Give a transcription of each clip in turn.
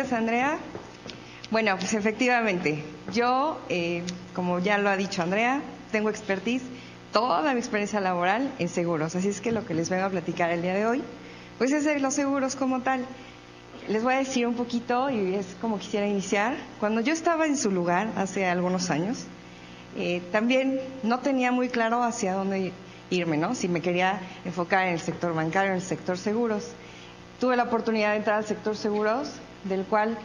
Gracias, Andrea. Bueno, pues efectivamente, yo, eh, como ya lo ha dicho Andrea, tengo expertise, toda mi experiencia laboral en seguros. Así es que lo que les vengo a platicar el día de hoy, pues es de los seguros como tal. Les voy a decir un poquito y es como quisiera iniciar. Cuando yo estaba en su lugar hace algunos años, eh, también no tenía muy claro hacia dónde irme, ¿no? Si me quería enfocar en el sector bancario, en el sector seguros. Tuve la oportunidad de entrar al sector seguros, del cual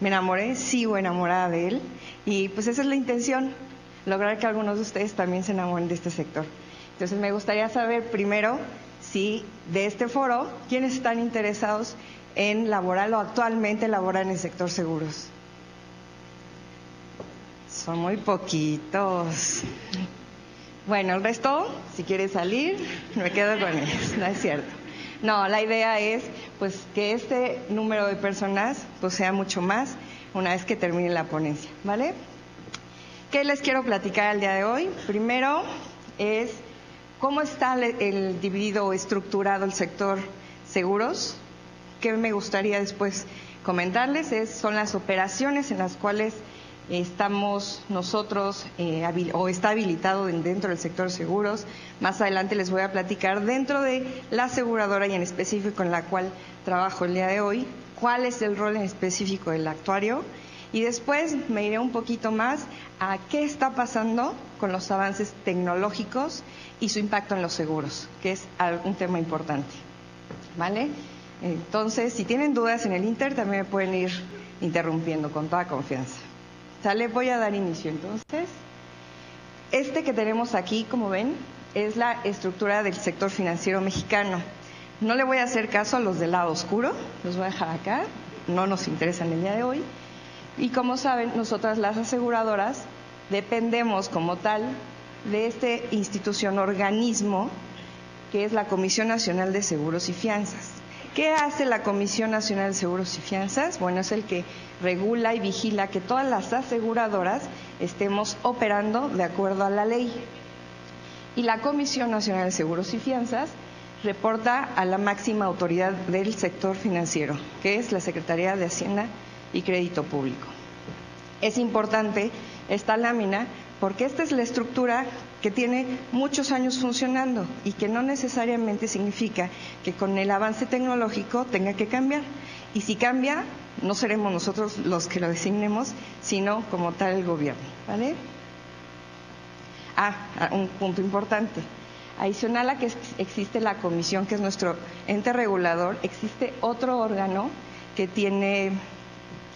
me enamoré, sigo enamorada de él, y pues esa es la intención, lograr que algunos de ustedes también se enamoren de este sector. Entonces me gustaría saber primero si de este foro, ¿quiénes están interesados en laborar o actualmente laborar en el sector seguros? Son muy poquitos. Bueno, el resto, si quiere salir, me quedo con ellos, no es cierto. No, la idea es pues que este número de personas pues sea mucho más una vez que termine la ponencia, ¿vale? ¿Qué les quiero platicar el día de hoy? Primero es cómo está el dividido estructurado el sector seguros. ¿Qué me gustaría después comentarles? Es, son las operaciones en las cuales estamos nosotros eh, o está habilitado dentro del sector seguros. Más adelante les voy a platicar dentro de la aseguradora y en específico en la cual trabajo el día de hoy, cuál es el rol en específico del actuario y después me iré un poquito más a qué está pasando con los avances tecnológicos y su impacto en los seguros, que es un tema importante. ¿Vale? Entonces, si tienen dudas en el Inter, también me pueden ir interrumpiendo con toda confianza. Sale, voy a dar inicio entonces. Este que tenemos aquí, como ven, es la estructura del sector financiero mexicano. No le voy a hacer caso a los del lado oscuro, los voy a dejar acá, no nos interesan el día de hoy. Y como saben, nosotras las aseguradoras dependemos como tal de este institución, organismo, que es la Comisión Nacional de Seguros y Fianzas. ¿Qué hace la Comisión Nacional de Seguros y Fianzas? Bueno, es el que regula y vigila que todas las aseguradoras estemos operando de acuerdo a la ley. Y la Comisión Nacional de Seguros y Fianzas reporta a la máxima autoridad del sector financiero, que es la Secretaría de Hacienda y Crédito Público. Es importante esta lámina porque esta es la estructura que tiene muchos años funcionando y que no necesariamente significa que con el avance tecnológico tenga que cambiar. Y si cambia, no seremos nosotros los que lo designemos, sino como tal el gobierno. ¿Vale? Ah, ah un punto importante. Adicional a que existe la comisión, que es nuestro ente regulador, existe otro órgano que tiene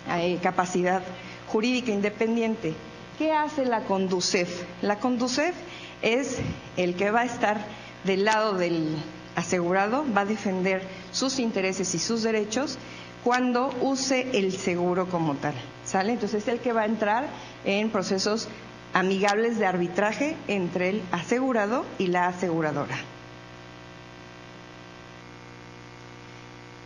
eh, capacidad jurídica independiente. ¿Qué hace la Conducef? La Conducef es el que va a estar del lado del asegurado, va a defender sus intereses y sus derechos cuando use el seguro como tal. ¿Sale? Entonces es el que va a entrar en procesos amigables de arbitraje entre el asegurado y la aseguradora.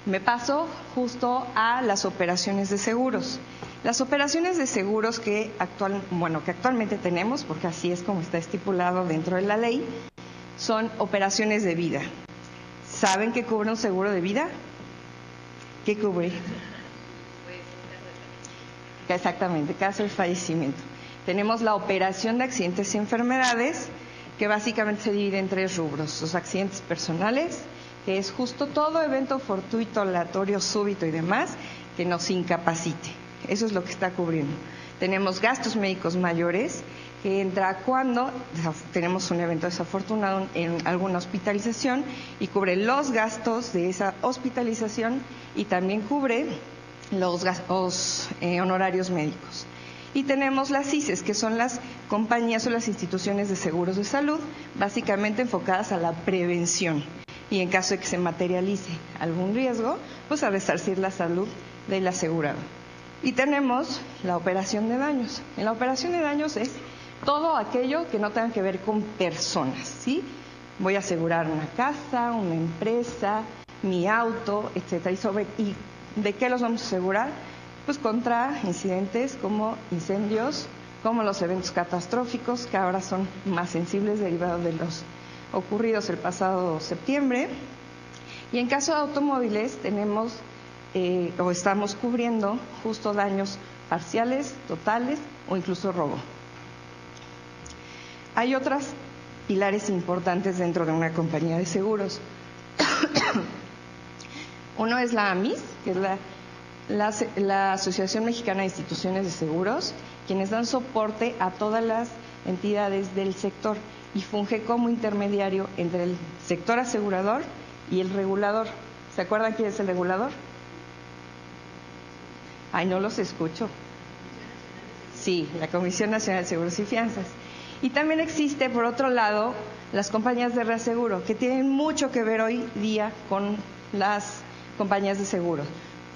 Me paso justo a las operaciones de seguros. Las operaciones de seguros que, actual, bueno, que actualmente tenemos, porque así es como está estipulado dentro de la ley, son operaciones de vida. ¿Saben qué cubre un seguro de vida? ¿Qué cubre? Exactamente, caso de fallecimiento. Tenemos la operación de accidentes y enfermedades, que básicamente se divide en tres rubros. Los accidentes personales, que es justo todo evento fortuito, aleatorio, súbito y demás, que nos incapacite. Eso es lo que está cubriendo. Tenemos gastos médicos mayores, que entra cuando tenemos un evento desafortunado en alguna hospitalización y cubre los gastos de esa hospitalización y también cubre los, eh, honorarios médicos. Y tenemos las CISES, que son las compañías o las instituciones de seguros de salud, básicamente enfocadas a la prevención. Y en caso de que se materialice algún riesgo, pues a resarcir la salud del asegurado. Y tenemos la operación de daños. En la operación de daños es todo aquello que no tenga que ver con personas, ¿sí? Voy a asegurar una casa, una empresa, mi auto, etcétera. ¿Y, sobre, ¿Y de qué los vamos a asegurar? Pues contra incidentes como incendios, como los eventos catastróficos, que ahora son más sensibles derivados de los ocurridos el pasado septiembre. Y en caso de automóviles tenemos eh, o estamos cubriendo justo daños parciales, totales o incluso robo. Hay otros pilares importantes dentro de una compañía de seguros. Uno es la AMIS, que es la, la, Asociación Mexicana de Instituciones de Seguros, quienes dan soporte a todas las entidades del sector y funge como intermediario entre el sector asegurador y el regulador. ¿Se acuerdan quién es el regulador? Ay, no los escucho. Sí, la Comisión Nacional de Seguros y Fianzas. Y también existe, por otro lado, las compañías de reaseguro, que tienen mucho que ver hoy día con las compañías de seguros.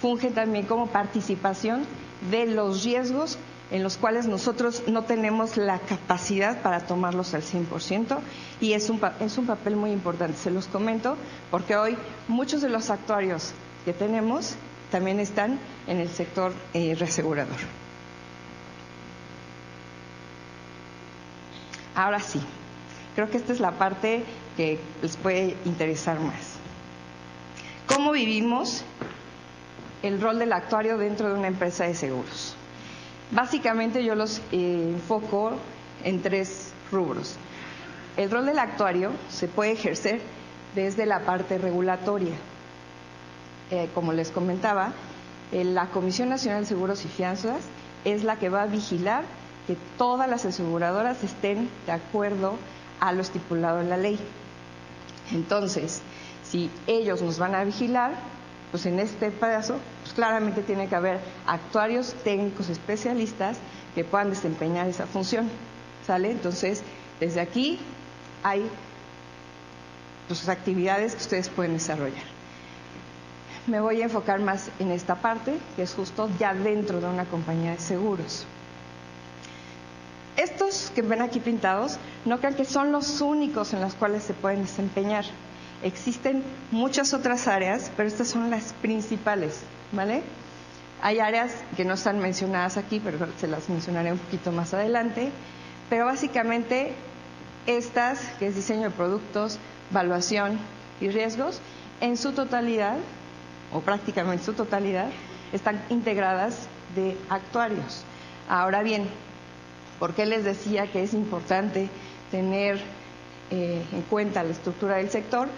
Fungen también como participación de los riesgos en los cuales nosotros no tenemos la capacidad para tomarlos al 100% y es un, es un papel muy importante. Se los comento porque hoy muchos de los actuarios que tenemos también están en el sector eh, reasegurador. Ahora sí, creo que esta es la parte que les puede interesar más. ¿Cómo vivimos el rol del actuario dentro de una empresa de seguros? Básicamente yo los eh, enfoco en tres rubros. El rol del actuario se puede ejercer desde la parte regulatoria. Eh, como les comentaba, eh, la Comisión Nacional de Seguros y Fianzas es la que va a vigilar que todas las aseguradoras estén de acuerdo a lo estipulado en la ley. Entonces, si ellos nos van a vigilar, pues en este paso, pues claramente tiene que haber actuarios técnicos especialistas que puedan desempeñar esa función. ¿Sale? Entonces, desde aquí hay pues, actividades que ustedes pueden desarrollar. Me voy a enfocar más en esta parte, que es justo ya dentro de una compañía de seguros. Estos que ven aquí pintados, no crean que son los únicos en los cuales se pueden desempeñar. Existen muchas otras áreas, pero estas son las principales, ¿vale? Hay áreas que no están mencionadas aquí, pero se las mencionaré un poquito más adelante. Pero básicamente estas, que es diseño de productos, evaluación y riesgos, en su totalidad, o prácticamente en su totalidad, están integradas de actuarios. Ahora bien, ¿por qué les decía que es importante tener eh, en cuenta la estructura del sector?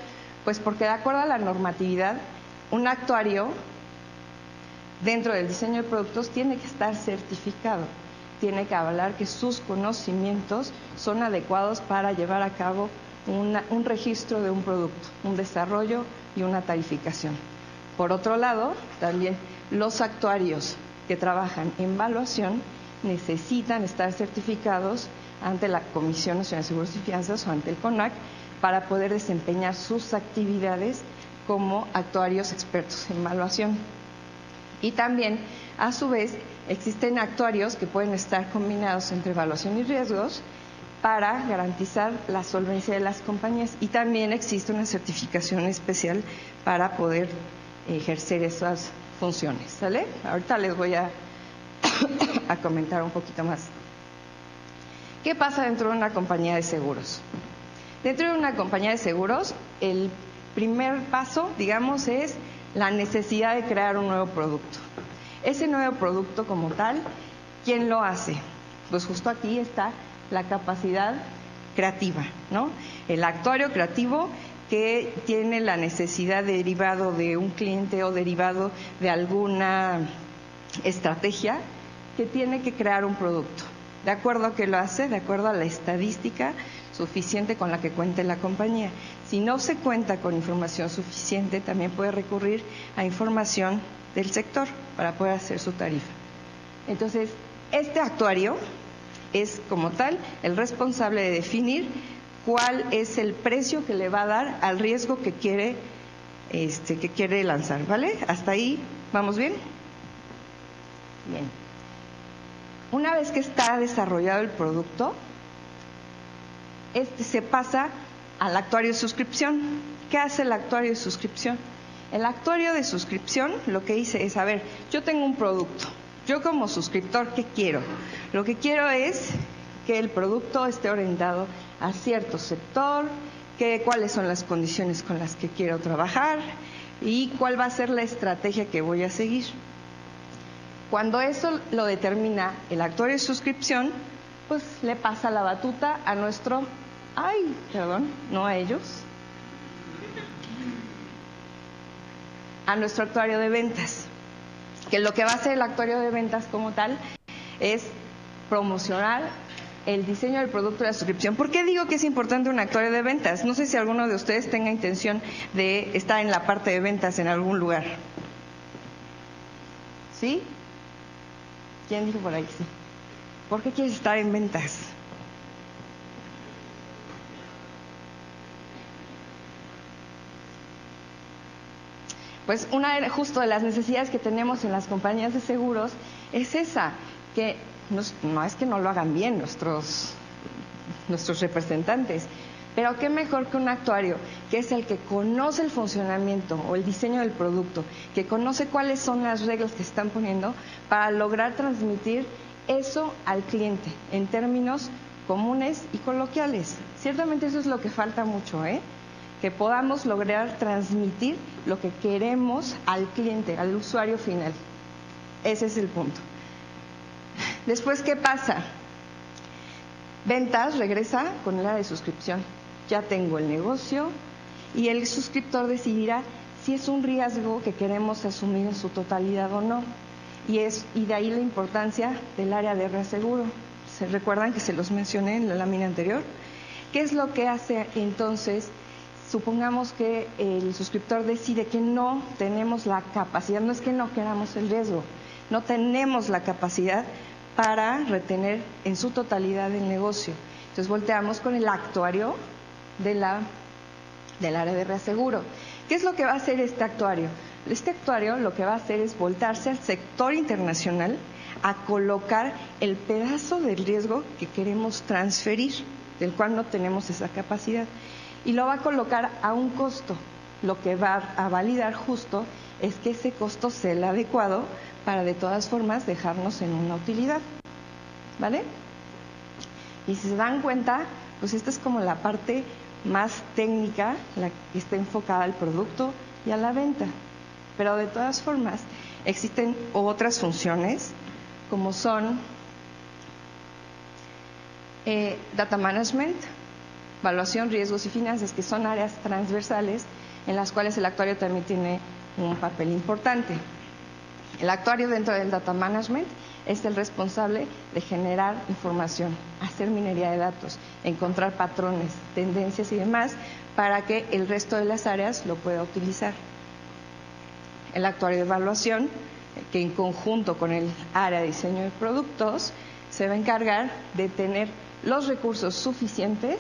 Pues porque de acuerdo a la normatividad, un actuario dentro del diseño de productos tiene que estar certificado, tiene que avalar que sus conocimientos son adecuados para llevar a cabo un registro de un producto, un desarrollo y una tarificación. Por otro lado, también los actuarios que trabajan en evaluación necesitan estar certificados ante la Comisión Nacional de Seguros y Fianzas o ante el CONAC para poder desempeñar sus actividades como actuarios expertos en evaluación. Y también, a su vez, existen actuarios que pueden estar combinados entre evaluación y riesgos para garantizar la solvencia de las compañías. Y también existe una certificación especial para poder ejercer esas funciones. ¿Sale? Ahorita les voy a, a comentar un poquito más. ¿Qué pasa dentro de una compañía de seguros? Dentro de una compañía de seguros, el primer paso, digamos, es la necesidad de crear un nuevo producto. Ese nuevo producto como tal, ¿quién lo hace? Pues justo aquí está la capacidad creativa, ¿no? El actuario creativo que tiene la necesidad derivado de un cliente o derivado de alguna estrategia que tiene que crear un producto. ¿De acuerdo a qué lo hace? De acuerdo a la estadística suficiente con la que cuente la compañía. Si no se cuenta con información suficiente, también puede recurrir a información del sector para poder hacer su tarifa. Entonces, este actuario es como tal el responsable de definir cuál es el precio que le va a dar al riesgo que quiere este que quiere lanzar, ¿vale? Hasta ahí vamos bien. Bien. Una vez que está desarrollado el producto, este se pasa al actuario de suscripción. ¿Qué hace el actuario de suscripción? El actuario de suscripción lo que dice es, a ver, yo tengo un producto, yo como suscriptor, ¿qué quiero? Lo que quiero es que el producto esté orientado a cierto sector, que, cuáles son las condiciones con las que quiero trabajar, y cuál va a ser la estrategia que voy a seguir. Cuando eso lo determina el actuario de suscripción, pues le pasa la batuta a nuestro, ay, perdón, no a ellos, a nuestro actuario de ventas, que lo que va a hacer el actuario de ventas como tal es promocionar el diseño del producto de la suscripción. ¿Por qué digo que es importante un actuario de ventas? No sé si alguno de ustedes tenga intención de estar en la parte de ventas en algún lugar. ¿Sí? ¿Quién dijo por ahí sí? ¿Por qué quieres estar en ventas? Pues una justo de las necesidades que tenemos en las compañías de seguros es esa, que no, es que no lo hagan bien nuestros, nuestros representantes, pero qué mejor que un actuario, que es el que conoce el funcionamiento o el diseño del producto, que conoce cuáles son las reglas que están poniendo para lograr transmitir eso al cliente en términos comunes y coloquiales. Ciertamente eso es lo que falta mucho, ¿eh? que podamos lograr transmitir lo que queremos al cliente, al usuario final. Ese es el punto. Después, ¿qué pasa? Ventas regresa con el área de suscripción. Ya tengo el negocio y el suscriptor decidirá si es un riesgo que queremos asumir en su totalidad o no. Y, es, y de ahí la importancia del área de reaseguro. ¿Se recuerdan que se los mencioné en la lámina anterior? ¿Qué es lo que hace entonces? Supongamos que el suscriptor decide que no tenemos la capacidad, no es que no queramos el riesgo, no tenemos la capacidad para retener en su totalidad el negocio. Entonces volteamos con el actuario de la, del área de reaseguro. ¿Qué es lo que va a hacer este actuario? Este actuario lo que va a hacer es voltarse al sector internacional a colocar el pedazo del riesgo que queremos transferir, del cual no tenemos esa capacidad, y lo va a colocar a un costo. Lo que va a validar justo es que ese costo sea el adecuado para de todas formas dejarnos en una utilidad. ¿Vale? Y si se dan cuenta, pues esta es como la parte más técnica, la que está enfocada al producto y a la venta. Pero de todas formas, existen otras funciones, como son eh, data management, evaluación, riesgos y finanzas, que son áreas transversales en las cuales el actuario también tiene un papel importante. El actuario dentro del data management es el responsable de generar información, hacer minería de datos, encontrar patrones, tendencias y demás para que el resto de las áreas lo pueda utilizar. El actuario de evaluación, que en conjunto con el área de diseño de productos, se va a encargar de tener los recursos suficientes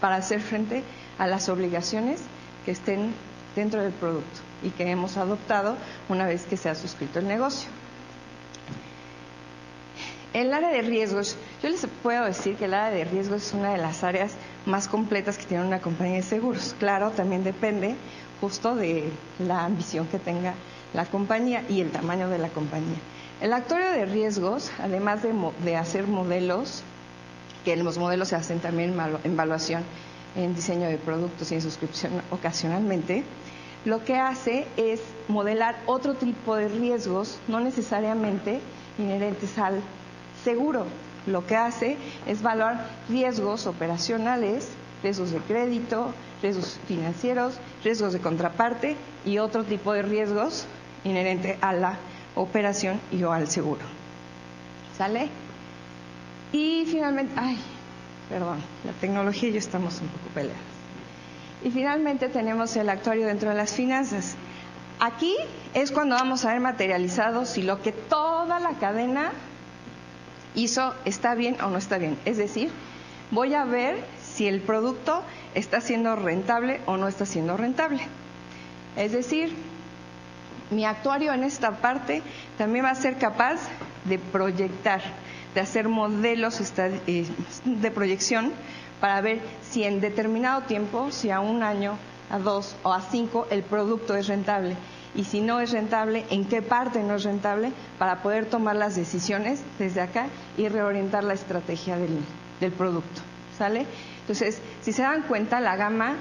para hacer frente a las obligaciones que estén dentro del producto y que hemos adoptado una vez que se ha suscrito el negocio. El área de riesgos, yo les puedo decir que el área de riesgos es una de las áreas más completas que tiene una compañía de seguros. Claro, también depende justo de la ambición que tenga la compañía y el tamaño de la compañía. El actuario de riesgos, además de, de hacer modelos, que los modelos se hacen también en evaluación en diseño de productos y en suscripción ocasionalmente, lo que hace es modelar otro tipo de riesgos, no necesariamente inherentes al seguro. Lo que hace es valorar riesgos operacionales, riesgos de crédito, riesgos financieros, riesgos de contraparte y otro tipo de riesgos inherente a la operación y o al seguro. ¿Sale? Y finalmente, ay, perdón, la tecnología y yo estamos un poco peleados. Y finalmente tenemos el actuario dentro de las finanzas. Aquí es cuando vamos a ver materializado si lo que toda la cadena hizo está bien o no está bien. Es decir, voy a ver si el producto está siendo rentable o no está siendo rentable. Es decir, mi actuario en esta parte también va a ser capaz de proyectar, de hacer modelos eh, de proyección para ver si en determinado tiempo, si a un año, a dos o a cinco, el producto es rentable. Y si no es rentable, en qué parte no es rentable, para poder tomar las decisiones desde acá y reorientar la estrategia del, producto. ¿Sale? Entonces, si se dan cuenta, la gama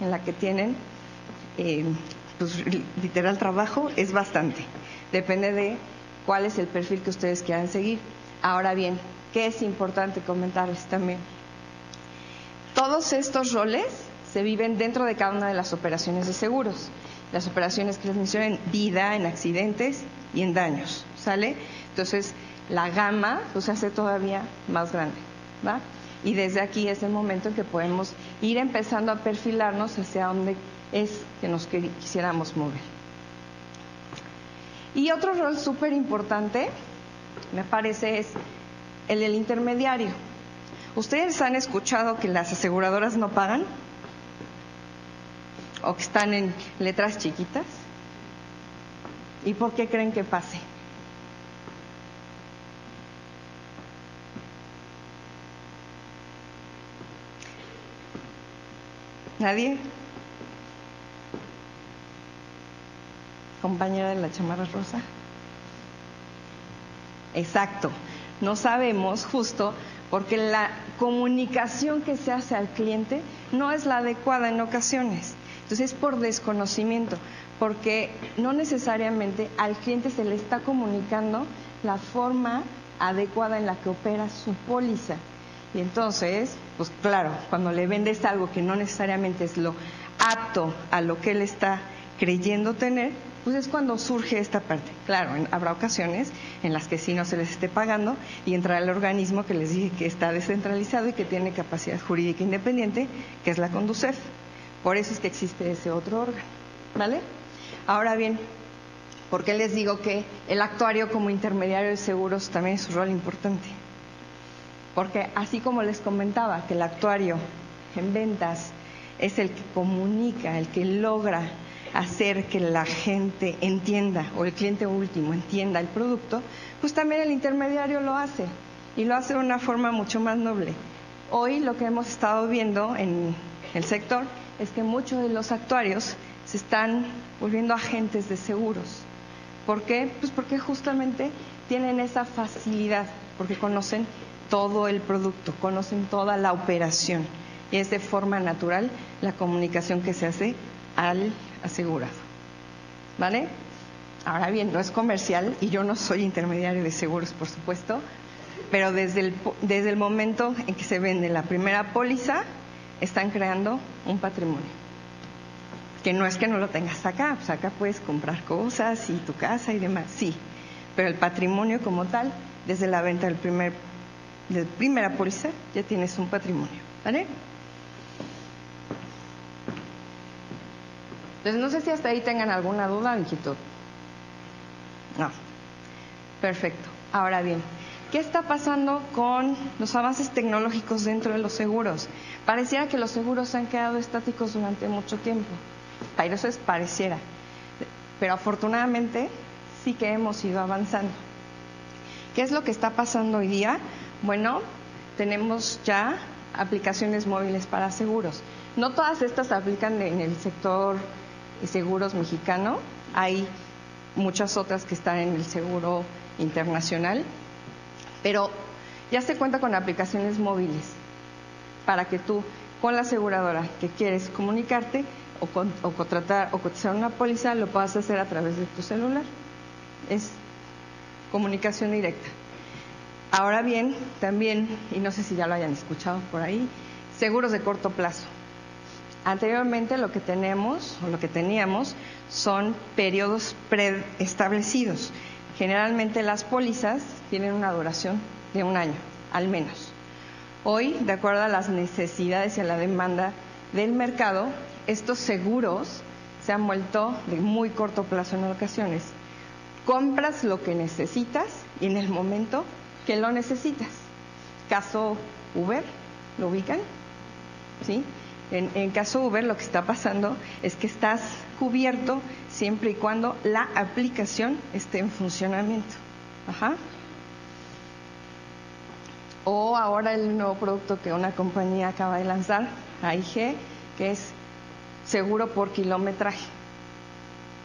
en la que tienen eh, pues literal trabajo es bastante. Depende de cuál es el perfil que ustedes quieran seguir. Ahora bien, ¿qué es importante comentarles también? Todos estos roles se viven dentro de cada una de las operaciones de seguros. Las operaciones que les mencioné en vida, en accidentes y en daños, ¿sale? Entonces, la gama pues, se hace todavía más grande, ¿va? Y desde aquí es el momento en que podemos ir empezando a perfilarnos hacia donde es que nos quisiéramos mover. Y otro rol súper importante, me parece, es el del intermediario. ¿Ustedes han escuchado que las aseguradoras no pagan? ¿O que están en letras chiquitas? ¿Y por qué creen que pase? ¿Nadie? Compañera de la chamarra rosa. Exacto. No sabemos justo porque la comunicación que se hace al cliente no es la adecuada en ocasiones. Entonces es por desconocimiento, porque no necesariamente al cliente se le está comunicando la forma adecuada en la que opera su póliza. Y entonces, pues claro, cuando le vendes algo que no necesariamente es lo apto a lo que él está creyendo tener, pues es cuando surge esta parte. Claro, habrá ocasiones en las que sí no se les esté pagando y entrará el organismo que les dije que está descentralizado y que tiene capacidad jurídica independiente, que es la Conducef. Por eso es que existe ese otro órgano. ¿Vale? Ahora bien, ¿por qué les digo que el actuario como intermediario de seguros también es un rol importante? Porque así como les comentaba que el actuario en ventas es el que comunica, el que logra hacer que la gente entienda o el cliente último entienda el producto, pues también el intermediario lo hace y lo hace de una forma mucho más noble. Hoy lo que hemos estado viendo en el sector es que muchos de los actuarios se están volviendo agentes de seguros. ¿Por qué? Pues porque justamente tienen esa facilidad, porque conocen todo el producto, conocen toda la operación y es de forma natural la comunicación que se hace al asegurado. ¿Vale? Ahora bien, no es comercial y yo no soy intermediario de seguros, por supuesto, pero desde el, desde el momento en que se vende la primera póliza, están creando un patrimonio. Que no es que no lo tengas acá, pues acá puedes comprar cosas y tu casa y demás, sí, pero el patrimonio como tal, desde la venta del primer de primera póliza, ya tienes un patrimonio. ¿Vale? Entonces, no sé si hasta ahí tengan alguna duda inquietud. No. Perfecto. Ahora bien, ¿qué está pasando con los avances tecnológicos dentro de los seguros? Pareciera que los seguros se han quedado estáticos durante mucho tiempo. Para eso es pareciera. Pero afortunadamente sí que hemos ido avanzando. ¿Qué es lo que está pasando hoy día? Bueno, tenemos ya aplicaciones móviles para seguros. No todas estas aplican en el sector seguros mexicano, hay muchas otras que están en el seguro internacional, pero ya se cuenta con aplicaciones móviles para que tú con la aseguradora que quieres comunicarte o, o contratar o cotizar una póliza lo puedas hacer a través de tu celular. Es comunicación directa. Ahora bien, también, y no sé si ya lo hayan escuchado por ahí, seguros de corto plazo. Anteriormente lo que tenemos o lo que teníamos son periodos preestablecidos. Generalmente las pólizas tienen una duración de un año, al menos. Hoy, de acuerdo a las necesidades y a la demanda del mercado, estos seguros se han vuelto de muy corto plazo en ocasiones. Compras lo que necesitas y en el momento que lo necesitas. Caso Uber, ¿lo ubican? ¿Sí? En, en, caso Uber lo que está pasando es que estás cubierto siempre y cuando la aplicación esté en funcionamiento. O ahora el nuevo producto que una compañía acaba de lanzar, AIG, que es seguro por kilometraje.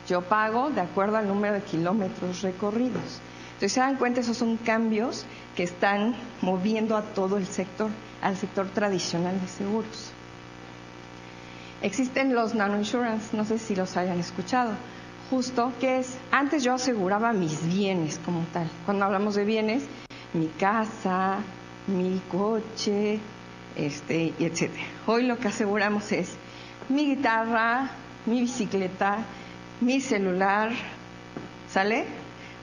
Yo pago de acuerdo al número de kilómetros recorridos. Entonces, se dan cuenta, esos son cambios que están moviendo a todo el sector, al sector tradicional de seguros. Existen los nano insurance, no sé si los hayan escuchado. Justo que es, antes yo aseguraba mis bienes como tal. Cuando hablamos de bienes, mi casa, mi coche, este, y etcétera. Hoy lo que aseguramos es mi guitarra, mi bicicleta, mi celular, ¿sale?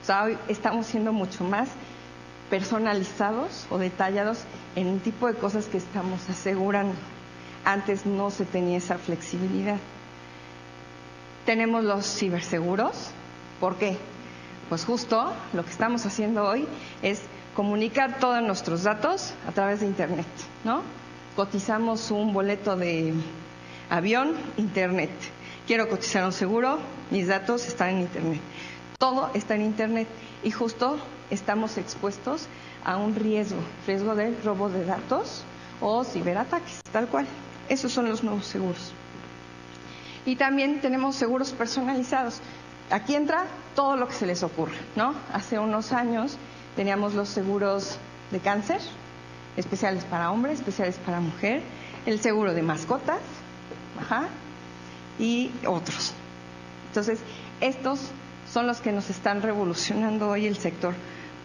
O sea, hoy estamos siendo mucho más personalizados o detallados en un tipo de cosas que estamos asegurando. Antes no se tenía esa flexibilidad. Tenemos los ciberseguros. ¿Por qué? Pues justo lo que estamos haciendo hoy es comunicar todos nuestros datos a través de Internet, ¿no? Cotizamos un boleto de avión, Internet. Quiero cotizar un seguro, mis datos están en Internet. Todo está en Internet y justo estamos expuestos a un riesgo, riesgo de robo de datos o ciberataques, tal cual. Esos son los nuevos seguros. Y también tenemos seguros personalizados. Aquí entra todo lo que se les ocurra, ¿no? Hace unos años teníamos los seguros de cáncer, especiales para hombre, especiales para mujer, el seguro de mascotas, ajá, y otros. Entonces, estos son los que nos están revolucionando hoy el sector.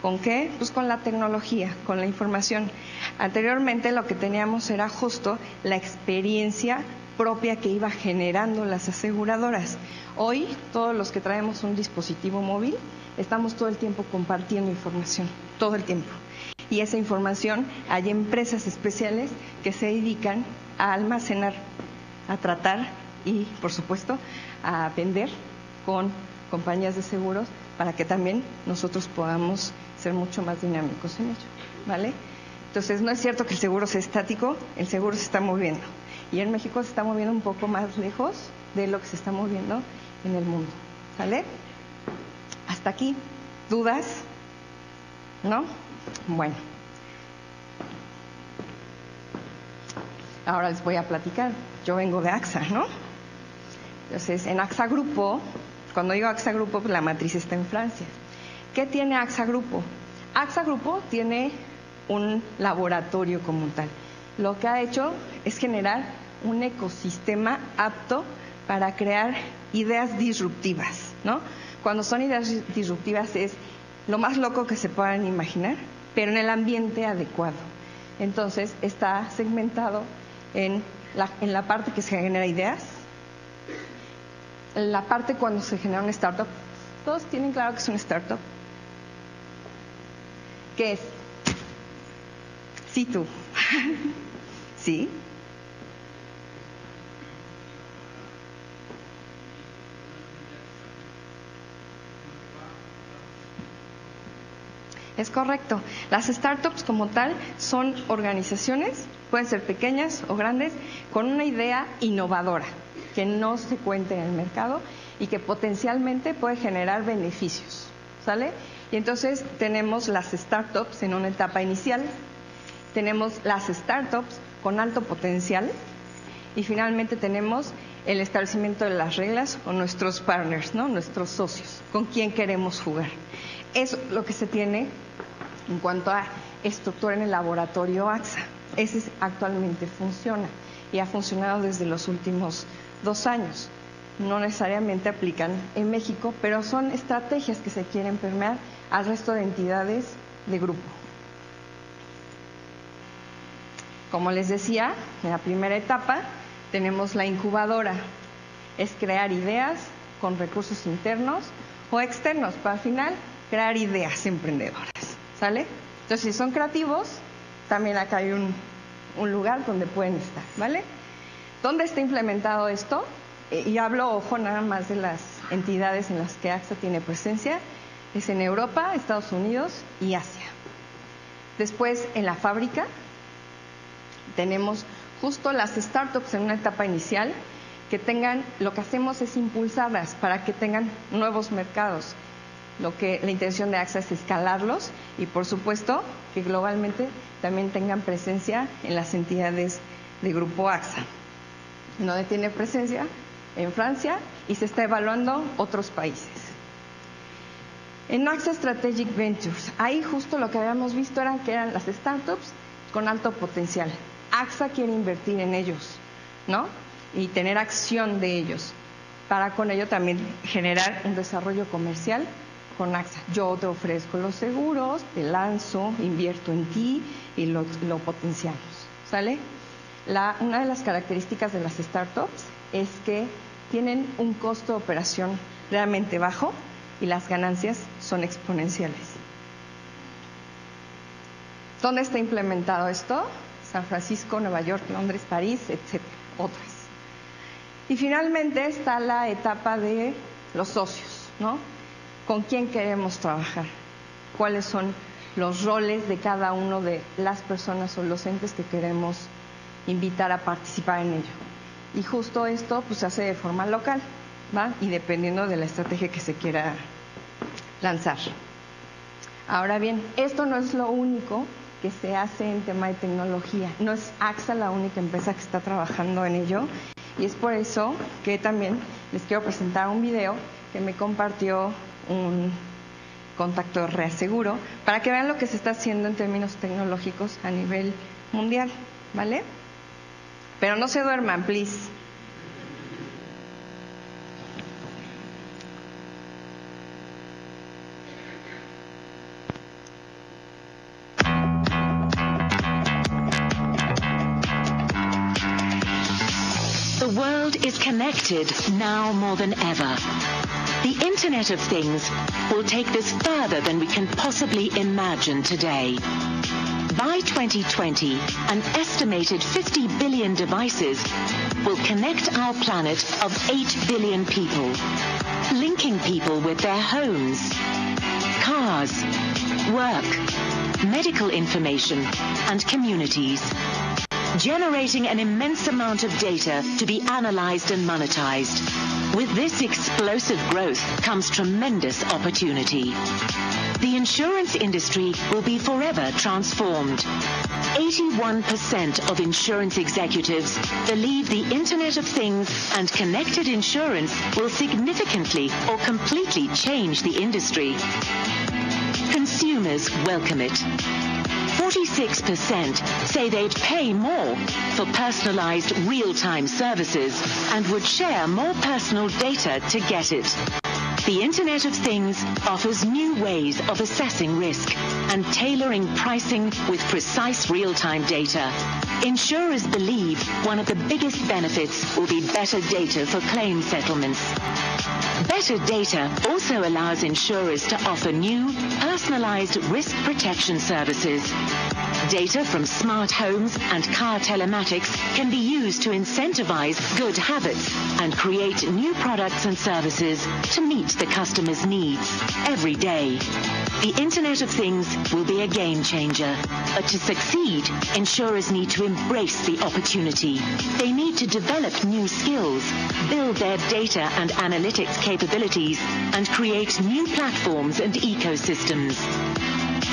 ¿Con qué? Pues con la tecnología, con la información. Anteriormente lo que teníamos era justo la experiencia propia que iba generando las aseguradoras. Hoy todos los que traemos un dispositivo móvil estamos todo el tiempo compartiendo información, todo el tiempo. Y esa información hay empresas especiales que se dedican a almacenar, a tratar y, por supuesto, a vender con compañías de seguros para que también nosotros podamos ser mucho más dinámicos en ello, ¿vale? Entonces, no es cierto que el seguro sea estático, el seguro se está moviendo. Y en México se está moviendo un poco más lejos de lo que se está moviendo en el mundo, ¿vale? Hasta aquí, ¿dudas? ¿No? Bueno. Ahora les voy a platicar. Yo vengo de AXA, ¿no? Entonces, en AXA Grupo, cuando digo AXA Grupo, pues la matriz está en Francia. ¿Qué tiene AXA Grupo? AXA Grupo tiene un laboratorio como tal. Lo que ha hecho es generar un ecosistema apto para crear ideas disruptivas, ¿no? Cuando son ideas disruptivas es lo más loco que se puedan imaginar, pero en el ambiente adecuado. Entonces está segmentado en la, en la parte que se genera ideas, en la parte cuando se genera una startup. Todos tienen claro que es una startup. ¿Qué es? Sí, tú. ¿Sí? Es correcto. Las startups como tal son organizaciones, pueden ser pequeñas o grandes, con una idea innovadora que no se cuente en el mercado y que potencialmente puede generar beneficios. ¿Sale? Y entonces tenemos las startups en una etapa inicial, tenemos las startups con alto potencial y finalmente tenemos el establecimiento de las reglas o nuestros partners, ¿no? nuestros socios, con quien queremos jugar. Es lo que se tiene en cuanto a estructura en el laboratorio AXA. Ese actualmente funciona y ha funcionado desde los últimos dos años. No necesariamente aplican en México, pero son estrategias que se quieren permear al resto de entidades de grupo. Como les decía, en la primera etapa tenemos la incubadora. Es crear ideas con recursos internos o externos para al final crear ideas emprendedoras. ¿Sale? Entonces, si son creativos, también acá hay un, un lugar donde pueden estar. ¿Vale? ¿Dónde está implementado esto? Eh, y hablo, ojo, nada más de las entidades en las que AXA tiene presencia es en Europa, Estados Unidos y Asia. Después, en la fábrica, tenemos justo las startups en una etapa inicial que tengan, lo que hacemos es impulsarlas para que tengan nuevos mercados. Lo que la intención de AXA es escalarlos y, por supuesto, que globalmente también tengan presencia en las entidades de Grupo AXA. No tiene presencia en Francia y se está evaluando otros países. En AXA Strategic Ventures, ahí justo lo que habíamos visto eran que eran las startups con alto potencial. AXA quiere invertir en ellos, ¿no? y tener acción de ellos, para con ello también generar un desarrollo comercial con AXA. Yo te ofrezco los seguros, te lanzo, invierto en ti y lo, potenciamos. ¿Sale? una de las características de las startups es que tienen un costo de operación realmente bajo y las ganancias son exponenciales. ¿Dónde está implementado esto? San Francisco, Nueva York, Londres, París, etcétera, otras. Y finalmente está la etapa de los socios, ¿no? ¿Con quién queremos trabajar? ¿Cuáles son los roles de cada uno de las personas o los entes que queremos invitar a participar en ello? Y justo esto pues, se hace de forma local, ¿va? Y dependiendo de la estrategia que se quiera lanzar. Ahora bien, esto no es lo único que se hace en tema de tecnología. No es AXA la única empresa que está trabajando en ello. Y es por eso que también les quiero presentar un video que me compartió un contacto reaseguro para que vean lo que se está haciendo en términos tecnológicos a nivel mundial. ¿Vale? Pero no se duerman, please. Is connected now more than ever. The Internet of Things will take this further than we can possibly imagine today. By 2020, an estimated 50 billion devices will connect our planet of 8 billion people, linking people with their homes, cars, work, medical information, and communities generating an immense amount of data to be analyzed and monetized. With this explosive growth comes tremendous opportunity. The insurance industry will be forever transformed. 81% of insurance executives believe the Internet of Things and connected insurance will significantly or completely change the industry. Consumers welcome it. 46% say they'd pay more for personalized real-time services and would share more personal data to get it. The Internet of Things offers new ways of assessing risk and tailoring pricing with precise real-time data. Insurers believe one of the biggest benefits will be better data for claim settlements. Better data also allows insurers to offer new, personalized risk protection services. Data from smart homes and car telematics can be used to incentivize good habits and create new products and services to meet the customer's needs every day. The Internet of Things will be a game changer. But to succeed, insurers need to embrace the opportunity. They need to develop new skills, build their data and analytics capabilities, and create new platforms and ecosystems.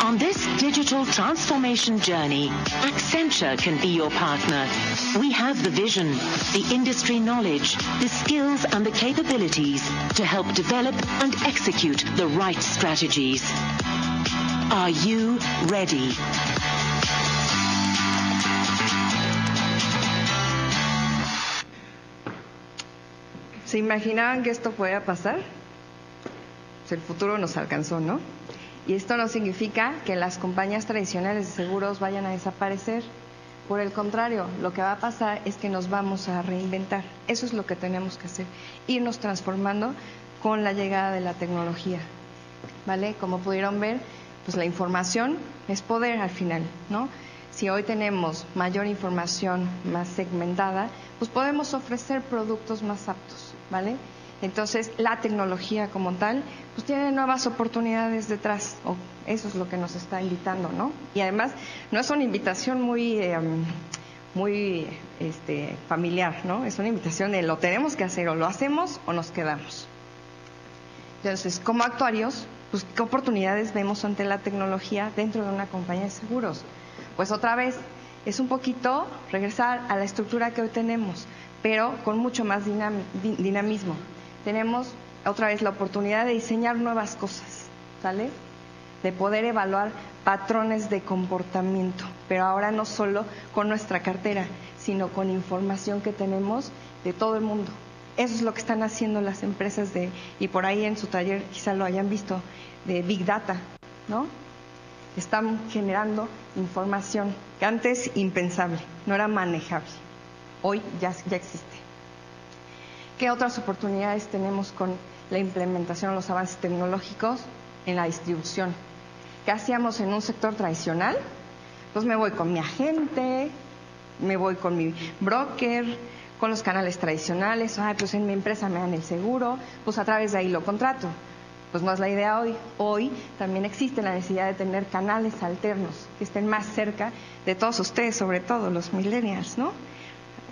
On this digital transformation journey, Accenture can be your partner. We have the vision, the industry knowledge, the skills and the capabilities to help develop and execute the right strategies. Are you ready? ¿Se imaginaban que esto pueda pasar? Pues el futuro nos alcanzó, ¿no? Y esto no significa que las compañías tradicionales de seguros vayan a desaparecer. Por el contrario, lo que va a pasar es que nos vamos a reinventar. Eso es lo que tenemos que hacer, irnos transformando con la llegada de la tecnología. ¿Vale? Como pudieron ver, pues la información es poder al final, ¿no? Si hoy tenemos mayor información más segmentada, pues podemos ofrecer productos más aptos, ¿vale? Entonces, la tecnología como tal, pues tiene nuevas oportunidades detrás, o eso es lo que nos está invitando, ¿no? Y además, no es una invitación muy, em, muy este, familiar, ¿no? Es una invitación de lo tenemos que hacer, o lo hacemos o nos quedamos. Entonces, como actuarios, pues, ¿qué oportunidades vemos ante la tecnología dentro de una compañía de seguros? Pues otra vez, es un poquito regresar a la estructura que hoy tenemos, pero con mucho más dinamismo tenemos otra vez la oportunidad de diseñar nuevas cosas, ¿sale? De poder evaluar patrones de comportamiento, pero ahora no solo con nuestra cartera, sino con información que tenemos de todo el mundo. Eso es lo que están haciendo las empresas de, y por ahí en su taller quizá lo hayan visto, de Big Data, ¿no? Están generando información que antes impensable, no era manejable. Hoy ya, existe. ¿Qué otras oportunidades tenemos con la implementación de los avances tecnológicos en la distribución? ¿Qué hacíamos en un sector tradicional? Pues me voy con mi agente, me voy con mi broker, con los canales tradicionales, ah, pues en mi empresa me dan el seguro, pues a través de ahí lo contrato. Pues no es la idea hoy. Hoy también existe la necesidad de tener canales alternos que estén más cerca de todos ustedes, sobre todo los millennials, ¿no?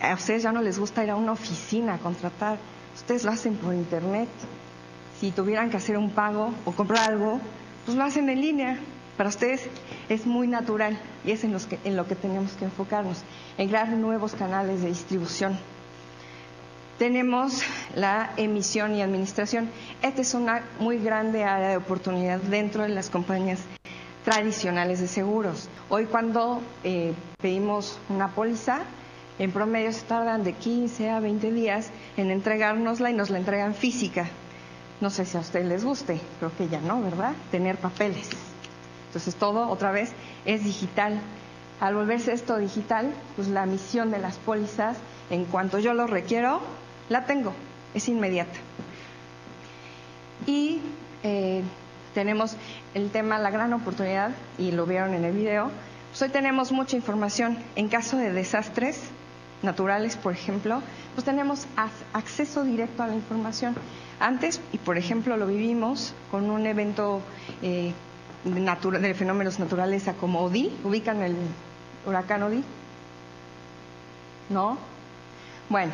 A ustedes ya no les gusta ir a una oficina a contratar, ustedes lo hacen por internet. Si tuvieran que hacer un pago o comprar algo, pues lo hacen en línea. Para ustedes es muy natural y es en, los que, en lo que tenemos que enfocarnos, en crear nuevos canales de distribución. Tenemos la emisión y administración. Esta es una muy grande área de oportunidad dentro de las compañías tradicionales de seguros. Hoy cuando eh, pedimos una póliza, en promedio se tardan de 15 a 20 días en entregárnosla y nos la entregan física. No sé si a ustedes les guste, creo que ya no, ¿verdad? Tener papeles. Entonces todo otra vez es digital. Al volverse esto digital, pues la misión de las pólizas, en cuanto yo lo requiero, la tengo, es inmediata. Y eh, tenemos el tema, la gran oportunidad, y lo vieron en el video, pues hoy tenemos mucha información. En caso de desastres naturales, por ejemplo, pues tenemos acceso directo a la información. Antes, y por ejemplo lo vivimos con un evento eh, de, de, fenómenos naturales como Odi, ubican el huracán Odi, ¿no? Bueno,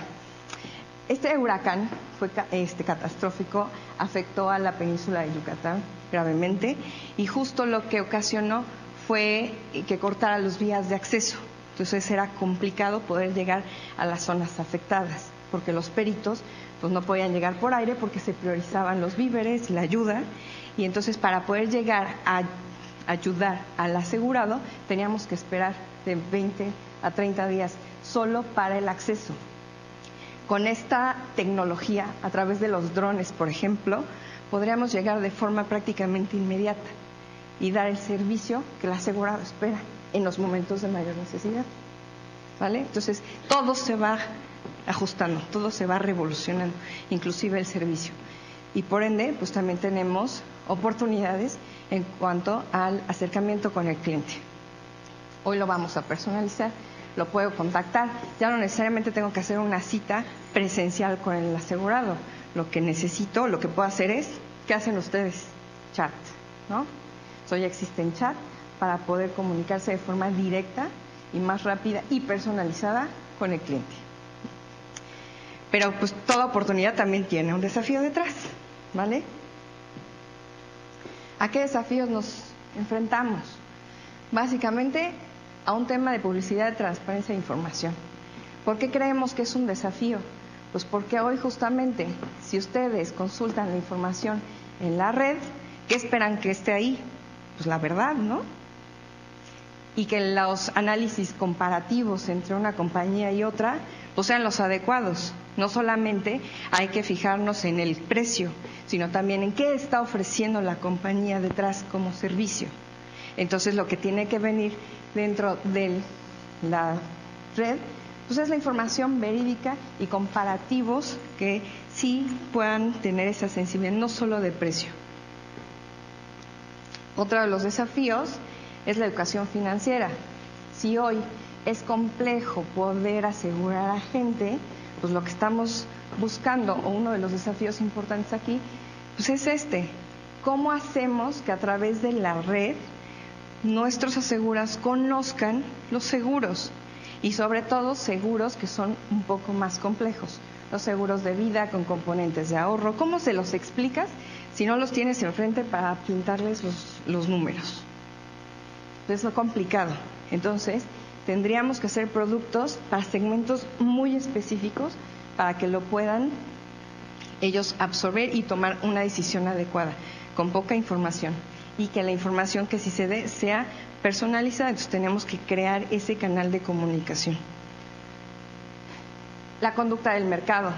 este huracán fue este, catastrófico, afectó a la península de Yucatán gravemente y justo lo que ocasionó fue que cortara los vías de acceso. Entonces era complicado poder llegar a las zonas afectadas, porque los peritos pues no podían llegar por aire porque se priorizaban los víveres y la ayuda. Y entonces para poder llegar a ayudar al asegurado teníamos que esperar de 20 a 30 días solo para el acceso. Con esta tecnología, a través de los drones, por ejemplo, podríamos llegar de forma prácticamente inmediata y dar el servicio que el asegurado espera en los momentos de mayor necesidad. ¿Vale? Entonces, todo se va ajustando, todo se va revolucionando, inclusive el servicio. Y por ende, pues también tenemos oportunidades en cuanto al acercamiento con el cliente. Hoy lo vamos a personalizar lo puedo contactar. Ya no necesariamente tengo que hacer una cita presencial con el asegurado. Lo que necesito, lo que puedo hacer es, ¿qué hacen ustedes? Chat, ¿no? Eso ya existe en chat para poder comunicarse de forma directa y más rápida y personalizada con el cliente. Pero pues toda oportunidad también tiene un desafío detrás, ¿vale? ¿A qué desafíos nos enfrentamos? Básicamente a un tema de publicidad, transparencia e información. ¿Por qué creemos que es un desafío? Pues porque hoy justamente, si ustedes consultan la información en la red, ¿qué esperan que esté ahí? Pues la verdad, ¿no? Y que los análisis comparativos entre una compañía y otra pues sean los adecuados. No solamente hay que fijarnos en el precio, sino también en qué está ofreciendo la compañía detrás como servicio. Entonces lo que tiene que venir dentro de la red, pues es la información verídica y comparativos que sí puedan tener esa sensibilidad, no solo de precio. Otro de los desafíos es la educación financiera. Si hoy es complejo poder asegurar a gente, pues lo que estamos buscando, o uno de los desafíos importantes aquí, pues es este. ¿Cómo hacemos que a través de la red nuestros aseguras conozcan los seguros y sobre todo seguros que son un poco más complejos. Los seguros de vida con componentes de ahorro. ¿Cómo se los explicas si no los tienes enfrente para pintarles los, números? Es lo complicado. Entonces, tendríamos que hacer productos para segmentos muy específicos para que lo puedan ellos absorber y tomar una decisión adecuada, con poca información y que la información que sí se dé sea personalizada. Entonces tenemos que crear ese canal de comunicación. la conducta del mercado.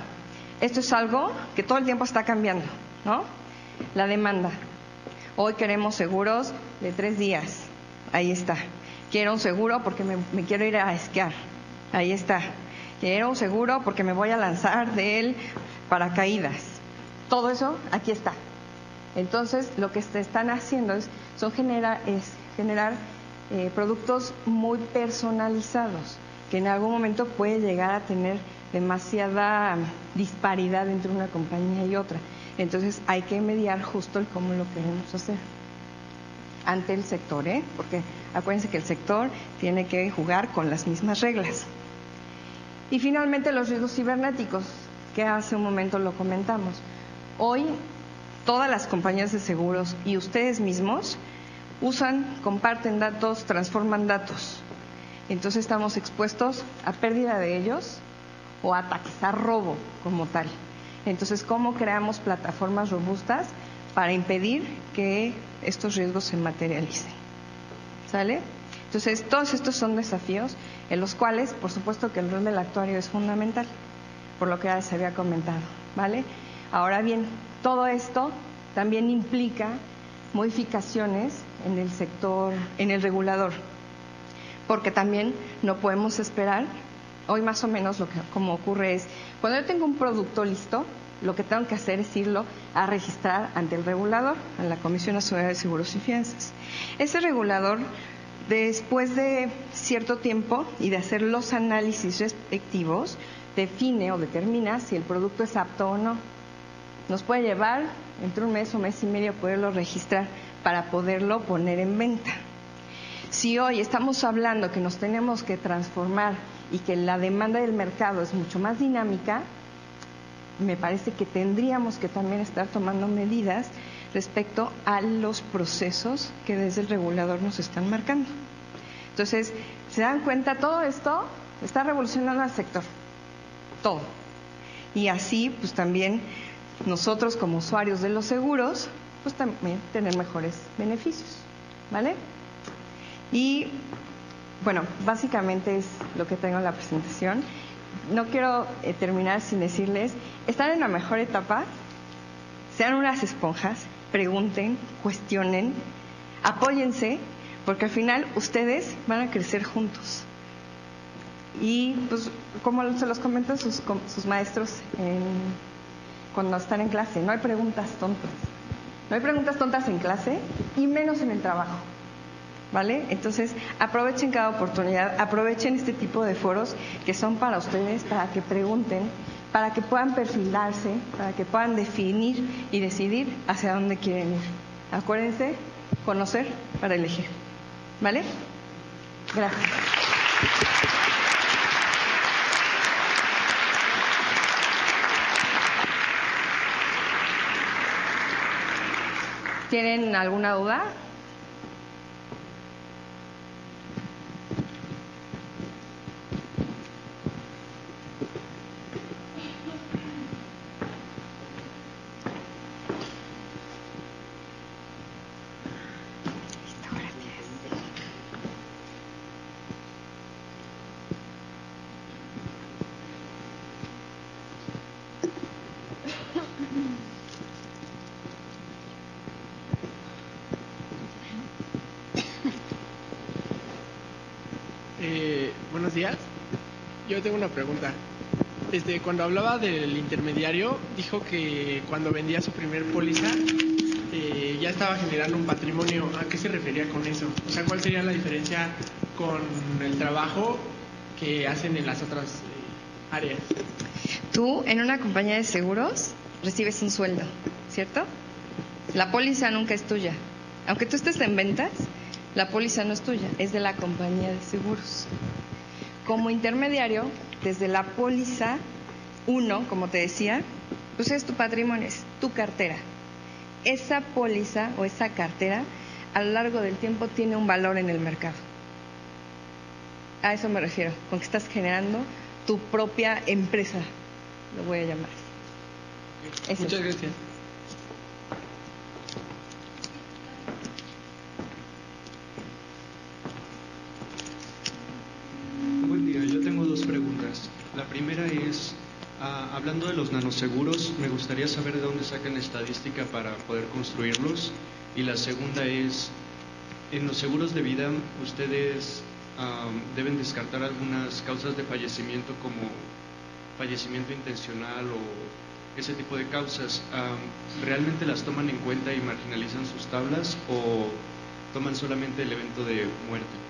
Esto es algo que todo el tiempo está cambiando, ¿no? La demanda. Hoy queremos seguros de tres días. Ahí está. Quiero un seguro porque me, quiero ir a esquiar. Ahí está. Quiero un seguro porque me voy a lanzar de él paracaídas. Todo eso aquí está. Entonces, lo que se están haciendo es, son genera, es generar eh, productos muy personalizados, que en algún momento puede llegar a tener demasiada disparidad entre una compañía y otra. Entonces, hay que mediar justo el cómo lo queremos hacer ante el sector, ¿eh? porque acuérdense que el sector tiene que jugar con las mismas reglas. Y finalmente los riesgos cibernéticos, que hace un momento lo comentamos. Hoy todas las compañías de seguros y ustedes mismos usan, comparten datos, transforman datos. Entonces estamos expuestos a pérdida de ellos o a ataques, a robo como tal. Entonces, ¿cómo creamos plataformas robustas para impedir que estos riesgos se materialicen? ¿Sale? Entonces, todos estos son desafíos en los cuales, por supuesto, que el rol del actuario es fundamental, por lo que ya se había comentado, ¿vale? Ahora bien, todo esto también implica modificaciones en el sector, en el regulador, porque también no podemos esperar, hoy más o menos lo que como ocurre es, cuando yo tengo un producto listo, lo que tengo que hacer es irlo a registrar ante el regulador, a la Comisión Nacional de Seguros y Fianzas. Ese regulador, después de cierto tiempo y de hacer los análisis respectivos, define o determina si el producto es apto o no. Nos puede llevar entre un mes o mes y medio poderlo registrar para poderlo poner en venta. Si hoy estamos hablando que nos tenemos que transformar y que la demanda del mercado es mucho más dinámica, me parece que tendríamos que también estar tomando medidas respecto a los procesos que desde el regulador nos están marcando. Entonces, ¿se dan cuenta? Todo esto está revolucionando al sector. Todo. Y así, pues también nosotros como usuarios de los seguros, pues también tener mejores beneficios, ¿vale? Y bueno, básicamente es lo que tengo en la presentación. No quiero eh, terminar sin decirles, están en la mejor etapa, sean unas esponjas, pregunten, cuestionen, apóyense, porque al final ustedes van a crecer juntos. Y pues como se los comentan sus, sus maestros en cuando están en clase. No hay preguntas tontas. No hay preguntas tontas en clase y menos en el trabajo. ¿Vale? Entonces, aprovechen cada oportunidad, aprovechen este tipo de foros que son para ustedes, para que pregunten, para que puedan perfilarse, para que puedan definir y decidir hacia dónde quieren ir. Acuérdense, conocer para elegir. ¿Vale? Gracias. ¿Tienen alguna duda? Yo tengo una pregunta. Desde cuando hablaba del intermediario, dijo que cuando vendía su primer póliza eh, ya estaba generando un patrimonio. ¿A qué se refería con eso? O sea, ¿cuál sería la diferencia con el trabajo que hacen en las otras eh, áreas? Tú, en una compañía de seguros, recibes un sueldo, ¿cierto? La póliza nunca es tuya. Aunque tú estés en ventas, la póliza no es tuya, es de la compañía de seguros como intermediario, desde la póliza 1, como te decía, pues es tu patrimonio, es tu cartera. Esa póliza o esa cartera a lo largo del tiempo tiene un valor en el mercado. A eso me refiero, con que estás generando tu propia empresa, lo voy a llamar. Muchas gracias. Primera es, ah, hablando de los nanoseguros, me gustaría saber de dónde sacan la estadística para poder construirlos. Y la segunda es, en los seguros de vida, ustedes deben descartar algunas causas de fallecimiento como fallecimiento intencional o ese tipo de causas. ¿Realmente las toman en cuenta y marginalizan sus tablas o toman solamente el evento de muerte?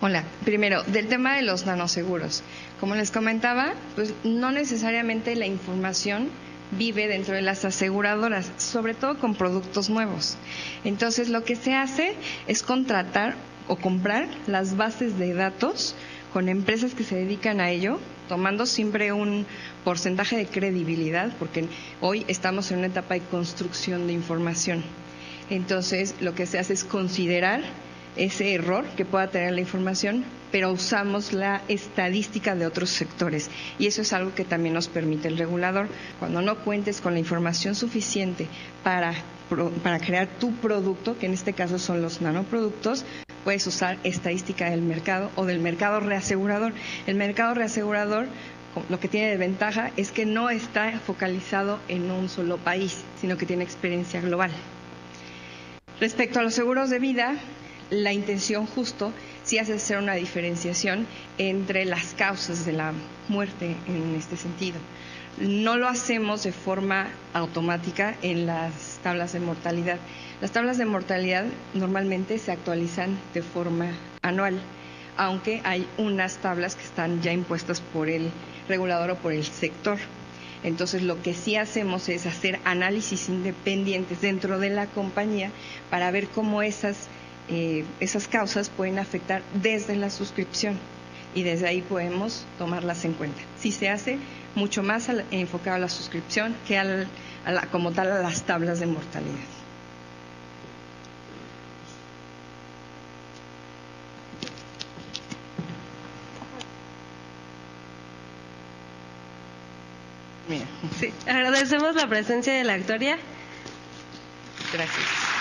Hola, primero, del tema de los nanoseguros. Como les comentaba, pues no necesariamente la información vive dentro de las aseguradoras, sobre todo con productos nuevos. Entonces, lo que se hace es contratar o comprar las bases de datos con empresas que se dedican a ello, tomando siempre un porcentaje de credibilidad, porque hoy estamos en una etapa de construcción de información. Entonces, lo que se hace es considerar ese error que pueda tener la información, pero usamos la estadística de otros sectores. Y eso es algo que también nos permite el regulador. Cuando no cuentes con la información suficiente para, para crear tu producto, que en este caso son los nanoproductos, puedes usar estadística del mercado o del mercado reasegurador. El mercado reasegurador lo que tiene de ventaja es que no está focalizado en un solo país, sino que tiene experiencia global. Respecto a los seguros de vida, la intención justo sí hace hacer una diferenciación entre las causas de la muerte en este sentido. No lo hacemos de forma automática en las tablas de mortalidad. Las tablas de mortalidad normalmente se actualizan de forma anual, aunque hay unas tablas que están ya impuestas por el regulador o por el sector. Entonces lo que sí hacemos es hacer análisis independientes dentro de la compañía para ver cómo esas eh, esas causas pueden afectar desde la suscripción y desde ahí podemos tomarlas en cuenta. Si se hace mucho más enfocado a la suscripción que al, como tal a las tablas de mortalidad. Sí, agradecemos la presencia de la actoria. Gracias.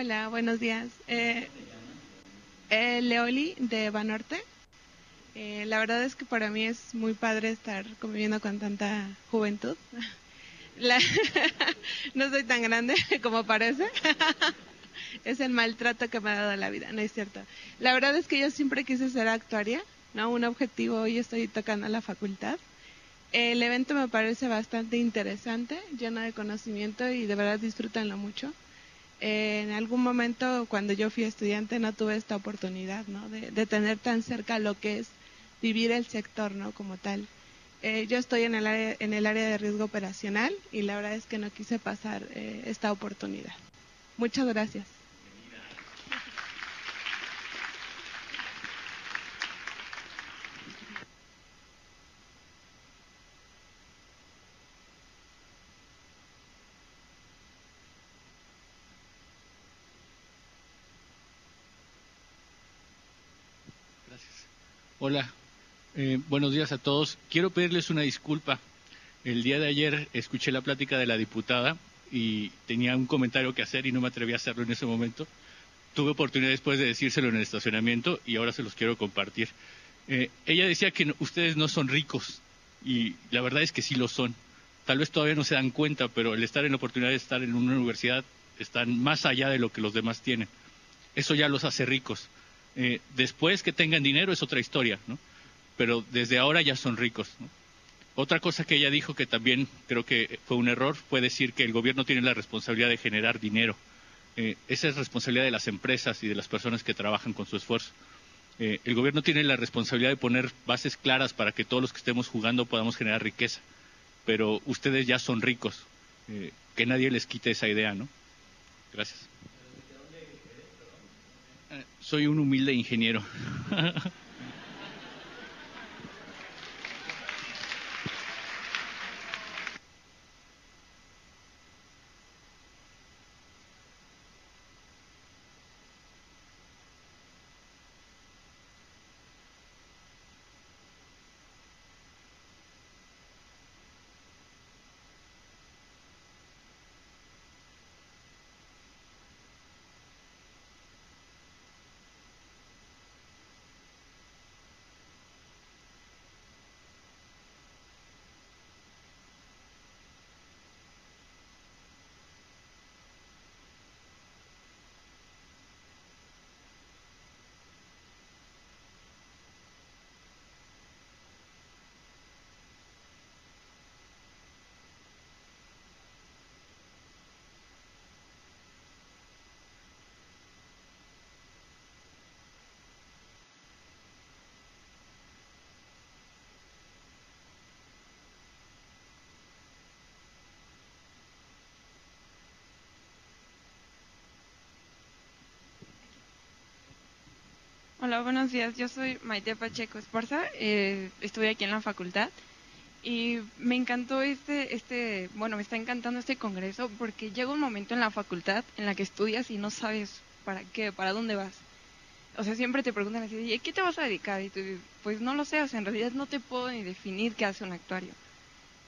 Hola, buenos días. Eh, eh, Leoli de Banorte. Eh, la verdad es que para mí es muy padre estar conviviendo con tanta juventud. no soy tan grande como parece. es el maltrato que me ha dado la vida, no es cierto. La verdad es que yo siempre quise ser actuaria, ¿no? Un objetivo, hoy estoy tocando la facultad. El evento me parece bastante interesante, lleno de conocimiento y de verdad disfrútenlo mucho. En algún momento, cuando yo fui estudiante, no tuve esta oportunidad, ¿no? De, tener tan cerca lo que es vivir el sector, ¿no? Como tal. Eh, yo estoy en el, área, en el área de riesgo operacional y la verdad es que no quise pasar eh, esta oportunidad. Muchas. Gracias. Hola, eh, buenos días a todos. Quiero pedirles una disculpa. El día de ayer escuché la plática de la diputada y tenía un comentario que hacer y no me atreví a hacerlo en ese momento. Tuve oportunidad después de decírselo en el estacionamiento y ahora se los quiero compartir. Eh, ella decía que ustedes no son ricos y la verdad es que sí lo son. Tal vez todavía no se dan cuenta, pero el estar en la oportunidad de estar en una universidad están más allá de lo que los demás tienen. Eso ya los hace ricos. Eh, después que tengan dinero es otra historia, ¿no? pero desde ahora ya son ricos. Otra cosa que ella dijo que también creo que fue un error fue decir que el gobierno tiene la responsabilidad de generar dinero. Eh, esa es responsabilidad de las empresas y de las personas que trabajan con su esfuerzo. Eh, el gobierno tiene la responsabilidad de poner bases claras para que todos los que estemos jugando podamos generar riqueza. Pero ustedes ya son ricos. Eh, que nadie les quite esa idea, ¿no? Gracias. Soy un humilde ingeniero. Hola, buenos días. Yo soy Maite Pacheco Esparza. Eh, estuve aquí en la facultad y me encantó este, este, bueno, me está encantando este congreso porque llega un momento en la facultad en la que estudias y no sabes para qué, para dónde vas. O sea, siempre te preguntan así, ¿y qué te vas a dedicar? Y tú, pues no lo sé, o sea, en realidad no te puedo ni definir qué hace un actuario.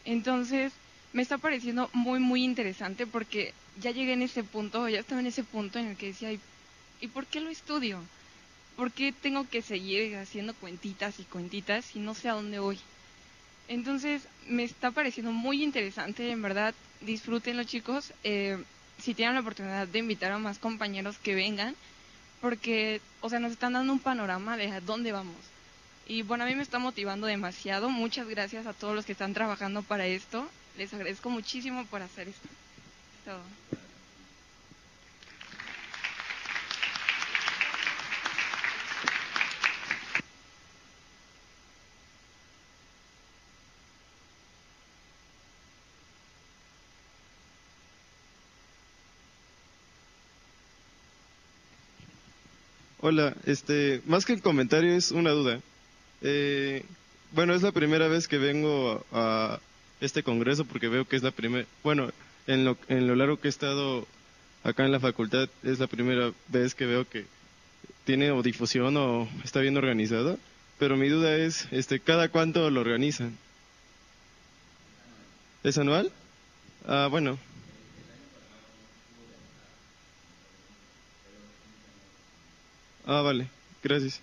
Entonces, me está pareciendo muy, muy interesante porque ya llegué en ese punto, ya estaba en ese punto en el que decía, ¿y por qué lo estudio? ¿Por qué tengo que seguir haciendo cuentitas y cuentitas y no sé a dónde voy? Entonces, me está pareciendo muy interesante, en verdad, disfrútenlo chicos. Eh, si tienen la oportunidad de invitar a más compañeros que vengan, porque, o sea, nos están dando un panorama de a dónde vamos. Y bueno, a mí me está motivando demasiado. Muchas gracias a todos los que están trabajando para esto. Les agradezco muchísimo por hacer esto. Todo. Hola, este, más que el comentario es una duda. Eh, bueno, es la primera vez que vengo a, este congreso porque veo que es la primera, bueno, en lo, en lo largo que he estado acá en la facultad es la primera vez que veo que tiene o difusión o está bien organizado, pero mi duda es, este, ¿cada cuánto lo organizan? ¿Es anual? Ah, bueno. Ah, vale, gracias.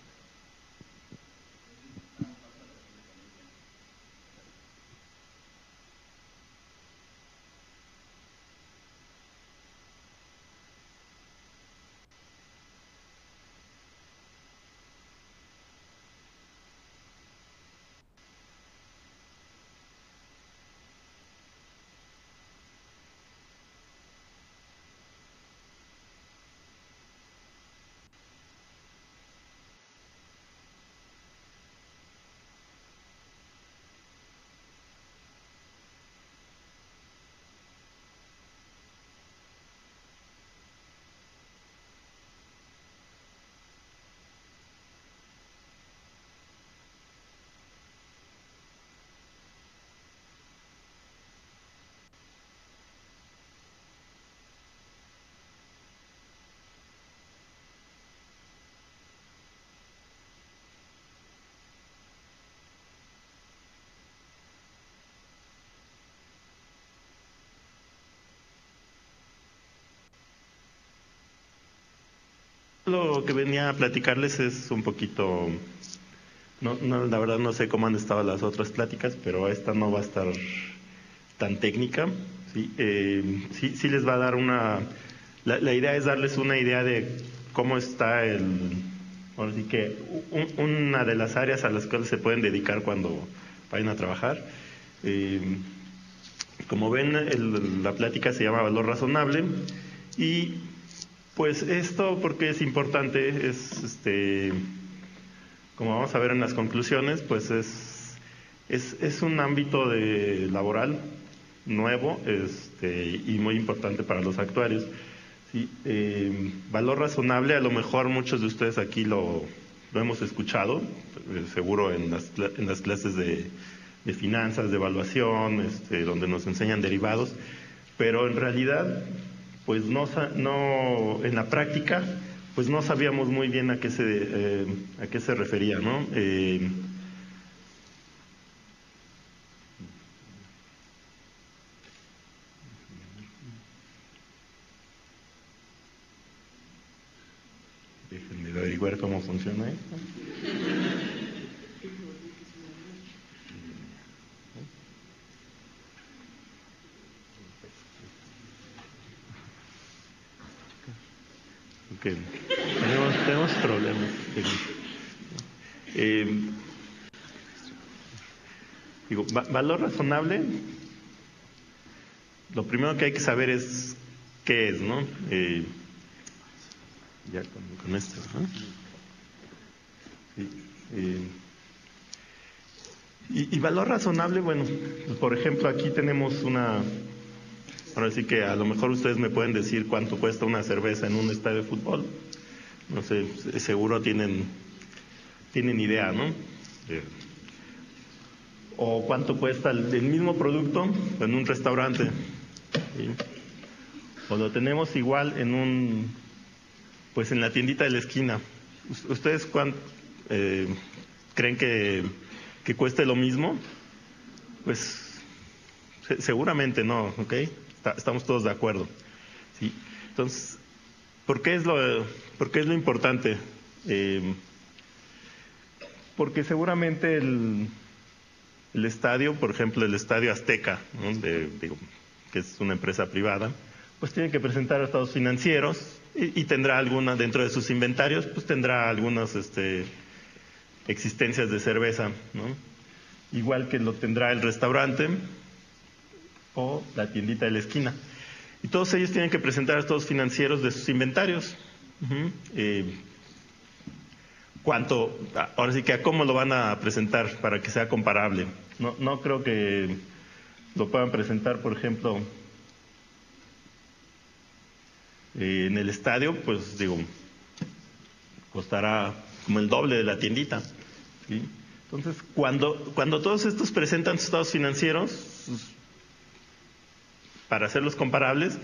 Lo que venía a platicarles es un poquito, no, no, la verdad no sé cómo han estado las otras pláticas, pero esta no va a estar tan técnica. Sí, eh, sí, sí les va a dar una, la, la, idea es darles una idea de cómo está el, ahora sí que un, una de las áreas a las cuales se pueden dedicar cuando vayan a trabajar. Eh, como ven, el, la plática se llama valor razonable y pues esto, porque es importante, es, este, como vamos a ver en las conclusiones, pues es, es, es un ámbito de laboral nuevo este, y muy importante para los actuarios. Eh, valor razonable, a lo mejor muchos de ustedes aquí lo, lo hemos escuchado, eh, seguro en las, en las clases de, de finanzas, de evaluación, este, donde nos enseñan derivados, pero en realidad pues no, no en la práctica pues no sabíamos muy bien a qué se eh, a qué se refería no eh, déjenme averiguar cómo funciona esto que tenemos, tenemos problemas. Eh, digo, valor razonable, lo primero que hay que saber es qué es, ¿no? Eh, ya con, con esto, eh, y, y, valor razonable, bueno, por ejemplo, aquí tenemos una Ahora sí que a lo mejor ustedes me pueden decir cuánto cuesta una cerveza en un estadio de fútbol. No sé, seguro tienen, tienen idea, ¿no? O cuánto cuesta el, mismo producto en un restaurante. O lo tenemos igual en un, pues en la tiendita de la esquina. ¿Ustedes cuánto, eh, creen que, que cueste lo mismo? Pues seguramente no, ¿ok? Estamos todos de acuerdo. ¿sí? Entonces, ¿por qué es lo, por qué es lo importante? Eh, porque seguramente el, estadio, por ejemplo, el estadio Azteca, que es una empresa privada, pues tiene que presentar estados financieros y, tendrá alguna, dentro de sus inventarios, pues tendrá algunas este, existencias de cerveza, ¿no? Igual que lo tendrá el restaurante, o la tiendita de la esquina. Y todos ellos tienen que presentar estados financieros de sus inventarios. Eh, cuánto, ahora sí que a cómo lo van a presentar para que sea comparable. No, no creo que lo puedan presentar, por ejemplo, eh, en el estadio, pues digo, costará como el doble de la tiendita. Entonces, cuando, cuando todos estos presentan sus estados financieros, para hacerlos comparables,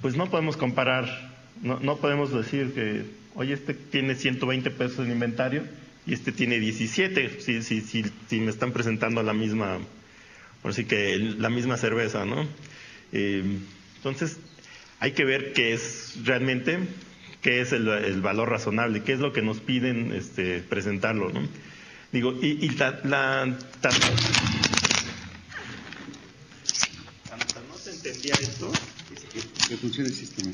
pues no podemos comparar, no, no, podemos decir que, oye, este tiene 120 pesos en inventario y este tiene 17, si, si, si, si me están presentando la misma, así que la misma cerveza, ¿no? Eh, entonces, hay que ver qué es realmente, qué es el, valor razonable, qué es lo que nos piden este, presentarlo, ¿no? Digo, y, la, la no se entendía esto, que funcione el sistema.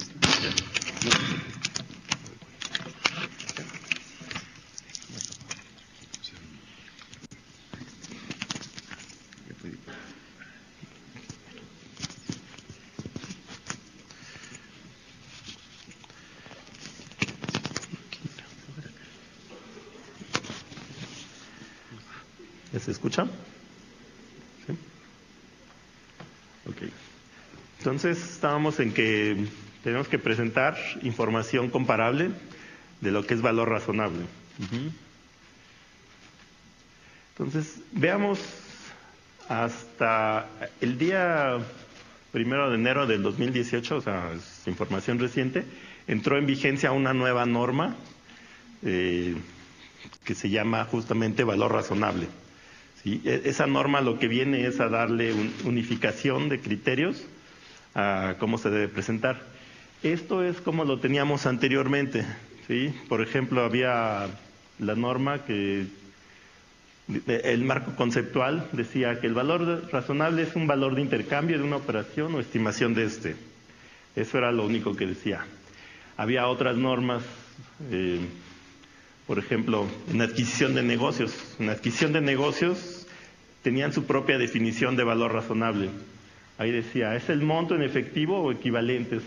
¿Se escucha? ¿Sí? Ok. Entonces estábamos en que tenemos que presentar información comparable de lo que es valor razonable. Entonces, veamos hasta el día primero de enero del 2018, o sea, es información reciente, entró en vigencia una nueva norma eh, que se llama justamente valor razonable. E, esa norma lo que viene es a darle unificación de criterios a cómo se debe presentar. Esto es como lo teníamos anteriormente. ¿sí? Por ejemplo, había la norma que el marco conceptual decía que el valor razonable es un valor de intercambio de una operación o estimación de este. Eso era lo único que decía. Había otras normas, eh, por ejemplo, en adquisición de negocios. En adquisición de negocios tenían su propia definición de valor razonable. Ahí decía, es el monto en efectivo o equivalentes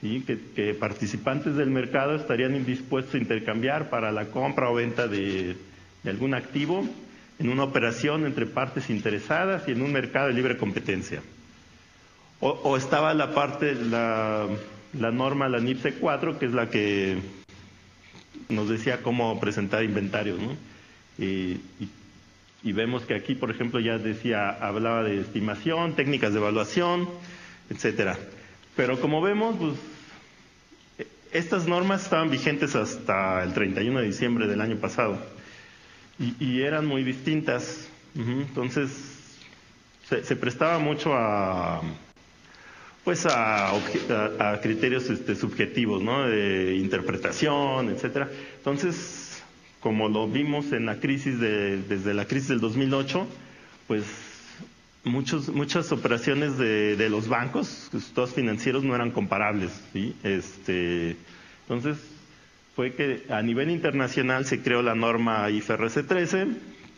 ¿sí? que, participantes del mercado estarían indispuestos a intercambiar para la compra o venta de, algún activo en una operación entre partes interesadas y en un mercado de libre competencia. O, estaba la parte, la, norma, la NIPSE 4, que es la que nos decía cómo presentar inventarios. ¿no? Y vemos que aquí, por ejemplo, ya decía, hablaba de estimación, técnicas de evaluación, etcétera. Pero como vemos, pues, estas normas estaban vigentes hasta el 31 de diciembre del año pasado y, eran muy distintas. Entonces, se, prestaba mucho a pues a, a, criterios este, subjetivos, ¿no? De interpretación, etcétera. Entonces, como lo vimos en la crisis de, desde la crisis del 2008, pues muchos, muchas operaciones de, los bancos, todos financieros, no eran comparables. ¿sí? Este, entonces, fue que a nivel internacional se creó la norma IFRS 13,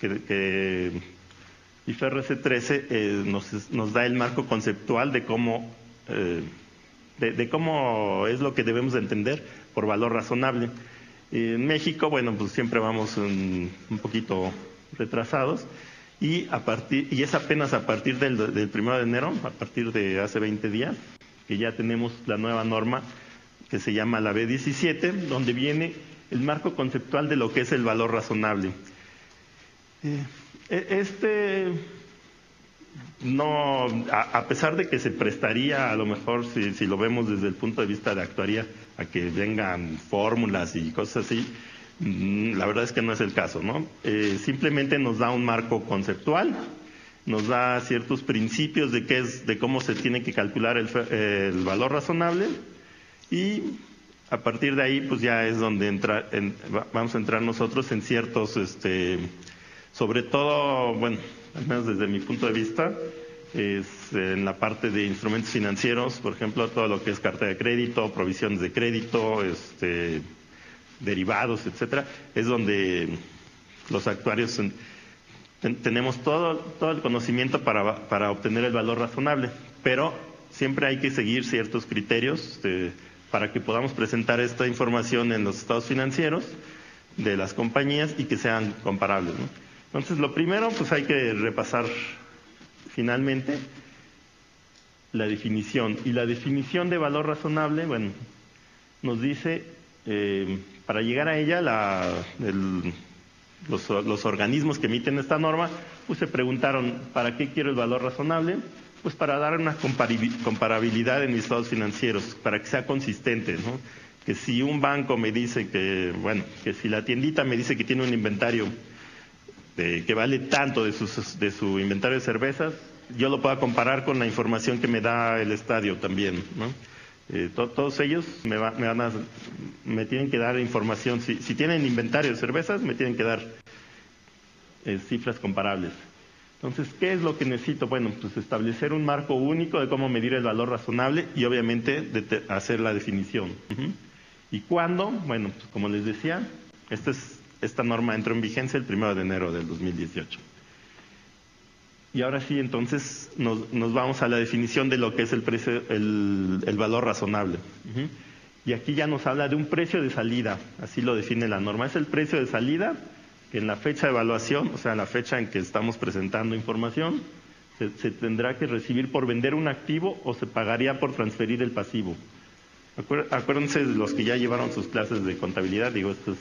que, que IFRS 13 eh, nos, nos, da el marco conceptual de cómo, eh, de, cómo es lo que debemos entender por valor razonable. En México, bueno, pues siempre vamos un, poquito retrasados y, a partir, y es apenas a partir del, del primero de enero, a partir de hace 20 días, que ya tenemos la nueva norma que se llama la B17, donde viene el marco conceptual de lo que es el valor razonable. Eh, e, este no, a, pesar de que se prestaría, a lo mejor si, lo vemos desde el punto de vista de actuaría, a que vengan fórmulas y cosas así, mm, la verdad es que no es el caso, ¿no? Eh, simplemente nos da un marco conceptual, nos da ciertos principios de qué es, de cómo se tiene que calcular el, valor razonable y a partir de ahí, pues ya es donde entra, vamos a entrar nosotros en ciertos, este, sobre todo, bueno, al menos desde mi punto de vista, es en la parte de instrumentos financieros, por ejemplo, todo lo que es carta de crédito, provisiones de crédito, este, derivados, etcétera, es donde los actuarios tenemos todo, todo el conocimiento para, para, obtener el valor razonable, pero siempre hay que seguir ciertos criterios este, para que podamos presentar esta información en los estados financieros de las compañías y que sean comparables. ¿no? Entonces, lo primero, pues hay que repasar finalmente la definición. Y la definición de valor razonable, bueno, nos dice, eh, para llegar a ella, los, organismos que emiten esta norma, pues se preguntaron, ¿para qué quiero el valor razonable? Pues para dar una comparabilidad en mis estados financieros, para que sea consistente, ¿no? Que si un banco me dice que, bueno, que si la tiendita me dice que tiene un inventario que vale tanto de, de su inventario de cervezas, yo lo puedo comparar con la información que me da el estadio también. ¿no? Eh, to- todos ellos me, va- me van a, me tienen que dar información. Si, si tienen inventario de cervezas, me tienen que dar eh, cifras comparables. Entonces, ¿qué es lo que necesito? Bueno, pues establecer un marco único de cómo medir el valor razonable y obviamente de- hacer la definición. Ujú. ¿Y cuándo? Bueno, pues como les decía, esta, es, esta norma entró en vigencia el primero de enero del 2018. Y ahora sí, entonces nos, nos vamos a la definición de lo que es el, precio, el, el valor razonable. Y aquí ya nos habla de un precio de salida, así lo define la norma. Es el precio de salida que en la fecha de evaluación, o sea, la fecha en que estamos presentando información, se, se tendrá que recibir por vender un activo o se pagaría por transferir el pasivo. Acuér- Acuérdense de los que ya llevaron sus clases de contabilidad, digo, esto es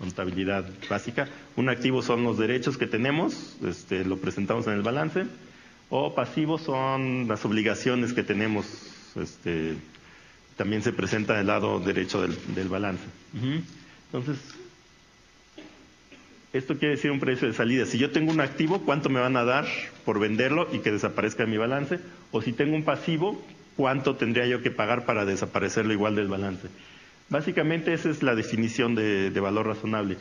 contabilidad básica. Un activo son los derechos que tenemos, este, lo presentamos en el balance, o pasivos son las obligaciones que tenemos, este, también se presenta del lado derecho del, del balance. Entonces, esto quiere decir un precio de salida. Si yo tengo un activo, ¿cuánto me van a dar por venderlo y que desaparezca de mi balance? O si tengo un pasivo, ¿cuánto tendría yo que pagar para desaparecerlo igual del balance? Básicamente esa es la definición de, valor razonable.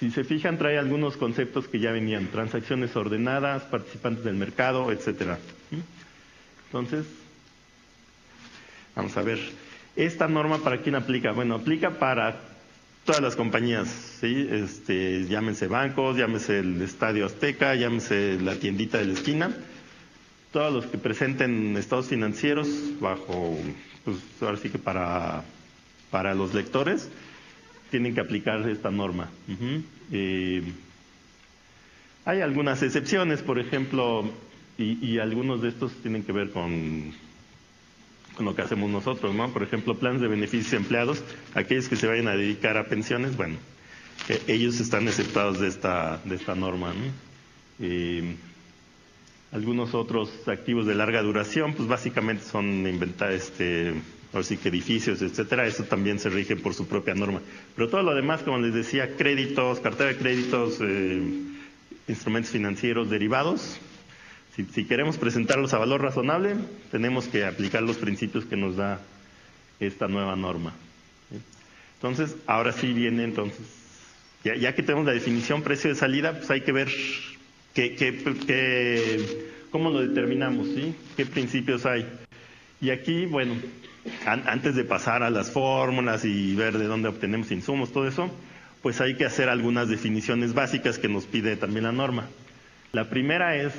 Si se fijan, trae algunos conceptos que ya venían, transacciones ordenadas, participantes del mercado, etcétera. ¿Mm? Entonces, vamos a ver, esta norma para quién aplica? Bueno, aplica para todas las compañías. Este, llámense bancos, llámese el Estadio Azteca, llámese la tiendita de la esquina, todos los que presenten estados financieros bajo, pues ahora sí que para, para los lectores, tienen que aplicar esta norma. Eh, hay algunas excepciones, por ejemplo, y, algunos de estos tienen que ver con, lo que hacemos nosotros, ¿no? Por ejemplo, planes de beneficios empleados, aquellos que se vayan a dedicar a pensiones, bueno, eh, ellos están exceptados de esta, de esta norma, ¿no? Eh, algunos otros activos de larga duración, pues básicamente son inventar, este, ahora sí que edificios, etcétera, eso también se rige por su propia norma. Pero todo lo demás, como les decía, créditos, cartera de créditos, eh, instrumentos financieros derivados, si, si queremos presentarlos a valor razonable, tenemos que aplicar los principios que nos da esta nueva norma. Entonces, ahora sí viene entonces, ya, ya que tenemos la definición precio de salida, pues hay que ver qué, qué, qué- cómo lo determinamos, ¿sí? qué principios hay. Y aquí, bueno, an- antes de pasar a las fórmulas y ver de dónde obtenemos insumos, todo eso, pues hay que hacer algunas definiciones básicas que nos pide también la norma. La primera es,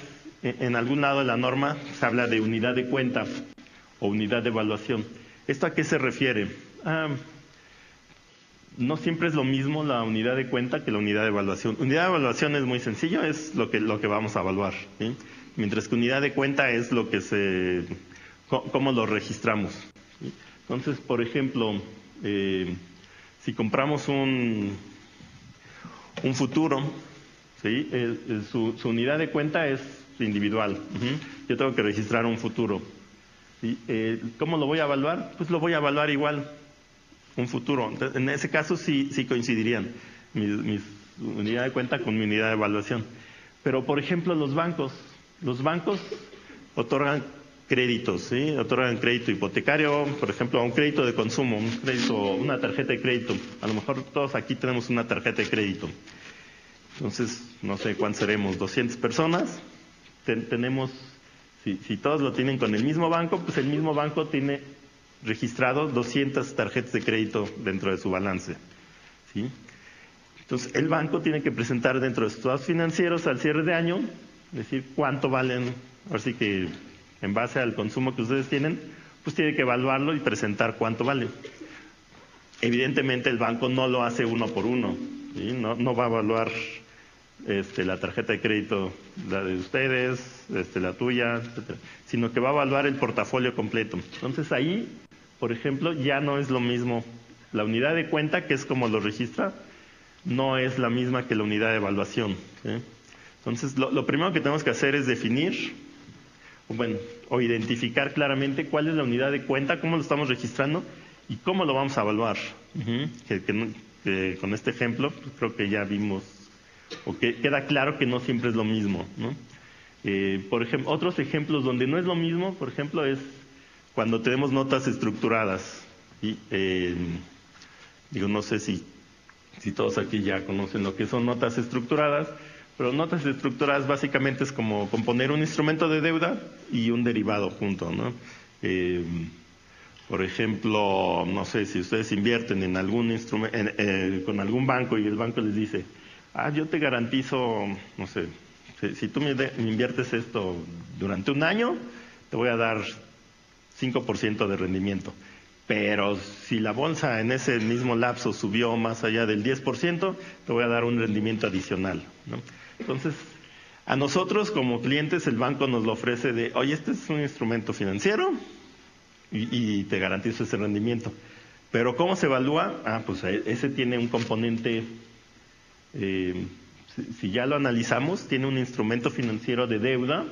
en en algún lado de la norma se habla de unidad de cuenta o unidad de evaluación. ¿Esto a qué se refiere? Ah, no siempre es lo mismo la unidad de cuenta que la unidad de evaluación. Unidad de evaluación es muy sencillo, es lo que, lo que vamos a evaluar. Mientras que unidad de cuenta es lo que se, cómo lo registramos. Entonces, por ejemplo, eh, si compramos un, un futuro, su, unidad de cuenta es individual. Yo tengo que registrar un futuro. Eh, ¿Cómo lo voy a evaluar? Pues lo voy a evaluar igual, un futuro. Entonces, en ese caso sí, sí coincidirían mis, mis unidad de cuenta con mi unidad de evaluación. Pero, por ejemplo, los bancos. Los bancos otorgan créditos, ¿sí? Otorgan crédito hipotecario, por ejemplo, un crédito de consumo, un crédito, una tarjeta de crédito. A lo mejor todos aquí tenemos una tarjeta de crédito. Entonces, no sé cuántos seremos, 200 personas. Ten- tenemos, si, si todos lo tienen con el mismo banco, pues el mismo banco tiene registrado 200 tarjetas de crédito dentro de su balance. ¿sí? Entonces, el banco tiene que presentar dentro de sus estados financieros al cierre de año, decir cuánto valen, así que en base al consumo que ustedes tienen, pues tiene que evaluarlo y presentar cuánto vale. Evidentemente el banco no lo hace uno por uno, ¿sí? no, no va a evaluar este, la tarjeta de crédito, la de ustedes, este, la tuya, etcétera, sino que va a evaluar el portafolio completo. Entonces ahí, por ejemplo, ya no es lo mismo. La unidad de cuenta, que es como lo registra, no es la misma que la unidad de evaluación. ¿sí? Entonces, lo, lo primero que tenemos que hacer es definir, bueno, o identificar claramente cuál es la unidad de cuenta, cómo lo estamos registrando y cómo lo vamos a evaluar. Que con este ejemplo, pues, creo que ya vimos, o que queda claro que no siempre es lo mismo. ¿no? Eh, por ejemplo, otros ejemplos donde no es lo mismo, por ejemplo, es cuando tenemos notas estructuradas. Y, eh, digo, no sé si, si todos aquí ya conocen lo que son notas estructuradas, pero notas estructuradas básicamente es como componer un instrumento de deuda y un derivado junto, ¿no? Eh, por ejemplo, no sé, si ustedes invierten en algún instrumento, eh, con algún banco y el banco les dice, ah, yo te garantizo, no sé, si, tú me, inviertes esto durante un año, te voy a dar 5% de rendimiento. Pero si la bolsa en ese mismo lapso subió más allá del 10%, te voy a dar un rendimiento adicional. ¿no? Entonces, a nosotros como clientes el banco nos lo ofrece de, oye, este es un instrumento financiero y, te garantizo ese rendimiento. Pero ¿cómo se evalúa? Ah, pues e, ese tiene un componente, eh, si ya lo analizamos, tiene un instrumento financiero de deuda,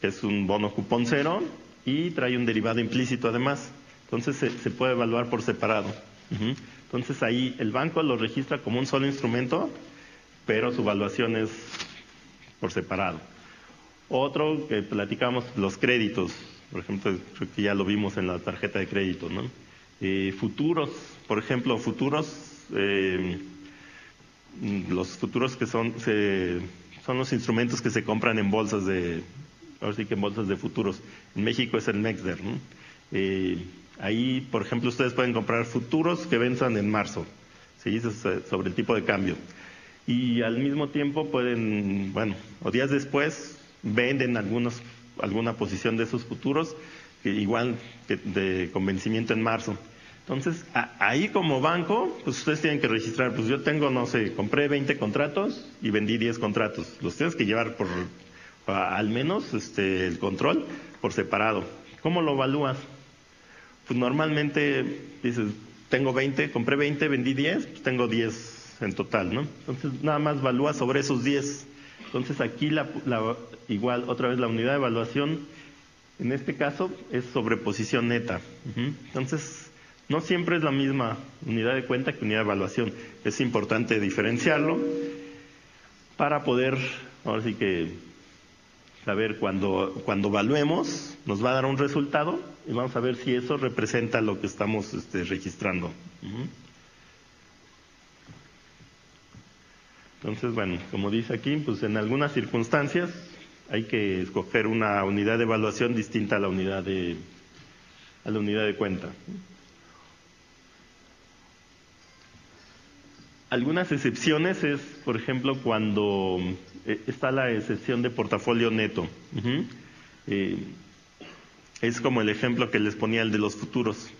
que es un bono cupón cero, y trae un derivado implícito además. Entonces se, puede evaluar por separado. Entonces ahí el banco lo registra como un solo instrumento pero su evaluación es por separado. Otro que platicamos, los créditos, por ejemplo, creo que ya lo vimos en la tarjeta de crédito, ¿no? Eh, futuros, por ejemplo, futuros, eh, los futuros que son, son los instrumentos que se compran en bolsas de, ahora sí que en bolsas de futuros. En México es el MEXDER, ¿no? Eh, ahí, por ejemplo, ustedes pueden comprar futuros que venzan en marzo, ¿sí? sobre el tipo de cambio y al mismo tiempo pueden, bueno, o días después venden algunos, alguna posición de esos futuros, que igual que de convencimiento en marzo. Entonces, ahí como banco, pues ustedes tienen que registrar, pues yo tengo, no sé, compré 20 contratos y vendí 10 contratos. Los tienes que llevar por, al menos, este, el control por separado. ¿Cómo lo evalúas? Pues normalmente dices, tengo 20, compré 20, vendí 10, pues tengo 10 en total, ¿no? Entonces nada más evalúa sobre esos 10. Entonces aquí la, igual otra vez la unidad de evaluación en este caso es sobre posición neta. Entonces no siempre es la misma unidad de cuenta que unidad de evaluación. Es importante diferenciarlo para poder, ahora sí que saber cuando, cuando evaluemos, nos va a dar un resultado y vamos a ver si eso representa lo que estamos este, registrando. Entonces, bueno, como dice aquí, pues en algunas circunstancias hay que escoger una unidad de evaluación distinta a la unidad de, a la unidad de cuenta. Algunas excepciones es, por ejemplo, cuando eh, está la excepción de portafolio neto. Eh, es como el ejemplo que les ponía el de los futuros.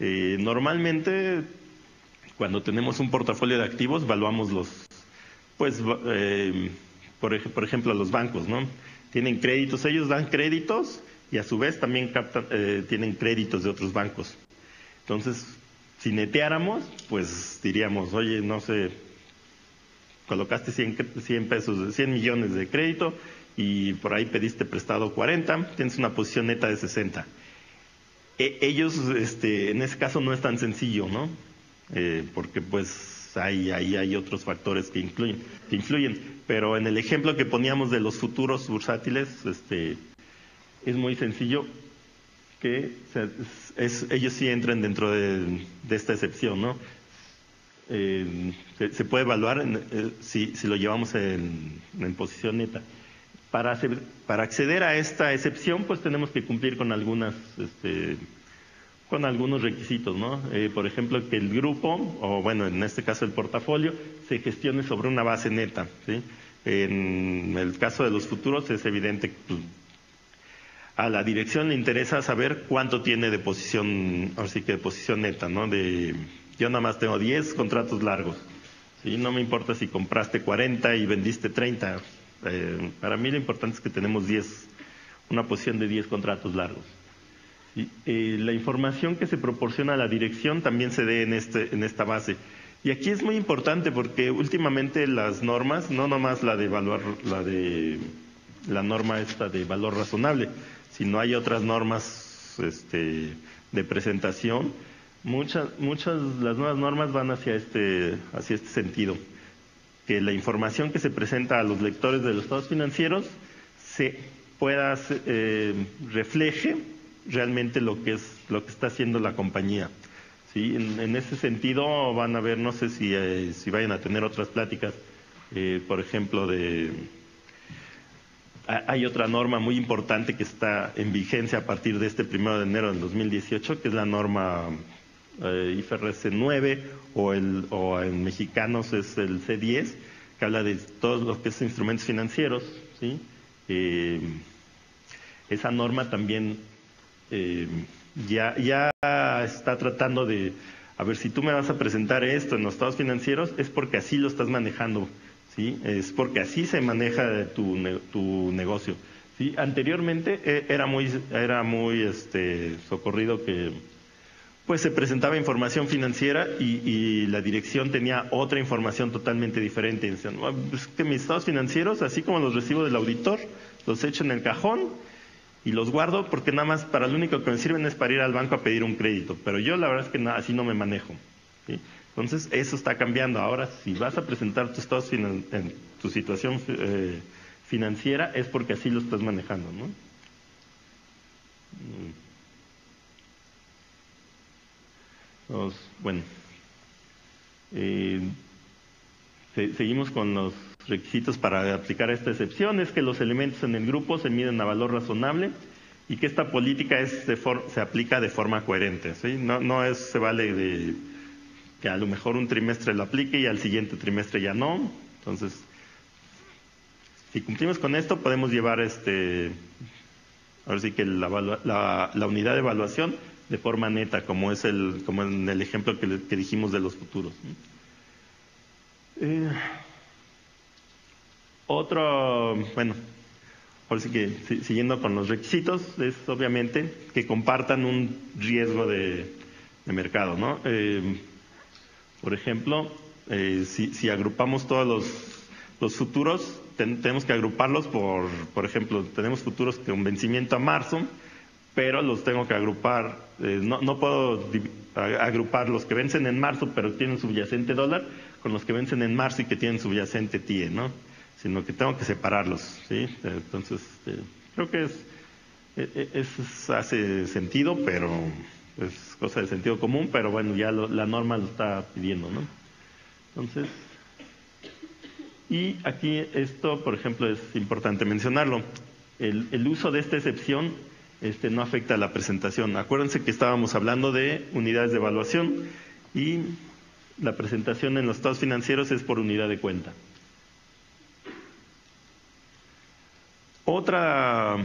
Eh, normalmente, cuando tenemos un portafolio de activos, evaluamos los pues, eh, por, por, ejemplo, los bancos, ¿no? Tienen créditos, ellos dan créditos y a su vez también captan, eh, tienen créditos de otros bancos. Entonces, si neteáramos, pues diríamos, oye, no sé, colocaste 100, 100 pesos, 100 millones de crédito y por ahí pediste prestado 40, tienes una posición neta de 60. E, ellos, este, en ese caso no es tan sencillo, ¿no? Eh, porque pues ahí, hay otros factores que influyen, que influyen. Pero en el ejemplo que poníamos de los futuros bursátiles, este, es muy sencillo que ellos sí entran dentro de, esta excepción, ¿no? Eh, se, puede evaluar eh, si, lo llevamos en, posición neta. Para, para acceder a esta excepción, pues tenemos que cumplir con algunas este, con algunos requisitos, ¿no? Eh, por ejemplo, que el grupo, o bueno, en este caso el portafolio, se gestione sobre una base neta, ¿sí? En el caso de los futuros es evidente que pues, a la dirección le interesa saber cuánto tiene de posición, así que de posición neta, ¿no? De, yo nada más tengo 10 contratos largos, ¿sí? No me importa si compraste 40 y vendiste 30. Eh, para mí lo importante es que tenemos 10, una posición de 10 contratos largos. Y, la información que se proporciona a la dirección también se dé en, este, en esta base. Y aquí es muy importante porque últimamente las normas, no nomás la de evaluar, la de la norma esta de valor razonable, sino hay otras normas este, de presentación, muchas, muchas las nuevas normas van hacia este, hacia este sentido, que la información que se presenta a los lectores de los estados financieros se pueda eh, refleje realmente lo que es lo que está haciendo la compañía. ¿sí? En, ese sentido van a ver, no sé si, eh, si vayan a tener otras pláticas, eh, por ejemplo, de... Hay otra norma muy importante que está en vigencia a partir de este primero de enero del 2018, que es la norma eh, IFRS 9 o, el, o en mexicanos es el C10, que habla de todos los que es instrumentos financieros. ¿sí? Eh, esa norma también eh, ya, ya está tratando de, a ver, si tú me vas a presentar esto en los estados financieros, es porque así lo estás manejando, ¿sí? Es porque así se maneja tu, tu negocio. Anteriormente eh, era muy, era muy este, socorrido que pues se presentaba información financiera y, la dirección tenía otra información totalmente diferente. Decían, pues que mis estados financieros, así como los recibo del auditor, los echo en el cajón y los guardo porque nada más para lo único que me sirven es para ir al banco a pedir un crédito. Pero yo la verdad es que así no me manejo. Entonces eso está cambiando. Ahora si vas a presentar tus en tu situación eh, financiera es porque así lo estás manejando. ¿no? Mm. bueno, eh, seguimos con los requisitos para aplicar esta excepción es que los elementos en el grupo se miden a valor razonable y que esta política se aplica de forma coherente. No, no es, se vale de que a lo mejor un trimestre lo aplique y al siguiente trimestre ya no. Entonces, si cumplimos con esto, podemos llevar este, ahora sí que la, unidad de evaluación de forma neta, como es el, como en el ejemplo que, dijimos de los futuros. Eh, otro, bueno, ahora sí que siguiendo con los requisitos, es obviamente que compartan un riesgo de, mercado, ¿no? Eh, por ejemplo, eh, si, agrupamos todos los, futuros, tenemos que agruparlos por, por ejemplo, tenemos futuros con vencimiento a marzo, pero los tengo que agrupar, eh, no, no puedo agrupar los que vencen en marzo pero tienen subyacente dólar con los que vencen en marzo y que tienen subyacente TIE, ¿no? Sino que tengo que separarlos, ¿sí? Entonces, este, creo que es, e, e, hace sentido, pero es cosa de sentido común, pero bueno, ya la norma lo está pidiendo, ¿no? Entonces, y aquí esto, por ejemplo, es importante mencionarlo. El, uso de esta excepción este, no afecta a la presentación. Acuérdense que estábamos hablando de unidades de evaluación y la presentación en los estados financieros es por unidad de cuenta. Otra,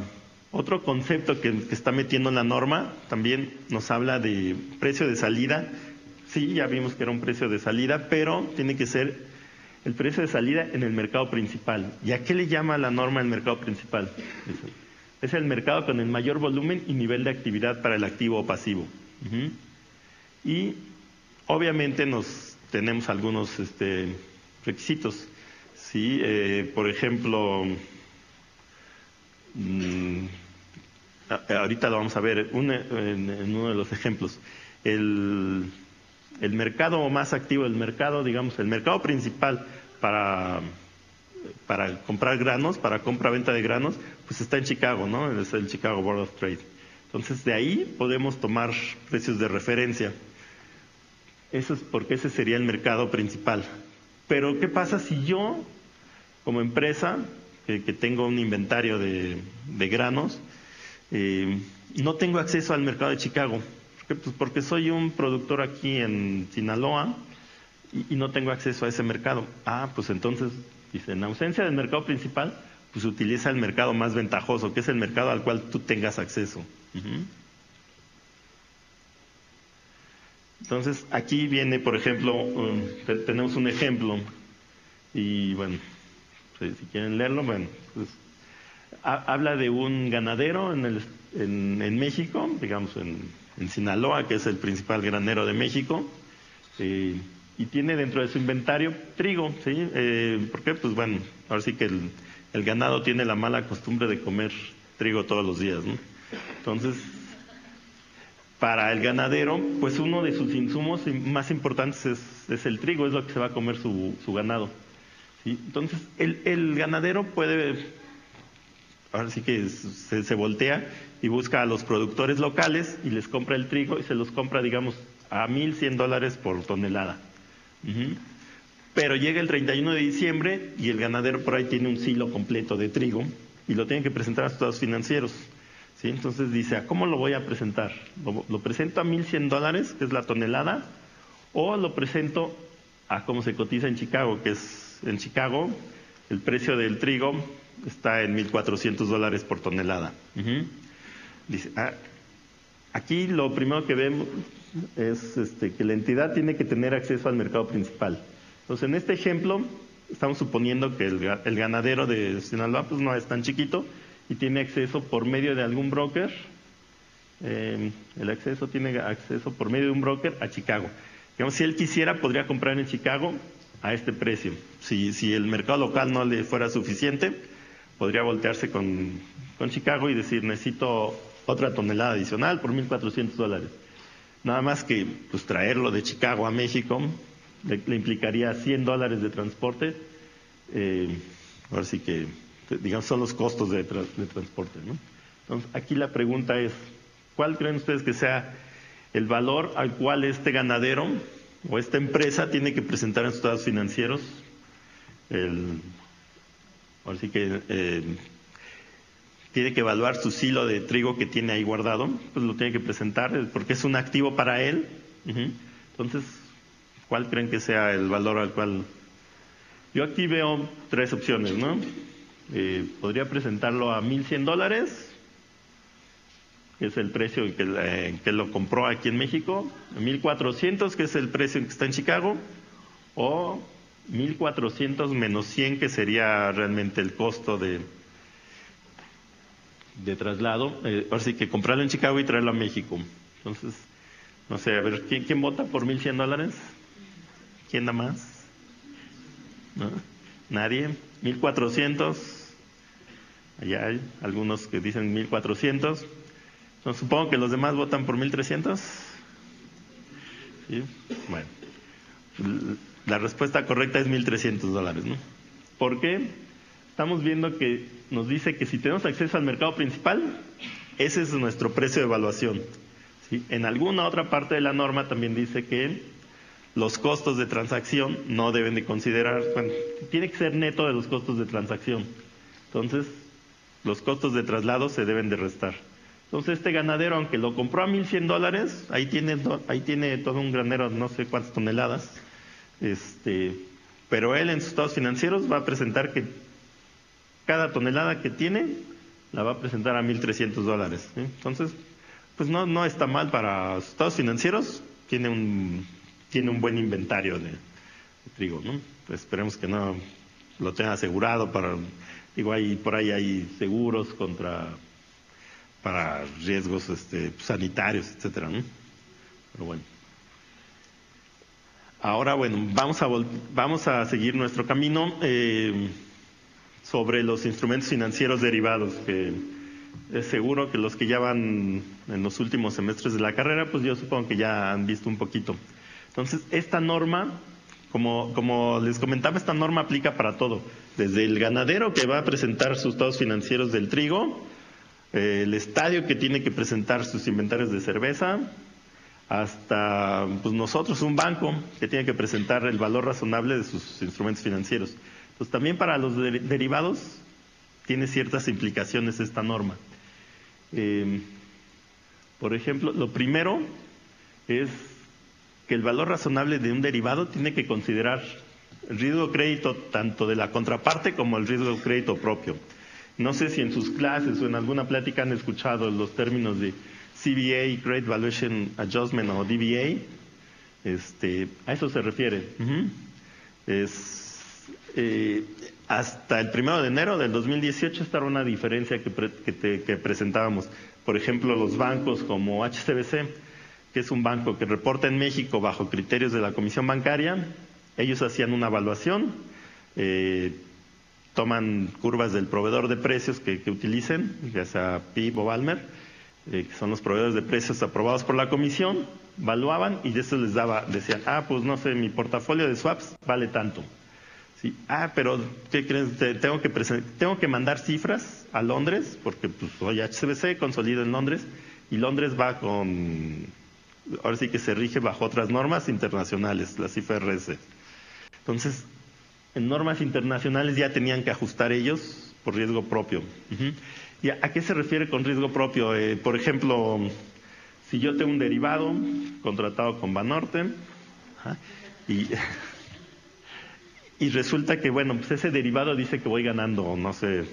otro concepto que, está metiendo en la norma también nos habla de precio de salida. Sí, ya vimos que era un precio de salida, pero tiene que ser el precio de salida en el mercado principal. ¿Y a qué le llama la norma el mercado principal? Es el mercado con el mayor volumen y nivel de actividad para el activo o pasivo. Y obviamente nos tenemos algunos este, requisitos. Sí, eh, por ejemplo, Mm, ahorita lo vamos a ver en, uno de los ejemplos. El, mercado más activo, el mercado, digamos, el mercado principal para, para comprar granos, para compra-venta de granos, pues está en Chicago, ¿no? Es el Chicago Board of Trade. Entonces, de ahí podemos tomar precios de referencia. Eso es porque ese sería el mercado principal. Pero, ¿qué pasa si yo, como empresa, que, tengo un inventario de, granos, eh, no tengo acceso al mercado de Chicago. Pues porque soy un productor aquí en Sinaloa y, no tengo acceso a ese mercado. Ah, pues entonces, dice, en ausencia del mercado principal, pues utiliza el mercado más ventajoso, que es el mercado al cual tú tengas acceso. Entonces, aquí viene, por ejemplo, tenemos un ejemplo, y bueno, si, quieren leerlo, bueno, pues, habla de un ganadero en, el, en, México, digamos en, Sinaloa, que es el principal granero de México, eh, y tiene dentro de su inventario trigo, ¿sí? Eh, ¿Por qué? Pues bueno, ahora sí que el, ganado tiene la mala costumbre de comer trigo todos los días, ¿no? Entonces, para el ganadero, pues uno de sus insumos más importantes es, es el trigo, es lo que se va a comer su ganado. Entonces, el, ganadero puede, ahora sí que se, se, voltea y busca a los productores locales y les compra el trigo y se los compra, digamos, a 1.100 dólares por tonelada. Pero llega el 31 de diciembre y el ganadero por ahí tiene un silo completo de trigo y lo tiene que presentar a estados financieros. ¿sí? Entonces dice, ¿a cómo lo voy a presentar? ¿Lo, presento a 1.100 dólares, que es la tonelada? ¿O lo presento a cómo se cotiza en Chicago, que es en Chicago el precio del trigo está en 1.400 dólares por tonelada. Dice, ah, aquí lo primero que vemos es este, que la entidad tiene que tener acceso al mercado principal. Entonces, en este ejemplo, estamos suponiendo que el, ganadero de Sinaloa pues, no es tan chiquito y tiene acceso por medio de algún broker. Eh, el acceso tiene acceso por medio de un broker a Chicago. Digamos, si él quisiera, podría comprar en Chicago a este precio. Si, si el mercado local no le fuera suficiente, podría voltearse con, con Chicago y decir, necesito otra tonelada adicional por 1.400 dólares. Nada más que pues, traerlo de Chicago a México le, implicaría 100 dólares de transporte. Eh, ahora sí que, digamos, son los costos de, transporte. ¿no? Entonces, aquí la pregunta es, ¿cuál creen ustedes que sea el valor al cual este ganadero o esta empresa tiene que presentar en sus estados financieros el, ahora sí que eh, tiene que evaluar su silo de trigo que tiene ahí guardado, pues lo tiene que presentar eh, porque es un activo para él. Entonces, ¿cuál creen que sea el valor al cual? Yo aquí veo tres opciones, ¿no? Eh, podría presentarlo a 1.100 dólares, que es el precio en que, lo compró aquí en México, 1.400, que es el precio en que está en Chicago, o 1.400 menos 100, que sería realmente el costo de, de traslado. Eh, ahora que comprarlo en Chicago y traerlo a México. Entonces, no sé, a ver, ¿quién, quién vota por 1.100 dólares? ¿Quién da más? ¿No? ¿Nadie? ¿1.400? Allá hay algunos que dicen 1.400. Entonces, supongo que los demás votan por 1.300. ¿Sí? Bueno la respuesta correcta es 1.300 dólares, ¿no? ¿Por qué? Estamos viendo que nos dice que si tenemos acceso al mercado principal, ese es nuestro precio de evaluación. En alguna otra parte de la norma también dice que los costos de transacción no deben de considerar, bueno, tiene que ser neto de los costos de transacción. Entonces, los costos de traslado se deben de restar. Entonces, este ganadero, aunque lo compró a 1.100 dólares, ahí tiene, ahí tiene todo un granero, no sé cuántas toneladas, este, pero él en sus estados financieros va a presentar que cada tonelada que tiene la va a presentar a 1.300 dólares. Entonces, pues no, no está mal para sus estados financieros, tiene un, tiene un buen inventario de, trigo. ¿no? Pues esperemos que no lo tenga asegurado para, digo, ahí, por ahí hay seguros contra, para riesgos este, sanitarios, etcétera. ¿no? Pero bueno. Ahora, bueno, vamos a, vamos a seguir nuestro camino eh, sobre los instrumentos financieros derivados, que es seguro que los que ya van en los últimos semestres de la carrera, pues yo supongo que ya han visto un poquito. Entonces, esta norma, como, como les comentaba, esta norma aplica para todo, desde el ganadero que va a presentar sus estados financieros del trigo, eh, el estadio que tiene que presentar sus inventarios de cerveza, hasta pues nosotros, un banco que tiene que presentar el valor razonable de sus instrumentos financieros. Pues también para los derivados tiene ciertas implicaciones esta norma. Em, por ejemplo, lo primero es que el valor razonable de un derivado tiene que considerar el riesgo crédito tanto de la contraparte como el riesgo crédito propio. No sé si en sus clases o en alguna plática han escuchado los términos de CVA, Great Valuation Adjustment o DVA, este, a eso se refiere. es, eh, hasta el primero de enero del 2018 estaba una diferencia que, que, presentábamos. Por ejemplo, los bancos como HCBC, que es un banco que reporta en México bajo criterios de la Comisión Bancaria, ellos hacían una evaluación, eh, toman curvas del proveedor de precios que, que utilicen, ya sea PIB o Balmer, eh, que son los proveedores de precios aprobados por la comisión, evaluaban y de eso les daba, decían, ah, pues no sé, mi portafolio de swaps vale tanto. Sí. Ah, pero ¿qué crees? Te- Tengo que, tengo que mandar cifras a Londres, porque pues hoy HCBC consolida en Londres, y Londres va con, ahora sí que se rige bajo otras normas internacionales, las IFRS. Entonces, en normas internacionales ya tenían que ajustar ellos por riesgo propio. Ujú. ¿Y a, qué se refiere con riesgo propio? Eh, por ejemplo, si yo tengo un derivado contratado con Banorte, ajá, y, resulta que, bueno, pues ese derivado dice que voy ganando, no sé,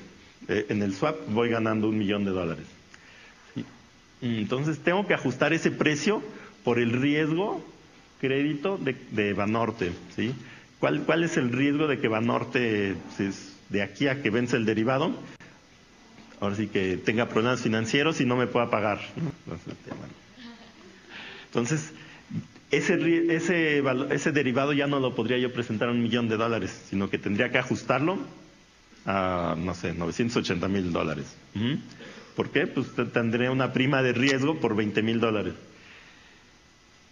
eh, en el swap voy ganando un millón de dólares. ¿sí? Entonces tengo que ajustar ese precio por el riesgo crédito de, de Banorte, ¿sí? ¿Cuál, ¿Cuál es el riesgo de que Banorte, pues, de aquí a que vence el derivado, ahora sí que tenga problemas financieros y no me pueda pagar? Entonces, ese, ese, derivado ya no lo podría yo presentar a un millón de dólares, sino que tendría que ajustarlo a, no sé, 980 mil dólares. ¿Por qué? Pues te- tendría una prima de riesgo por 20 mil dólares.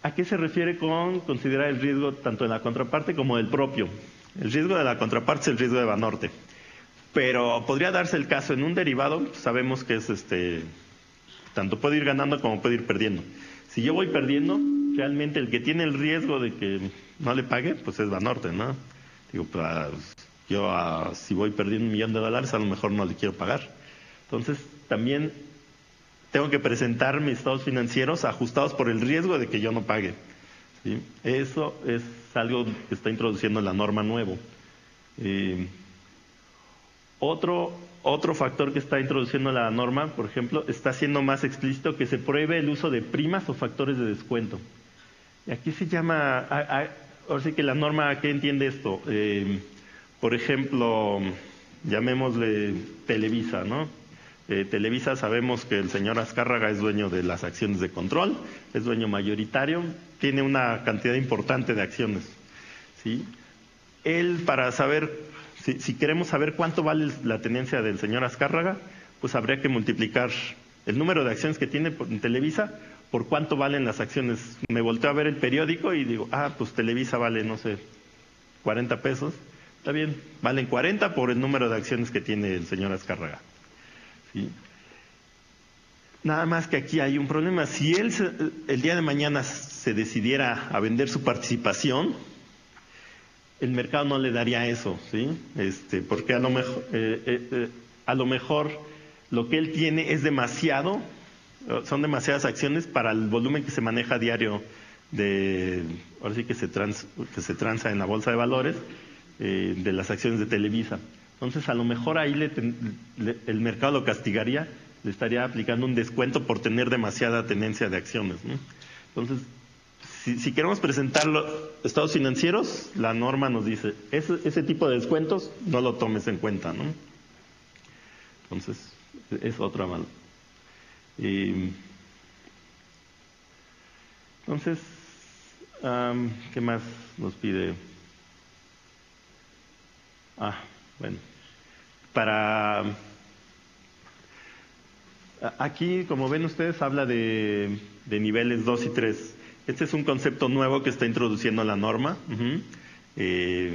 ¿A qué se refiere con considerar el riesgo tanto de la contraparte como del propio? El riesgo de la contraparte es el riesgo de Banorte. Pero podría darse el caso en un derivado, sabemos que es este, tanto puede ir ganando como puede ir perdiendo. Si yo voy perdiendo, realmente el que tiene el riesgo de que no le pague, pues es Banorte, ¿no? Digo, pues yo ah, si voy perdiendo un millón de dólares, a lo mejor no le quiero pagar. Entonces, también tengo que presentar mis estados financieros ajustados por el riesgo de que yo no pague. Eso es algo que está introduciendo la norma nuevo. Eh, otro, otro factor que está introduciendo la norma, por ejemplo, está haciendo más explícito que se prohíbe el uso de primas o factores de descuento. Y aquí se llama, ahora sí que la norma, ¿qué entiende esto? Eh, por ejemplo, llamémosle Televisa, ¿no? Eh, Televisa sabemos que el señor Azcárraga es dueño de las acciones de control, es dueño mayoritario, tiene una cantidad importante de acciones, ¿sí? Él, para saber, si, queremos saber cuánto vale la tenencia del señor Azcárraga, pues habría que multiplicar el número de acciones que tiene en Televisa por cuánto valen las acciones. Me volteo a ver el periódico y digo, ah, pues Televisa vale, no sé, 40 pesos. Está bien, valen 40 por el número de acciones que tiene el señor Azcárraga. Nada más que aquí hay un problema. Si él se- el día de mañana se decidiera a vender su participación, el mercado no le daría eso, ¿sí? Este, porque a lo mejor, eh, eh, eh, a lo mejor lo que él tiene es demasiado, son demasiadas acciones para el volumen que se maneja a diario de, ahora sí que se trans, que se transa en la bolsa de valores de las acciones de Televisa. Entonces, a lo mejor ahí le le- el mercado lo castigaría, le estaría aplicando un descuento por tener demasiada tenencia de acciones. Entonces, si, queremos presentar los estados financieros, la norma nos dice, ese, ese tipo de descuentos no lo tomes en cuenta, ¿no? Entonces, es otra mala. Y, entonces, am, ¿qué más nos pide? Ah, bueno. Para aquí, como ven ustedes, habla de, de niveles 2 y 3. Este es un concepto nuevo que está introduciendo la norma. Eh,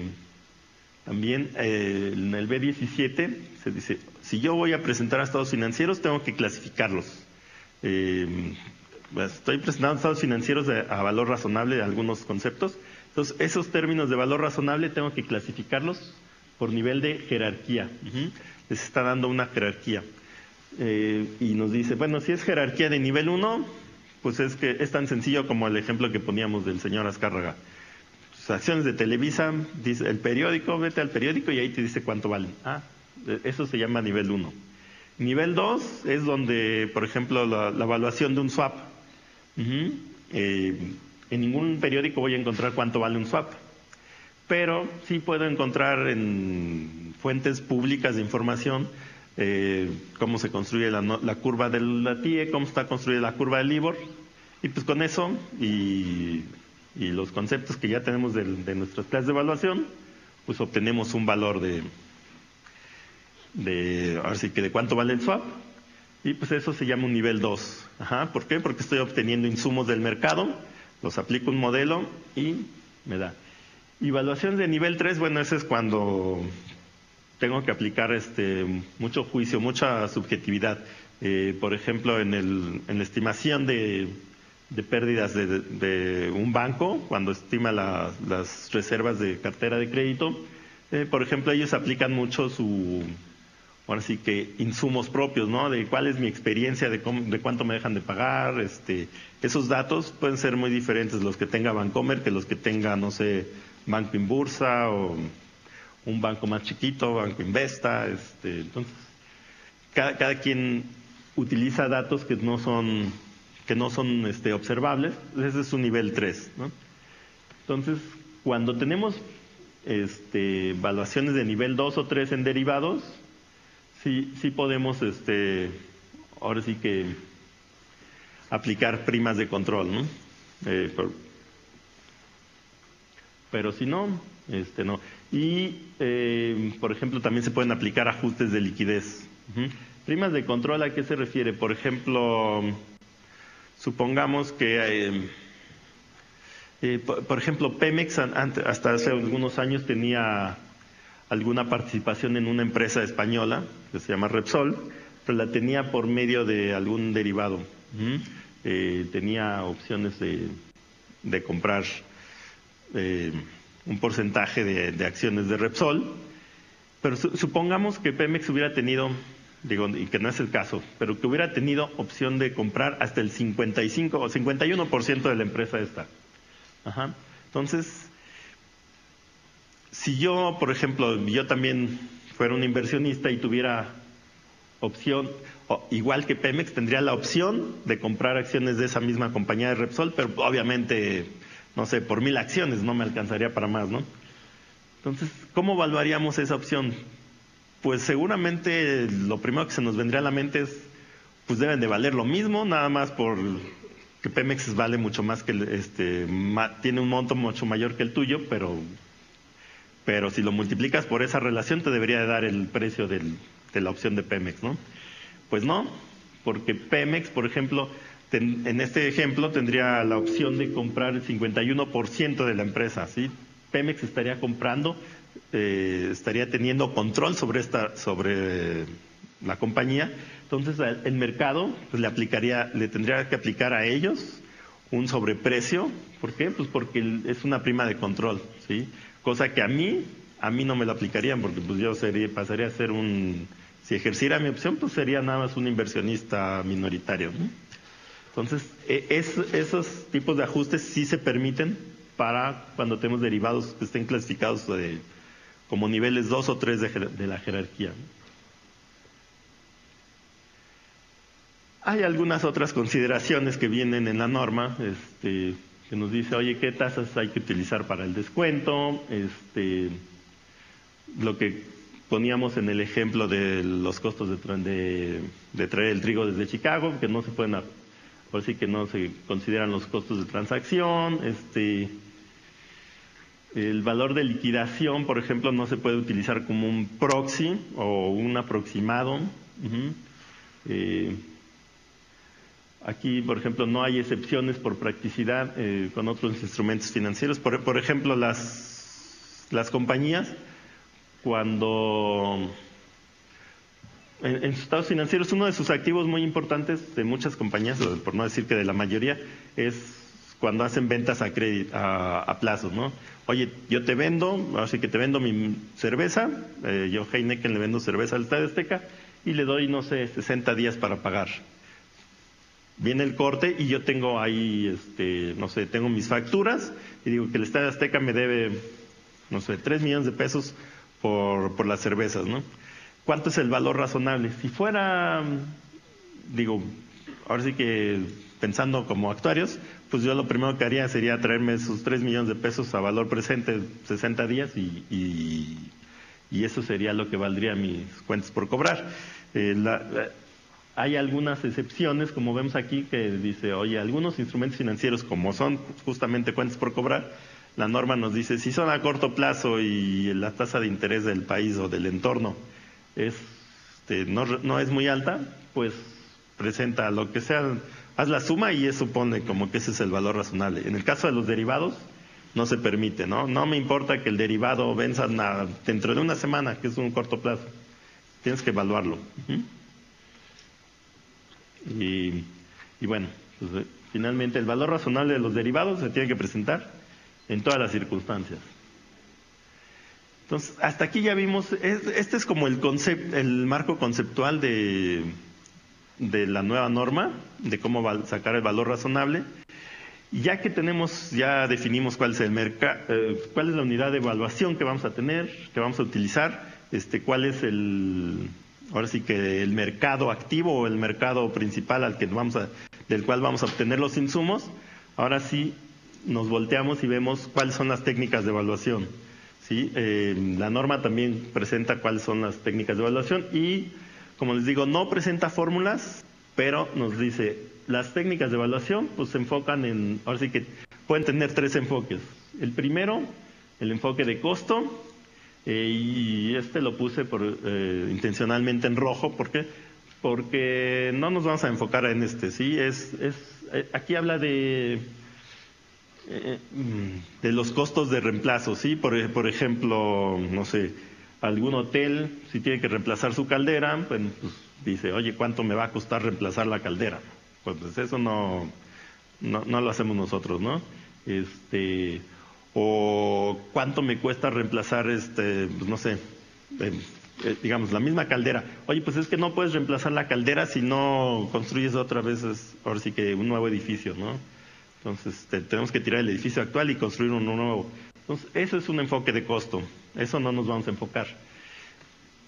también eh, en el B17 se dice, si yo voy a presentar a estados financieros, tengo que clasificarlos. Eh, estoy presentando estados financieros de- a valor razonable de algunos conceptos. Entonces, esos términos de valor razonable tengo que clasificarlos por nivel de jerarquía. Les está dando una jerarquía. Eh, y nos dice, bueno, si es jerarquía de nivel 1, pues es que es tan sencillo como el ejemplo que poníamos del señor Azcárraga. Sus acciones de Televisa, dice el periódico, vete al periódico y ahí te dice cuánto valen. Ah, eh, eso se llama nivel 1. Nivel 2 es donde, por ejemplo, la, evaluación de un swap. Eh, en ningún periódico voy a encontrar cuánto vale un swap, pero sí puedo encontrar en fuentes públicas de información eh, cómo se construye la, la curva de la TIE, cómo está construida la curva del LIBOR, y pues con eso y, los conceptos que ya tenemos del- de, nuestras clases de evaluación, pues obtenemos un valor de, de, ahora sí que de cuánto vale el swap, y pues eso se llama un nivel 2. Ajá, ¿Por qué? Porque estoy obteniendo insumos del mercado, los aplico un modelo y me da. Evaluaciones de nivel 3, bueno, ese es cuando tengo que aplicar este mucho juicio, mucha subjetividad. Eh, por ejemplo, en, el, en la estimación de, pérdidas de, de, un banco, cuando estima la, las reservas de cartera de crédito, eh, por ejemplo, ellos aplican mucho su, bueno, sí que insumos propios, ¿no? De cuál es mi experiencia, de, cómo, de cuánto me dejan de pagar, este, esos datos pueden ser muy diferentes los que tenga Bancomer que los que tenga, no sé, Banco Inbursa o un banco más chiquito, Banco Investa, este, entonces, cada, quien utiliza datos que no son que no son este, observables, ese es su nivel 3. ¿no? Entonces, cuando tenemos este, evaluaciones de nivel 2 o 3 en derivados, sí, sí podemos, ahora sí que aplicar primas de control, ¿no? Eh, por, pero si no, este no. Y, eh, por ejemplo, también se pueden aplicar ajustes de liquidez. Uh -huh. Primas de control, ¿a qué se refiere? Por ejemplo, supongamos que, eh, eh, por, por, ejemplo, Pemex hasta hace algunos años tenía alguna participación en una empresa española que se llama Repsol, pero la tenía por medio de algún derivado. Uh -huh. tenía opciones de, de comprar eh, un porcentaje de, acciones de Repsol, pero su, supongamos que Pemex hubiera tenido, digo, y que no es el caso, pero que hubiera tenido opción de comprar hasta el 55 o 51% de la empresa esta. Ajá. Entonces, si yo, por ejemplo, yo también fuera un inversionista y tuviera opción, igual que Pemex, tendría la opción de comprar acciones de esa misma compañía de Repsol, pero obviamente, no sé, por mil acciones no me alcanzaría para más, ¿no? Entonces, ¿cómo evaluaríamos esa opción? Pues seguramente lo primero que se nos vendría a la mente es, pues deben de valer lo mismo, nada más por que Pemex vale mucho más que, este, ma, tiene un monto mucho mayor que el tuyo, pero pero si lo multiplicas por esa relación te debería de dar el precio de la opción de Pemex, ¿no? Pues no, porque Pemex, por ejemplo, ten, en este ejemplo tendría la opción de comprar el 51% de la empresa, ¿sí? Pemex estaría comprando, eh, estaría teniendo control sobre esta, sobre la compañía, entonces el mercado pues, le aplicaría, le tendría que aplicar a ellos un sobreprecio, ¿por qué? Pues porque es una prima de control, ¿sí? cosa que a mí, a mí no me lo aplicarían, porque pues yo sería, pasaría a ser un, si ejerciera mi opción, pues sería nada más un inversionista minoritario. ¿no? Entonces, es, esos tipos de ajustes sí se permiten para cuando tenemos derivados que estén clasificados como niveles 2 o 3 de, la jerarquía. Hay algunas otras consideraciones que vienen en la norma, este, que nos dice, oye, ¿qué tasas hay que utilizar para el descuento? Este, lo que poníamos en el ejemplo de los costos de, de, de traer el trigo desde Chicago, que no se pueden, por sí que no se consideran los costos de transacción, este, el valor de liquidación, por ejemplo, no se puede utilizar como un proxy o un aproximado. Eh, Aquí, por ejemplo, no hay excepciones por practicidad eh, con otros instrumentos financieros. Por, por ejemplo, las, las, compañías, cuando en, en, sus estados financieros, uno de sus activos muy importantes de muchas compañías, por no decir que de la mayoría, es cuando hacen ventas a, crédito, a, ¿no? Oye, yo te vendo, así que te vendo mi cerveza, eh, yo Heineken le vendo cerveza al Estadio Azteca y le doy, no sé, 60 días para pagar viene el corte y yo tengo ahí, este, no sé, tengo mis facturas y digo que el Estadio Azteca me debe, no sé, 3 millones de pesos por las cervezas, ¿no? ¿Cuánto es el valor razonable? Si fuera, digo, ahora sí que pensando como actuarios, pues yo lo primero que haría sería traerme esos 3 millones de pesos a valor presente 60 días y, eso sería lo que valdría mis cuentas por cobrar. Eh, hay algunas excepciones, como vemos aquí, que dice, oye, algunos instrumentos financieros, como son justamente cuentas por cobrar, la norma nos dice, si son a corto plazo y la tasa de interés del país o del entorno este, no, no, es muy alta, pues presenta lo que sea, haz la suma y eso supone como que ese es el valor razonable. En el caso de los derivados, no se permite, ¿no? No me importa que el derivado venza dentro de una semana, que es un corto plazo. Tienes que evaluarlo. y, bueno, pues, eh, finalmente el valor razonable de los derivados se tiene que presentar en todas las circunstancias. Entonces, hasta aquí ya vimos, este es como el, el marco conceptual de, de la nueva norma, de cómo sacar el valor razonable. Ya que tenemos, ya definimos cuál es el mercado, eh, cuál es la unidad de evaluación que vamos a tener, que vamos a utilizar, este, cuál es el, ahora sí que el mercado activo o el mercado principal al que vamos a, del cual vamos a obtener los insumos. Ahora sí nos volteamos y vemos cuáles son las técnicas de evaluación. ¿Sí? Eh, la norma también presenta cuáles son las técnicas de evaluación y, como les digo, no presenta fórmulas, pero nos dice las técnicas de evaluación pues se enfocan en, ahora sí que pueden tener tres enfoques. El primero, el enfoque de costo, eh, y este lo puse por, eh, intencionalmente en rojo, porque porque no nos vamos a enfocar en este, sí, es, es aquí habla de de los costos de reemplazo, ¿sí? Por, por, ejemplo, no sé, algún hotel, si tiene que reemplazar su caldera, pues, pues, dice, oye, ¿cuánto me va a costar reemplazar la caldera? Pues, pues eso no, no, no, lo hacemos nosotros, ¿no? Este, o cuánto me cuesta reemplazar, este, pues no sé, eh, eh, digamos, la misma caldera. Oye, pues es que no puedes reemplazar la caldera si no construyes otra vez, ahora sí que un nuevo edificio, ¿no? Entonces, tenemos que tirar el edificio actual y construir uno nuevo. Entonces, eso es un enfoque de costo. Eso no nos vamos a enfocar.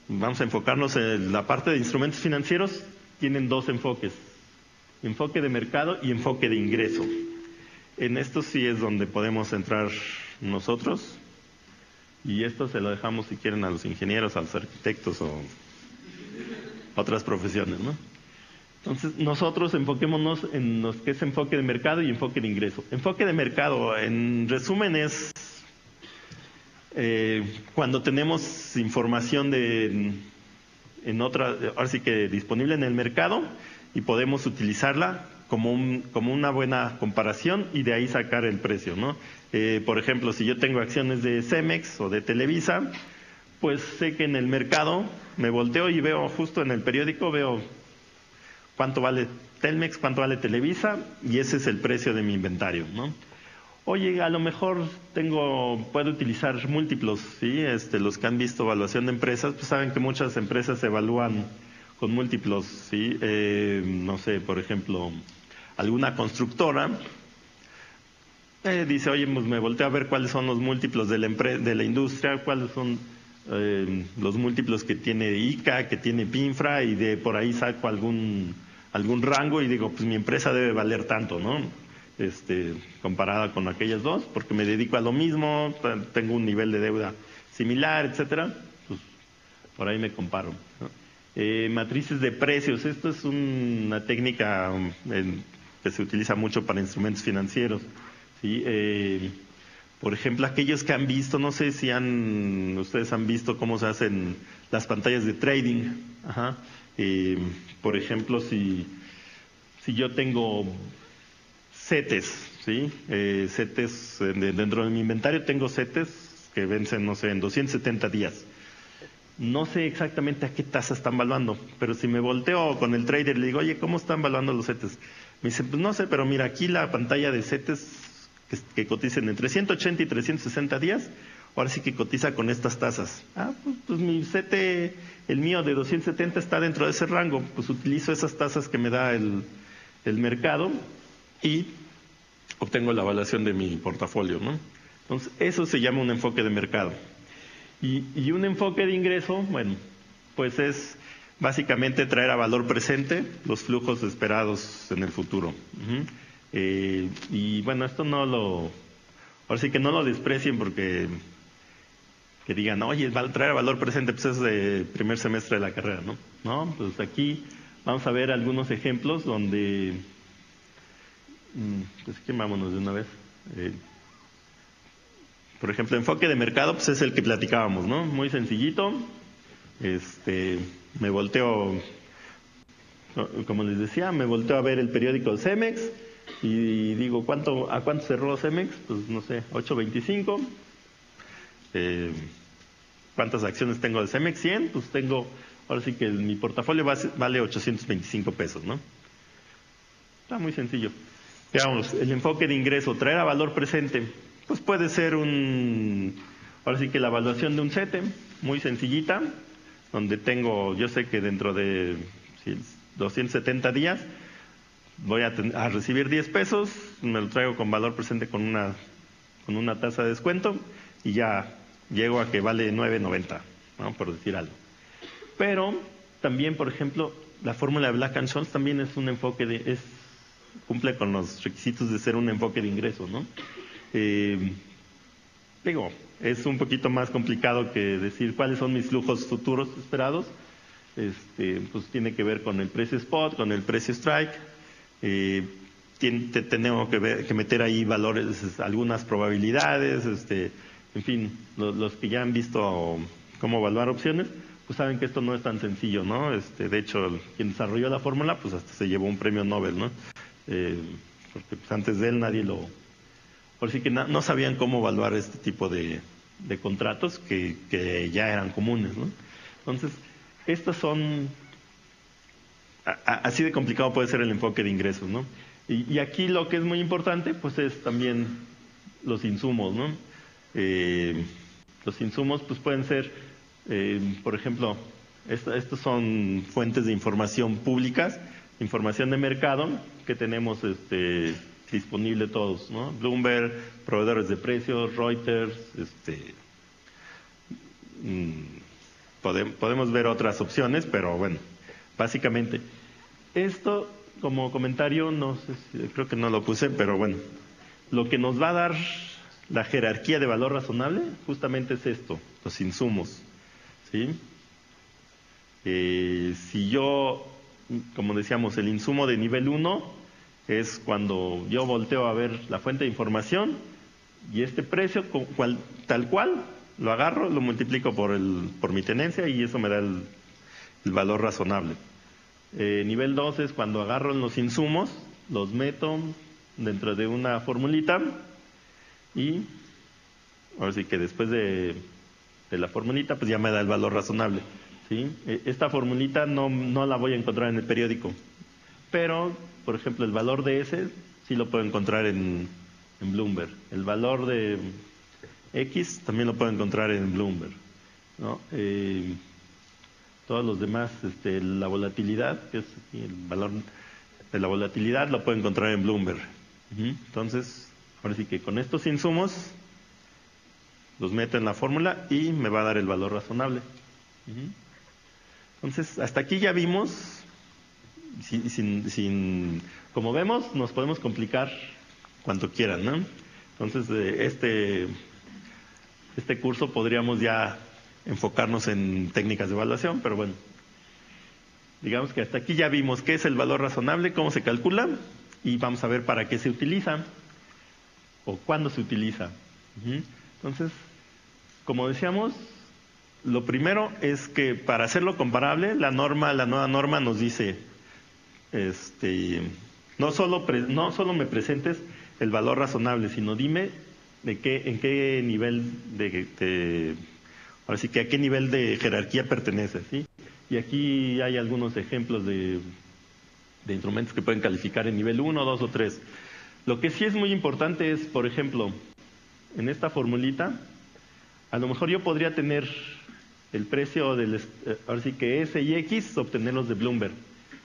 Vamos a enfocarnos en la parte de instrumentos financieros. Tienen dos enfoques. Enfoque de mercado y enfoque de ingreso. En esto sí es donde podemos entrar nosotros. Y esto se lo dejamos, si quieren, a los ingenieros, a los arquitectos o otras profesiones, ¿no? Entonces, nosotros enfoquémonos en lo que es enfoque de mercado y enfoque de ingreso. Enfoque de mercado, en resumen, es eh, cuando tenemos información de, en otra, ahora sí que disponible en el mercado y podemos utilizarla como, un, como una buena comparación y de ahí sacar el precio, ¿no? Eh, por ejemplo, si yo tengo acciones de Cemex o de Televisa, pues sé que en el mercado me volteo y veo justo en el periódico, veo cuánto vale Telmex, cuánto vale Televisa y ese es el precio de mi inventario, ¿no? Oye, a lo mejor tengo, puedo utilizar múltiplos, ¿sí? Este, los que han visto evaluación de empresas, pues saben que muchas empresas evalúan con múltiplos, ¿sí? Eh, no sé, por ejemplo, alguna constructora eh, dice, oye, pues me volteo a ver cuáles son los múltiplos de la, de la industria, cuáles son eh, los múltiplos que tiene ICA, que tiene PINFRA, y de por ahí saco algún algún rango y digo, pues mi empresa debe valer tanto, ¿no? Este, comparada con aquellas dos, porque me dedico a lo mismo, tengo un nivel de deuda similar, etcétera, pues por ahí me comparo. Eh, matrices de precios, esto es una técnica que se utiliza mucho para instrumentos financieros. ¿sí? Eh, por ejemplo, aquellos que han visto, no sé si han, ustedes han visto cómo se hacen las pantallas de trading. Ajá. Eh, por ejemplo, si, si yo tengo CETES, ¿sí? Eh, CETES, dentro de mi inventario tengo CETES que vencen, no sé, en 270 días. No sé exactamente a qué tasa están valuando, pero si me volteo con el trader y le digo, oye, ¿cómo están valuando los CETES? Me dice, pues no sé, pero mira, aquí la pantalla de CETES que, que cotizan entre 180 y 360 días, ahora sí que cotiza con estas tasas. Ah, pues, pues mi CT, el mío de 270 está dentro de ese rango, pues utilizo esas tasas que me da el, mercado y obtengo la evaluación de mi portafolio, ¿no? Entonces, eso se llama un enfoque de mercado. Y, un enfoque de ingreso, bueno, pues es básicamente traer a valor presente los flujos esperados en el futuro. Eh, y bueno, esto no lo, ahora sí que no lo desprecien porque que digan, oye, va a traer valor presente, pues es de primer semestre de la carrera, ¿no? No, pues aquí vamos a ver algunos ejemplos donde, mm, pues que vámonos de una vez. Eh, por ejemplo, enfoque de mercado, pues es el que platicábamos, ¿no? Muy sencillito. Este, me volteo, como les decía, me volteo a ver el periódico Cemex, y digo, ¿cuánto, ¿a cuánto cerró Cemex? Pues no sé, 8.25. Eh, ¿Cuántas acciones tengo de Cemex? 100. Pues tengo, ahora sí que mi portafolio vale 825 pesos, ¿no? Está muy sencillo. Veamos, el enfoque de ingreso, traer a valor presente, pues puede ser un, ahora sí que la evaluación de un CETE, muy sencillita, donde tengo, yo sé que dentro de 270 días voy a, recibir 10 pesos, me lo traigo con valor presente con una, con una tasa de descuento y ya llego a que vale 9.90, ¿no? por decir algo. Pero también, por ejemplo, la fórmula de Black and Scholes también es un enfoque de, es, cumple con los requisitos de ser un enfoque de ingreso, ¿no? Eh, digo, es un poquito más complicado que decir cuáles son mis flujos futuros esperados. Este, pues tiene que ver con el precio spot, con el precio strike, eh, tenemos que, meter ahí valores, algunas probabilidades, este, en fin, los, que ya han visto cómo evaluar opciones, pues saben que esto no es tan sencillo, ¿no? Este, de hecho, quien desarrolló la fórmula, pues hasta se llevó un premio Nobel, ¿no? Eh, porque pues, antes de él nadie lo... Por sí que no, sabían cómo evaluar este tipo de, contratos que, ya eran comunes, ¿no? Entonces, estos son así de complicado puede ser el enfoque de ingresos, ¿no? Y, aquí lo que es muy importante, pues es también los insumos, ¿no? Eh, los insumos, pues pueden ser, eh, por ejemplo, estos son fuentes de información públicas, información de mercado que tenemos este, disponible todos, ¿no? Bloomberg, proveedores de precios, Reuters, este, mm, podemos ver otras opciones, pero bueno, básicamente esto, como comentario, no sé creo que no lo puse, pero bueno, lo que nos va a dar la jerarquía de valor razonable justamente es esto, los insumos. ¿sí? Eh, si yo, como decíamos, el insumo de nivel 1 es cuando yo volteo a ver la fuente de información y este precio tal cual lo agarro, lo multiplico por, el, por mi tenencia y eso me da el valor razonable. Eh, nivel 2 es cuando agarro los insumos, los meto dentro de una formulita y ahora sí que después de, la formulita pues ya me da el valor razonable. ¿sí? E, esta formulita no, no la voy a encontrar en el periódico, pero por ejemplo el valor de ese sí lo puedo encontrar en, en Bloomberg. El valor de X también lo puedo encontrar en Bloomberg. ¿no? Eh, todos los demás, este, la volatilidad, que es el valor de la volatilidad, lo puede encontrar en Bloomberg. Entonces, ahora sí que con estos insumos los meto en la fórmula y me va a dar el valor razonable. Entonces, hasta aquí ya vimos, sin, como vemos, nos podemos complicar cuanto quieran, ¿no? Entonces, este, este curso podríamos ya enfocarnos en técnicas de evaluación, pero bueno, digamos que hasta aquí ya vimos qué es el valor razonable, cómo se calcula y vamos a ver para qué se utiliza o cuándo se utiliza. Entonces, como decíamos, lo primero es que para hacerlo comparable, la norma, la nueva norma nos dice, este, no solo, no solo me presentes el valor razonable, sino dime de qué, en qué nivel de Ahora sí a qué nivel de jerarquía pertenece, ¿sí? Y aquí hay algunos ejemplos de, instrumentos que pueden calificar en nivel 1, 2 o 3. Lo que sí es muy importante es, por ejemplo, en esta formulita, a lo mejor yo podría tener el precio del, eh, ahora sí que S y X, obtenerlos de Bloomberg.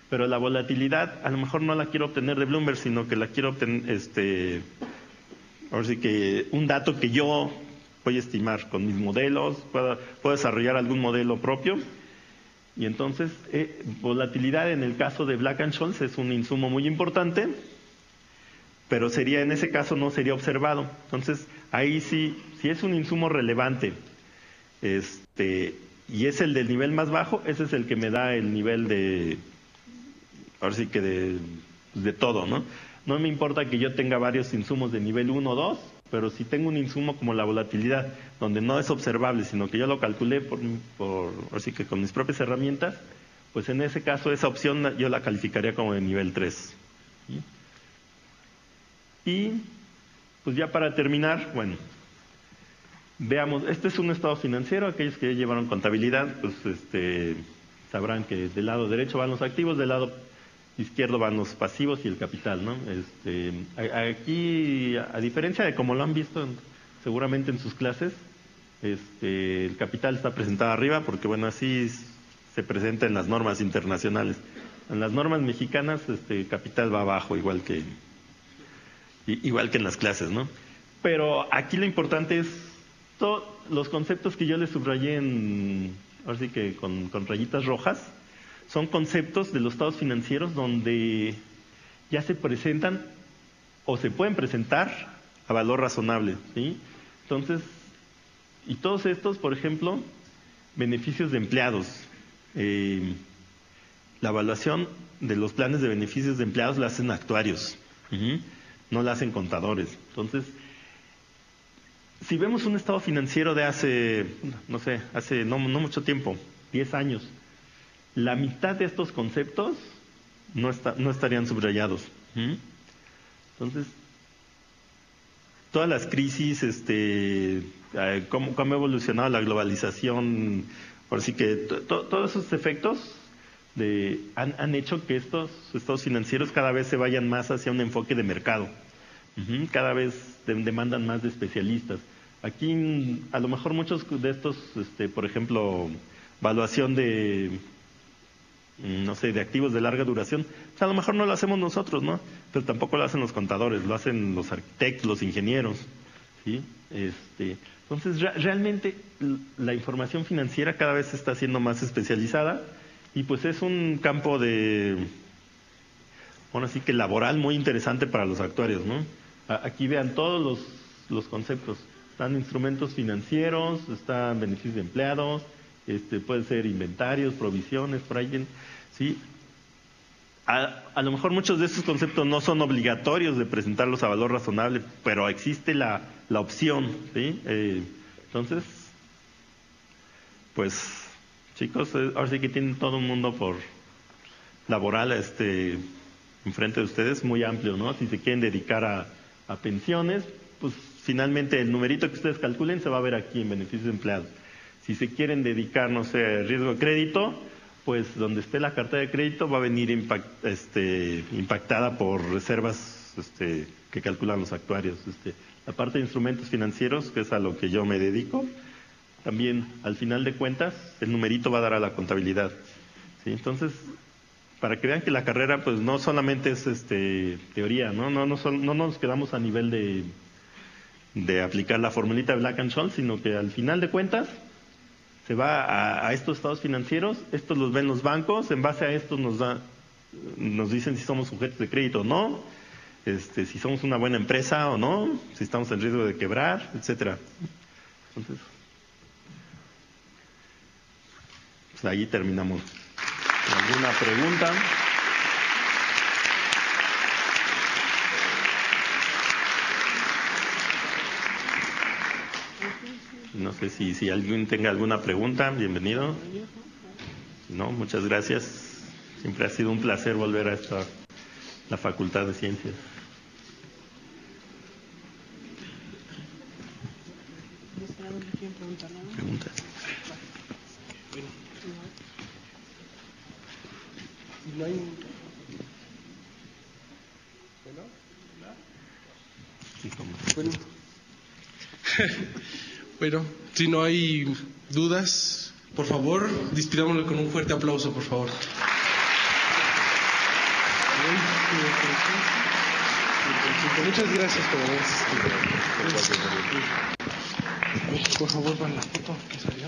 Pero la volatilidad, a lo mejor no la quiero obtener de Bloomberg, sino que la quiero obtener, este, ahora sí que un dato que yo voy a estimar con mis modelos, puedo, desarrollar algún modelo propio. Y entonces, eh, volatilidad en el caso de Black and Scholes es un insumo muy importante, pero sería en ese caso no sería observado. Entonces, ahí sí, si es un insumo relevante, este, y es el del nivel más bajo, ese es el que me da el nivel de, ahora sí que de, de todo, ¿no? No me importa que yo tenga varios insumos de nivel 1 o 2, pero si tengo un insumo como la volatilidad, donde no es observable, sino que yo lo calculé por, así que con mis propias herramientas, pues en ese caso esa opción yo la calificaría como de nivel 3. Y pues ya para terminar, bueno, veamos, este es un estado financiero, aquellos que llevaron contabilidad, pues este, sabrán que del lado derecho van los activos, del lado izquierdo van los pasivos y el capital, ¿no? Este, aquí, a diferencia de como lo han visto seguramente en sus clases, este, el capital está presentado arriba porque, bueno, así se presenta en las normas internacionales. En las normas mexicanas, este, capital va abajo, igual que, igual que en las clases, ¿no? Pero aquí lo importante es los conceptos que yo les subrayé en, ahora sí que con, rayitas rojas, son conceptos de los estados financieros donde ya se presentan o se pueden presentar a valor razonable, ¿sí? Entonces, y todos estos, por ejemplo, beneficios de empleados. Eh, la evaluación de los planes de beneficios de empleados la hacen actuarios, no la hacen contadores. Entonces, si vemos un estado financiero de hace, no sé, hace no, mucho tiempo, 10 años, la mitad de estos conceptos no, no estarían subrayados. Entonces, todas las crisis, este, eh, cómo, ha evolucionado la globalización, por así que todos esos efectos de, han, hecho que estos estados financieros cada vez se vayan más hacia un enfoque de mercado. Cada vez demandan más de especialistas. Aquí, a lo mejor muchos de estos, este, por ejemplo, evaluación de, no sé, de activos de larga duración, pues a lo mejor no lo hacemos nosotros, ¿no? Pero tampoco lo hacen los contadores, lo hacen los arquitectos, los ingenieros, ¿sí? Este, entonces, realmente la información financiera cada vez está haciendo más especializada y pues es un campo de, bueno, así que laboral muy interesante para los actuarios, ¿no? Aquí vean todos los, los conceptos están instrumentos financieros, están beneficios de empleados, este, pueden ser inventarios, provisiones, por ahí, ¿sí? A, lo mejor muchos de estos conceptos no son obligatorios de presentarlos a valor razonable, pero existe la, la opción, ¿sí? Eh, entonces, pues, chicos, eh, ahora sí que tienen todo un mundo por laboral este, enfrente de ustedes, muy amplio, ¿no? Si se quieren dedicar a, a pensiones, pues finalmente el numerito que ustedes calculen se va a ver aquí en beneficios de empleados. Si se quieren dedicar, no sé, riesgo de crédito, pues donde esté la carta de crédito va a venir este, impactada por reservas este, que calculan los actuarios. Este, la parte de instrumentos financieros, que es a lo que yo me dedico, también al final de cuentas el numerito va a dar a la contabilidad. Entonces, para que vean que la carrera pues no solamente es este, teoría, ¿no? No, no, no nos quedamos a nivel de de aplicar la formulita Black and Scholes, sino que al final de cuentas se va a, estos estados financieros, estos los ven los bancos, en base a estos nos da, nos dicen si somos sujetos de crédito o no, este, si somos una buena empresa o no, si estamos en riesgo de quebrar, etcétera. Entonces, pues ahí terminamos. ¿Alguna pregunta? No sé si, si alguien tenga alguna pregunta, bienvenido. no, muchas gracias. Siempre ha sido un placer volver a esta, la Facultad de Ciencias. Preguntas. No hay... Bueno. Bueno, si no hay dudas, por favor, despidámoslo con un fuerte aplauso, por favor. Muchas gracias por haber asistido. Por favor, van la foto que salió.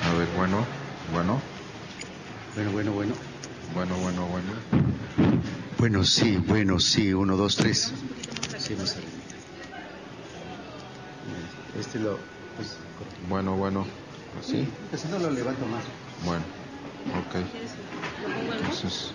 A ver, bueno, bueno. Bueno, bueno, bueno. Bueno, bueno, bueno. Bueno, sí, bueno, sí. Uno, dos, tres. Sí, más arriba. Este lo. Pues, Bueno, bueno. ¿Sí? Ese no lo levanto más. Bueno. Ok. Entonces,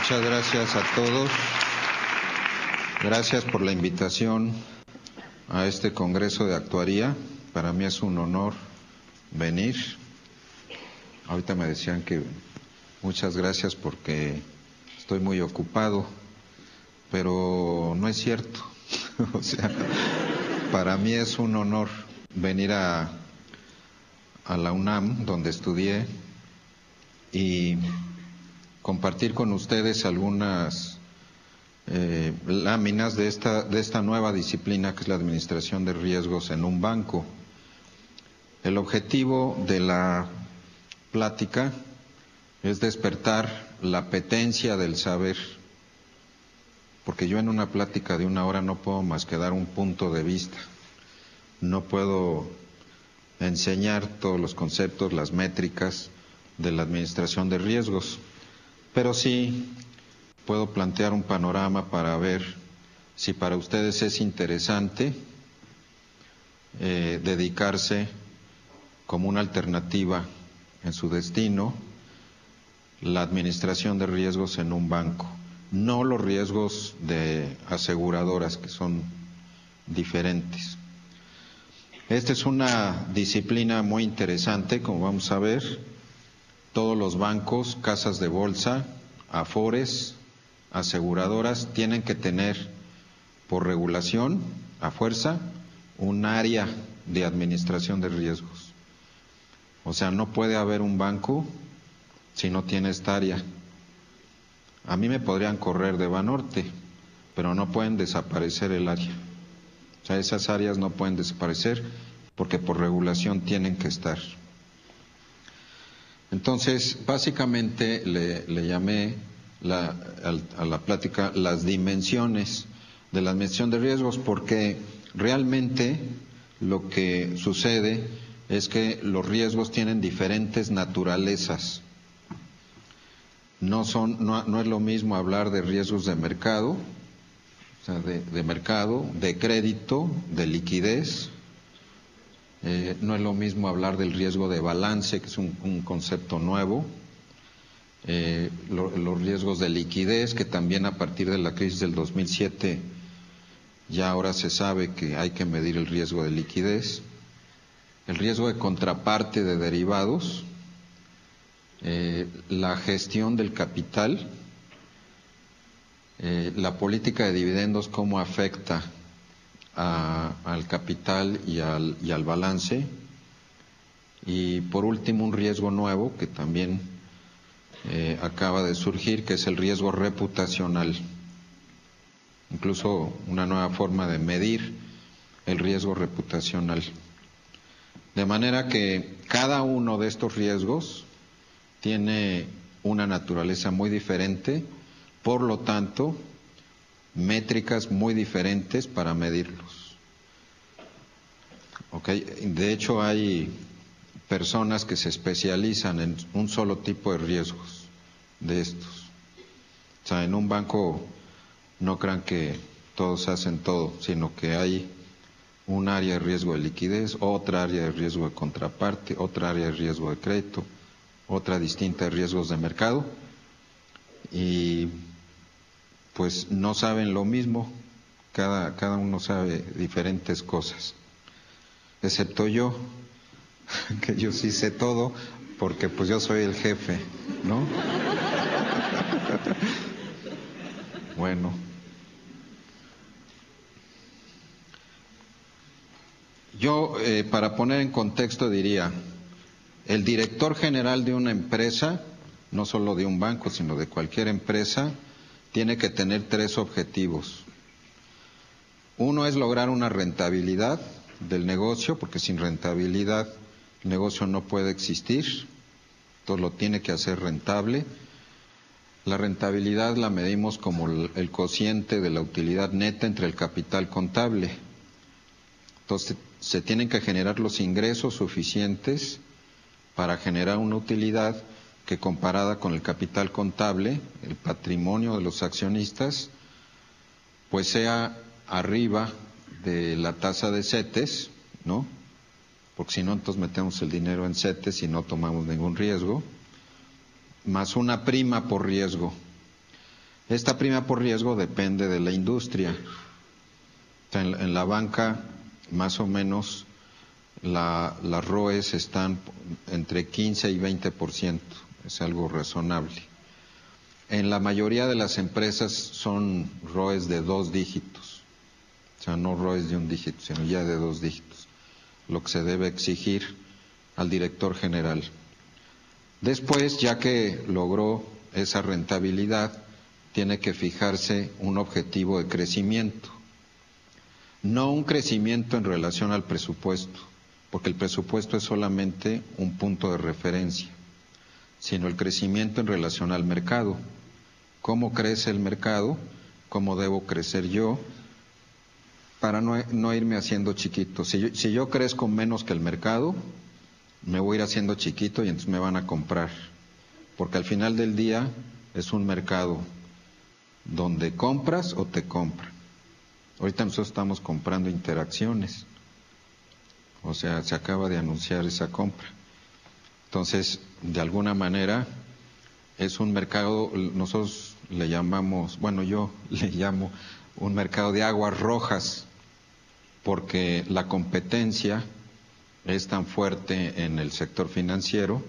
Muchas gracias a todos. Gracias por la invitación a este Congreso de Actuaría. Para mí es un honor venir. Ahorita me decían que muchas gracias porque estoy muy ocupado, pero no es cierto. o sea, para mí es un honor venir a, la UNAM, donde estudié, y compartir con ustedes algunas eh, láminas de esta, de esta nueva disciplina que es la administración de riesgos en un banco. El objetivo de la plática es despertar la apetencia del saber, porque yo en una plática de una hora no puedo más que dar un punto de vista, no puedo enseñar todos los conceptos, las métricas de la administración de riesgos pero sí puedo plantear un panorama para ver si para ustedes es interesante eh, dedicarse como una alternativa en su destino la administración de riesgos en un banco, no los riesgos de aseguradoras que son diferentes. Esta es una disciplina muy interesante, como vamos a ver, todos los bancos, casas de bolsa, afores, aseguradoras tienen que tener por regulación, a fuerza, un área de administración de riesgos. O sea, no puede haber un banco si no tiene esta área. A mí me podrían correr de Banorte, pero no pueden desaparecer el área. O sea, esas áreas no pueden desaparecer porque por regulación tienen que estar. Entonces, básicamente le, llamé a, la plática las dimensiones de la admisión de riesgos porque realmente lo que sucede es que los riesgos tienen diferentes naturalezas. No, son, no, es lo mismo hablar de riesgos de mercado, o sea, de mercado, de crédito, de liquidez, eh, no es lo mismo hablar del riesgo de balance, que es un, concepto nuevo, eh, los riesgos de liquidez, que también a partir de la crisis del 2007 ya ahora se sabe que hay que medir el riesgo de liquidez, el riesgo de contraparte de derivados, eh, la gestión del capital, la política de dividendos, cómo afecta al capital y al, y al balance. Y por último, un riesgo nuevo que también eh, acaba de surgir, que es el riesgo reputacional. Incluso una nueva forma de medir el riesgo reputacional. De manera que cada uno de estos riesgos tiene una naturaleza muy diferente, por lo tanto, métricas muy diferentes para medirlos. Okay. De hecho, hay personas que se especializan en un solo tipo de riesgos de estos. O sea, en un banco no crean que todos hacen todo, sino que hay un área de riesgo de liquidez, otra área de riesgo de contraparte, otra área de riesgo de crédito, otra distinta de riesgos de mercado. Y pues no saben lo mismo, cada, cada uno sabe diferentes cosas, excepto yo, que yo sí sé todo, porque pues yo soy el jefe, ¿no? bueno. Yo, eh, para poner en contexto, diría, el director general de una empresa, no solo de un banco, sino de cualquier empresa, tiene que tener tres objetivos. Uno es lograr una rentabilidad del negocio, porque sin rentabilidad el negocio no puede existir, entonces lo tiene que hacer rentable. La rentabilidad la medimos como el, cociente de la utilidad neta entre el capital contable. Entonces se tienen que generar los ingresos suficientes para generar una utilidad que comparada con el capital contable, el patrimonio de los accionistas, pues sea arriba de la tasa de CETES, ¿no? Porque si no, entonces metemos el dinero en CETES y no tomamos ningún riesgo, más una prima por riesgo. Esta prima por riesgo depende de la industria. en, la banca, más o menos, las ROEs están entre 15 y 20%, es algo razonable. En la mayoría de las empresas son ROEs de dos dígitos, o sea, no ROEs de un dígito, sino ya de dos dígitos, lo que se debe exigir al director general. Después, ya que logró esa rentabilidad, tiene que fijarse un objetivo de crecimiento, no un crecimiento en relación al presupuesto, porque el presupuesto es solamente un punto de referencia, sino el crecimiento en relación al mercado. ¿Cómo crece el mercado? ¿Cómo debo crecer yo? Para no, irme haciendo chiquito. Si yo, si yo crezco menos que el mercado, me voy a ir haciendo chiquito y entonces me van a comprar. Porque al final del día es un mercado donde compras o te compran. Ahorita nosotros estamos comprando interacciones. O sea, se acaba de anunciar esa compra. Entonces, de alguna manera, es un mercado, nosotros le llamamos, bueno, yo le llamo un mercado de aguas rojas, porque la competencia es tan fuerte en el sector financiero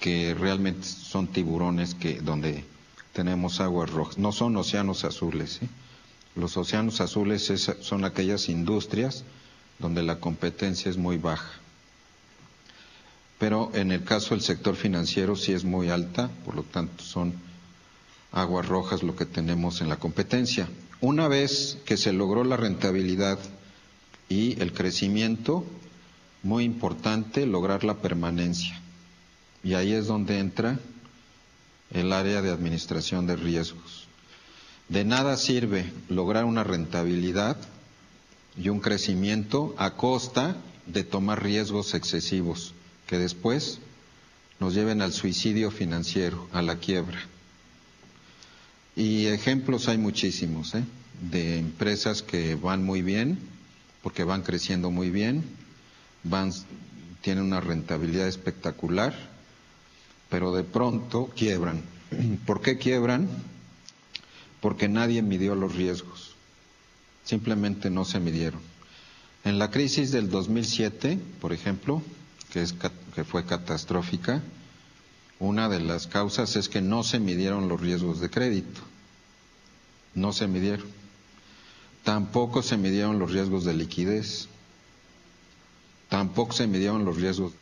que realmente son tiburones que donde tenemos aguas rojas. No son océanos azules. ¿eh? Los océanos azules son aquellas industrias donde la competencia es muy baja. Pero en el caso del sector financiero sí es muy alta, por lo tanto son aguas rojas lo que tenemos en la competencia. Una vez que se logró la rentabilidad y el crecimiento, muy importante lograr la permanencia. Y ahí es donde entra el área de administración de riesgos. De nada sirve lograr una rentabilidad y un crecimiento a costa de tomar riesgos excesivos que después nos lleven al suicidio financiero, a la quiebra. Y ejemplos hay muchísimos, ¿eh? de empresas que van muy bien, porque van creciendo muy bien, van, tienen una rentabilidad espectacular, pero de pronto quiebran. ¿Por qué quiebran? Porque nadie midió los riesgos simplemente no se midieron. En la crisis del 2007, por ejemplo, que, es, que fue catastrófica, una de las causas es que no se midieron los riesgos de crédito. No se midieron. Tampoco se midieron los riesgos de liquidez. Tampoco se midieron los riesgos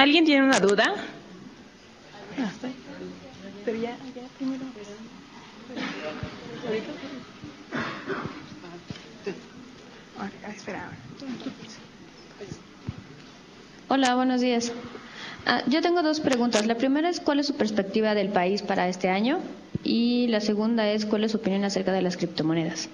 ¿Alguien tiene una duda? Ah, ah, Hola, buenos días. Ah, yo tengo dos preguntas. La primera es cuál es su perspectiva del país para este año y la segunda es cuál es su opinión acerca de las criptomonedas.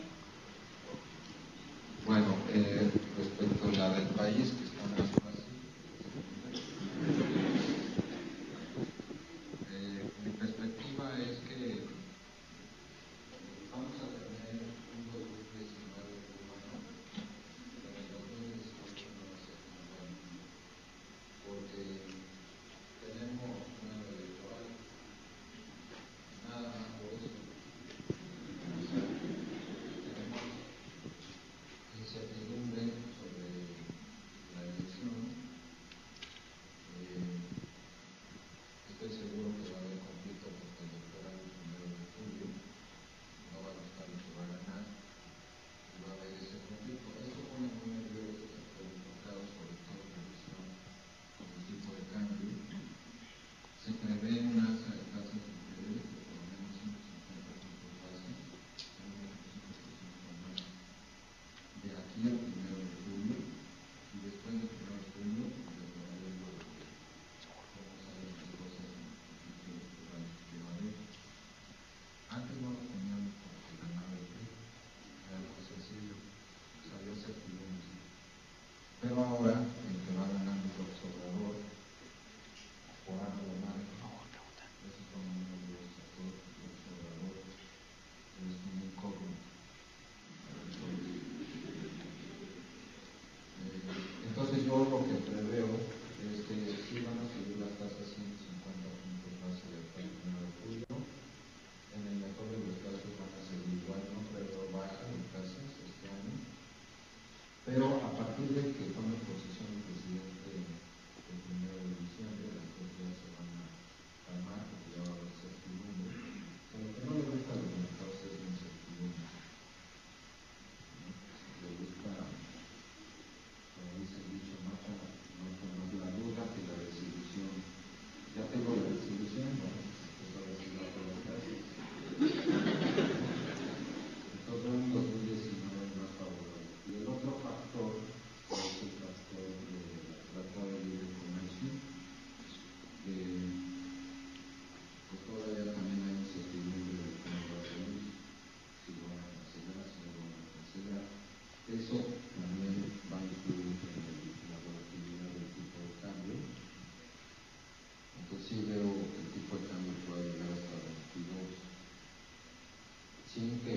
¿sí?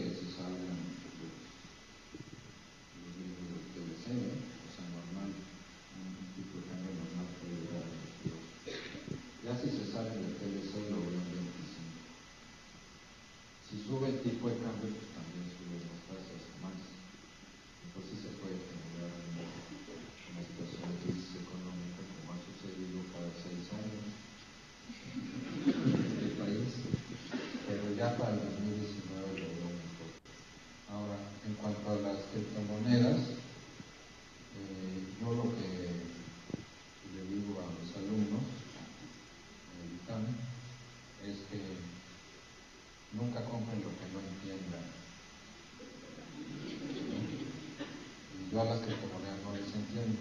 yo a las criptomonedas no les entiendo.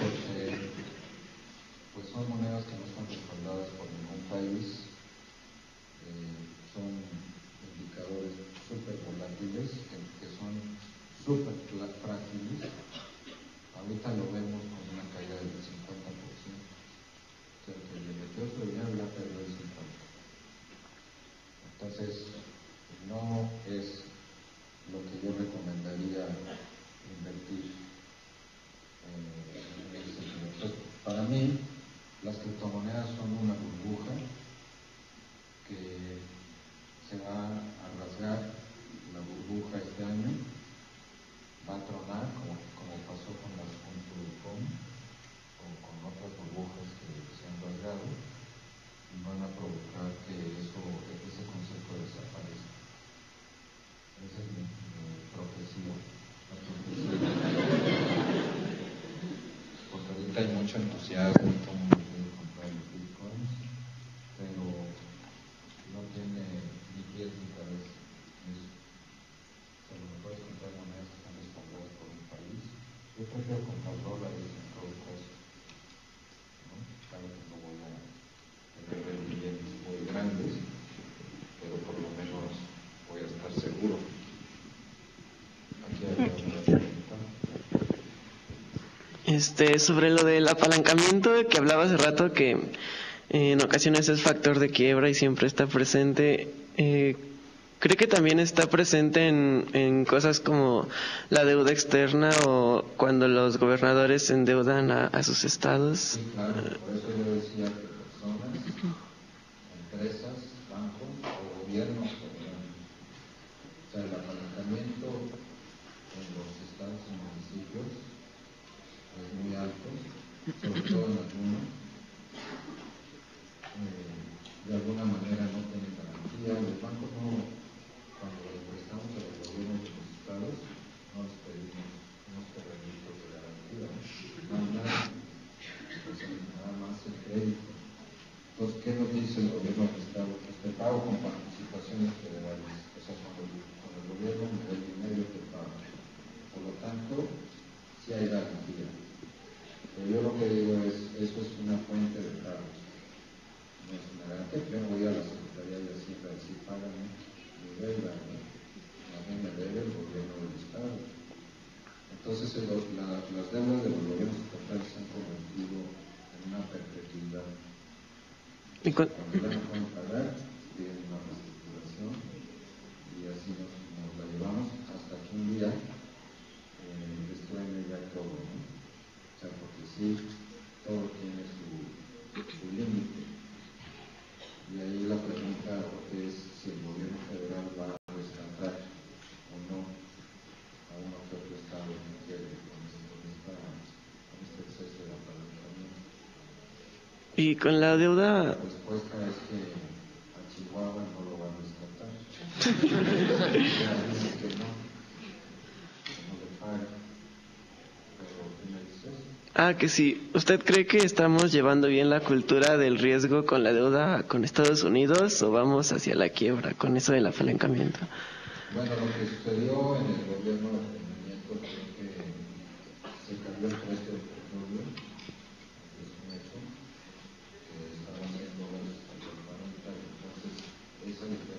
Porque pues son monedas que no están respaldadas por ningún país, eh, son indicadores súper volátiles, que, son súper frágiles. Ahorita lo vemos con una caída del 50%. O sea, que el dinero se debería perder el 50%. Entonces, Prefiero comprar dólares en todo caso. ¿no? Claro que no voy a tener billetes muy grandes, pero por lo menos voy a estar seguro. Aquí hay una pregunta. Este, sobre lo del apalancamiento que hablaba hace rato, que eh, en ocasiones es factor de quiebra y siempre está presente, eh, ¿cree que también está presente en, en cosas como la deuda externa o cuando los gobernadores endeudan a, a sus estados? Sí, claro, por eso yo decía que personas, empresas, bancos o gobiernos. O sea, el apalancamiento en los estados y municipios es muy alto, sobre todo en algunos. Eh, de alguna manera no tienen garantía. Los bancos no, cuando les prestamos a los gobiernos de los estados, no les pedimos unos terrenitos de garantía, no hay nada pues, nada más el crédito. Entonces, ¿qué nos dice el gobierno del Estado? Pues te pago con participaciones federales. O sea, con el, con el gobierno me da el dinero y te pago. Por lo tanto, sí hay garantía. Pero yo lo que digo es, eso es una fuente de pago. No es una garantía. Yo no voy a la Secretaría de Hacienda a decir, págame mi deuda. ¿no? A mí me debe el gobierno del Estado. Entonces, el- la- las deudas de los gobiernos estatales se han convertido en una perpetuidad. Y Cuando ya no pagar, piden una reestructuración y así nos, nos la llevamos hasta que un día eh, destruyen ya todo, ¿no? O sea, porque sí, todo tiene su, su límite. Y ahí la pregunta es si el gobierno federal va a rescatar o no a uno que otro estado que quiere con, esta, con este exceso de apalancamiento. Y con la deuda, La respuesta es que Chihuahua no lo van a rescatar. Que no, que no le pagan. Pero ¿qué me dices? ah, que sí, ¿usted cree que estamos llevando bien la cultura del riesgo con la deuda con Estados Unidos o vamos hacia la quiebra con eso del apalancamiento? Bueno, lo que sucedió en el gobierno de Peña Nieto fue que se cambió el precio del petróleo, es un hecho, que estaba en 100 dólares hasta los 40, y entonces esa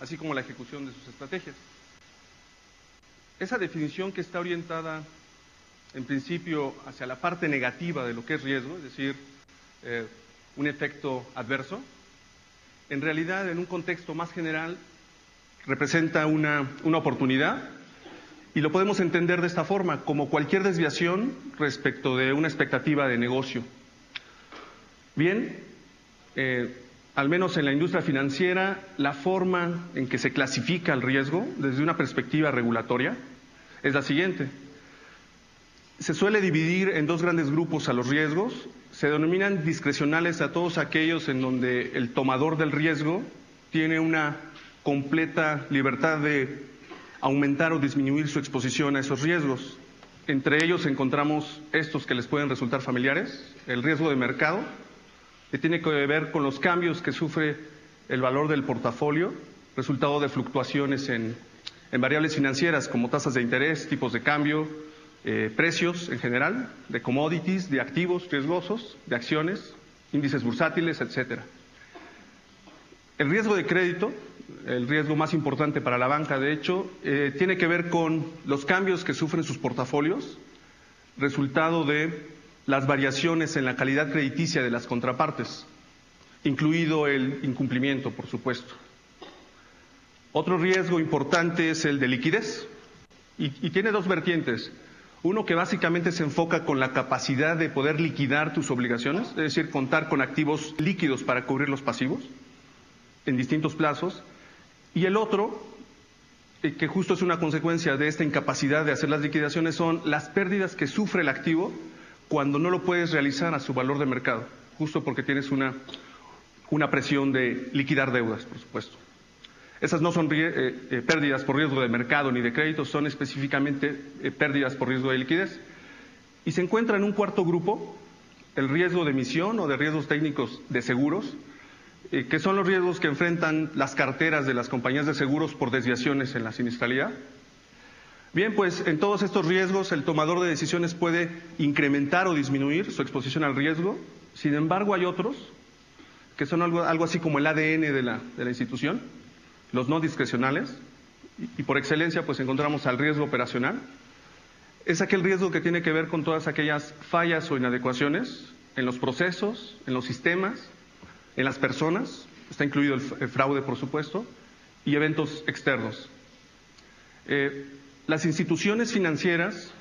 así como la ejecución de sus estrategias. Esa definición que está orientada en principio hacia la parte negativa de lo que es riesgo, es decir, eh, un efecto adverso, en realidad en un contexto más general representa una, una oportunidad y lo podemos entender de esta forma, como cualquier desviación respecto de una expectativa de negocio. Bien, eh, al menos en la industria financiera, la forma en que se clasifica el riesgo desde una perspectiva regulatoria es la siguiente. Se suele dividir en dos grandes grupos a los riesgos. Se denominan discrecionales a todos aquellos en donde el tomador del riesgo tiene una completa libertad de aumentar o disminuir su exposición a esos riesgos. Entre ellos encontramos estos que les pueden resultar familiares, el riesgo de mercado, que tiene que ver con los cambios que sufre el valor del portafolio, resultado de fluctuaciones en, variables financieras como tasas de interés, tipos de cambio, eh, precios en general, de commodities, de activos riesgosos, de acciones, índices bursátiles, etcétera. El riesgo de crédito, el riesgo más importante para la banca, de hecho, eh, tiene que ver con los cambios que sufren sus portafolios, resultado de las variaciones en la calidad crediticia de las contrapartes, incluido el incumplimiento, por supuesto. Otro riesgo importante es el de liquidez y, tiene dos vertientes. Uno que básicamente se enfoca con la capacidad de poder liquidar tus obligaciones, es decir, contar con activos líquidos para cubrir los pasivos en distintos plazos. Y el otro, eh, que justo es una consecuencia de esta incapacidad de hacer las liquidaciones, son las pérdidas que sufre el activo cuando no lo puedes realizar a su valor de mercado, justo porque tienes una, una presión de liquidar deudas, por supuesto. Esas no son eh, eh, pérdidas por riesgo de mercado ni de crédito, son específicamente eh, pérdidas por riesgo de liquidez. Y se encuentra en un cuarto grupo el riesgo de emisión o de riesgos técnicos de seguros, que son los riesgos que enfrentan las carteras de las compañías de seguros por desviaciones en la siniestralidad. Bien, pues en todos estos riesgos el tomador de decisiones puede incrementar o disminuir su exposición al riesgo. Sin embargo, hay otros que son algo, así como el ADN de la, institución, los no discrecionales, y, y por excelencia pues encontramos al riesgo operacional. Es aquel riesgo que tiene que ver con todas aquellas fallas o inadecuaciones en los procesos, en los sistemas, en las personas, está incluido el, fraude por supuesto, y eventos externos. Eh, las instituciones financieras,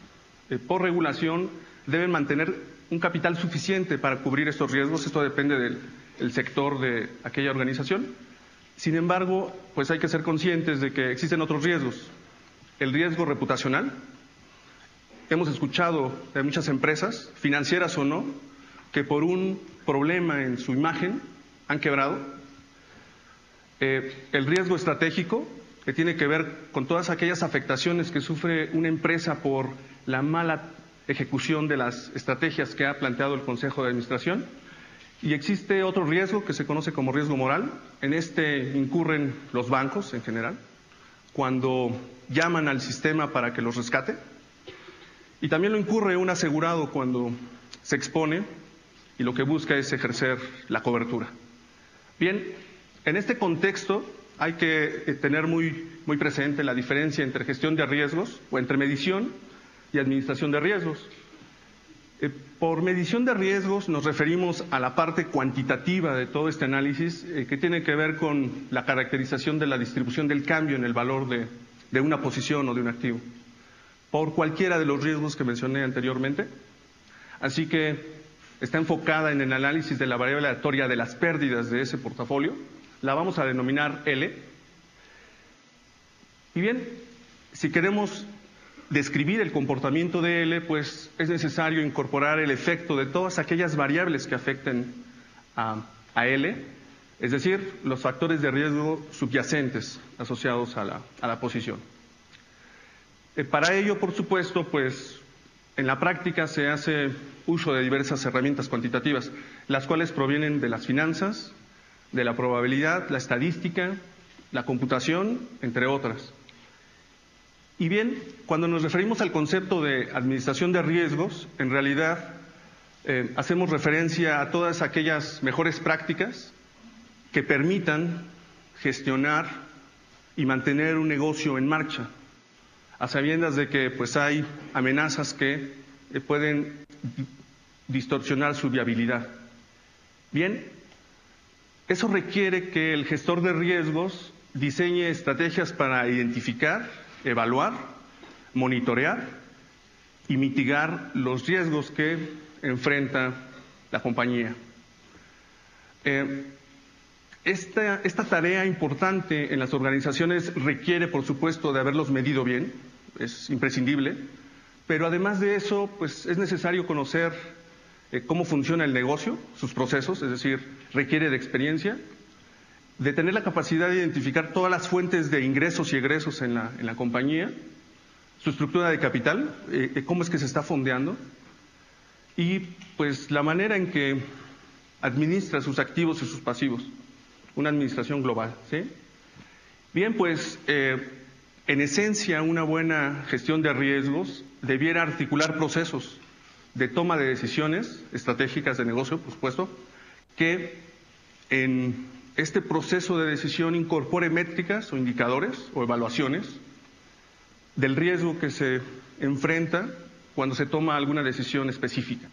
eh, por regulación, deben mantener un capital suficiente para cubrir estos riesgos. Esto depende del sector de aquella organización. Sin embargo, pues hay que ser conscientes de que existen otros riesgos. El riesgo reputacional. Hemos escuchado de muchas empresas, financieras o no, que por un problema en su imagen han quebrado. Eh, el riesgo estratégico, que tiene que ver con todas aquellas afectaciones que sufre una empresa por la mala ejecución de las estrategias que ha planteado el Consejo de Administración. Y existe otro riesgo que se conoce como riesgo moral. En este incurren los bancos en general, cuando llaman al sistema para que los rescate. Y también lo incurre un asegurado cuando se expone y lo que busca es ejercer la cobertura. Bien, en este contexto hay que eh, tener muy, presente la diferencia entre gestión de riesgos o entre medición y administración de riesgos. Eh, por medición de riesgos nos referimos a la parte cuantitativa de todo este análisis eh, que tiene que ver con la caracterización de la distribución del cambio en el valor de, de una posición o de un activo, por cualquiera de los riesgos que mencioné anteriormente. Así que está enfocada en el análisis de la variable aleatoria de las pérdidas de ese portafolio la vamos a denominar L. Y bien, si queremos describir el comportamiento de L, pues es necesario incorporar el efecto de todas aquellas variables que afecten a, L, es decir, los factores de riesgo subyacentes asociados a la, posición. Eh, para ello, por supuesto, pues en la práctica se hace uso de diversas herramientas cuantitativas, las cuales provienen de las finanzas, de la probabilidad, la estadística, la computación, entre otras. Y bien, cuando nos referimos al concepto de administración de riesgos, en realidad eh, hacemos referencia a todas aquellas mejores prácticas que permitan gestionar y mantener un negocio en marcha, a sabiendas de que pues hay amenazas que eh, pueden distorsionar su viabilidad. Bien, eso requiere que el gestor de riesgos diseñe estrategias para identificar, evaluar, monitorear y mitigar los riesgos que enfrenta la compañía. Eh, esta, esta, tarea importante en las organizaciones requiere, por supuesto, de haberlos medido bien, es imprescindible, pero además de eso, pues es necesario conocer eh, cómo funciona el negocio, sus procesos, es decir, requiere de experiencia, de tener la capacidad de identificar todas las fuentes de ingresos y egresos en la, compañía, su estructura de capital, eh, eh, cómo es que se está fondeando y pues la manera en que administra sus activos y sus pasivos, una administración global. ¿sí? Bien, pues en esencia una buena gestión de riesgos debiera articular procesos de toma de decisiones estratégicas de negocio, por supuesto, que en este proceso de decisión incorpore métricas o indicadores o evaluaciones del riesgo que se enfrenta cuando se toma alguna decisión específica.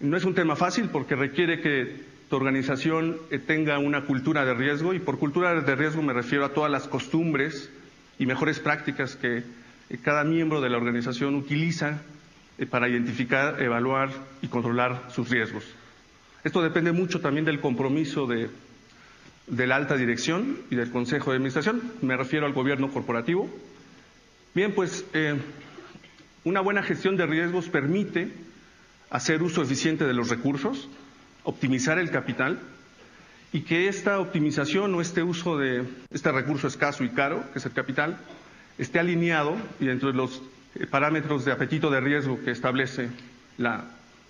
No es un tema fácil porque requiere que tu organización eh, tenga una cultura de riesgo y por cultura de riesgo me refiero a todas las costumbres y mejores prácticas que eh, cada miembro de la organización utiliza para identificar, evaluar y controlar sus riesgos. Esto depende mucho también del compromiso de, la alta dirección y del Consejo de Administración. Me refiero al gobierno corporativo. Bien, pues eh, una buena gestión de riesgos permite hacer uso eficiente de los recursos, optimizar el capital y que esta optimización o este uso de este recurso escaso y caro, que es el capital, esté alineado y dentro de los eh, parámetros de apetito de riesgo que establece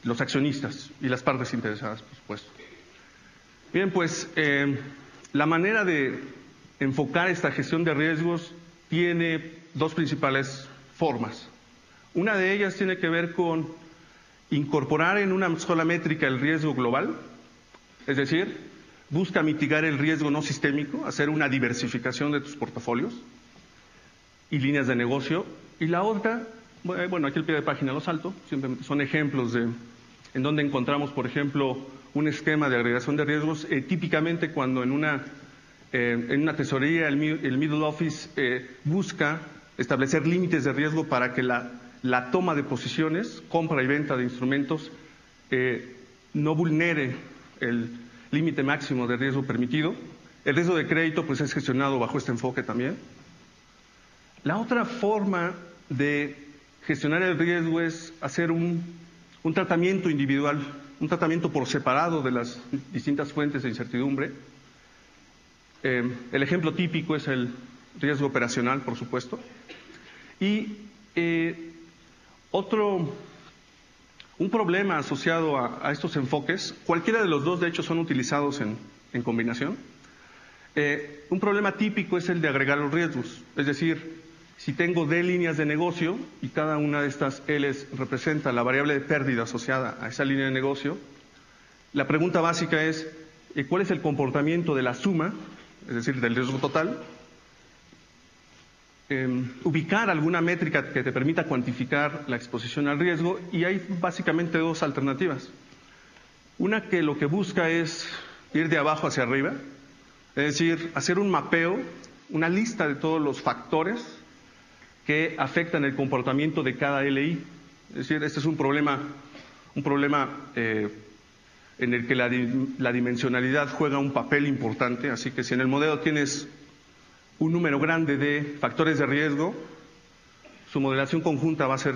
los accionistas y las partes interesadas, por supuesto. Bien, pues eh, la manera de enfocar esta gestión de riesgos tiene dos principales formas. Una de ellas tiene que ver con incorporar en una sola métrica el riesgo global, es decir, busca mitigar el riesgo no sistémico, hacer una diversificación de tus portafolios y líneas de negocio y la otra, bueno, aquí el pie de página lo salto, son ejemplos de en donde encontramos, por ejemplo, un esquema de agregación de riesgos, eh, típicamente cuando en una, eh, en una tesorería el, middle office eh, busca establecer límites de riesgo para que la, la, toma de posiciones, compra y venta de instrumentos, no vulnere el límite máximo de riesgo permitido. El riesgo de crédito pues es gestionado bajo este enfoque también. La otra forma de gestionar el riesgo es hacer un, tratamiento individual, un tratamiento por separado de las distintas fuentes de incertidumbre. Eh, el ejemplo típico es el riesgo operacional, por supuesto. Y eh, otro, un problema asociado a, estos enfoques, cualquiera de los dos de hecho son utilizados en, combinación. Eh, un problema típico es el de agregar los riesgos, es decir, si tengo D líneas de negocio y cada una de estas Ls representa la variable de pérdida asociada a esa línea de negocio, la pregunta básica es, eh, ¿cuál es el comportamiento de la suma, es decir, del riesgo total? Em, ubicar alguna métrica que te permita cuantificar la exposición al riesgo y hay básicamente dos alternativas. Una que lo que busca es ir de abajo hacia arriba, es decir, hacer un mapeo, una lista de todos los factores que afectan el comportamiento de cada LI. Es decir, este es un problema, un problema eh, en el que la, la, dimensionalidad juega un papel importante, así que si en el modelo tienes un número grande de factores de riesgo, su modelación conjunta va a ser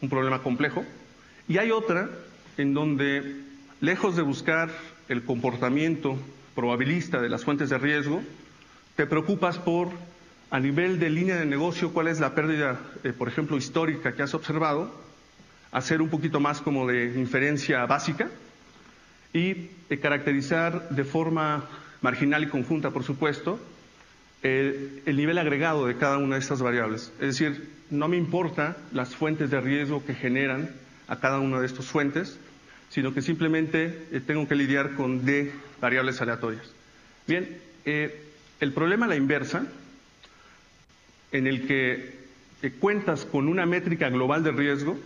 un problema complejo. Y hay otra en donde, lejos de buscar el comportamiento probabilista de las fuentes de riesgo, te preocupas por a nivel de línea de negocio, ¿cuál es la pérdida, eh, por ejemplo, histórica que has observado? Hacer un poquito más como de inferencia básica y eh, caracterizar de forma marginal y conjunta, por supuesto, el nivel agregado de cada una de estas variables. Es decir, no me importa las fuentes de riesgo que generan a cada una de estas fuentes, sino que simplemente eh, tengo que lidiar con D variables aleatorias. Bien, el problema a la inversa, en el que cuentas con una métrica global de riesgo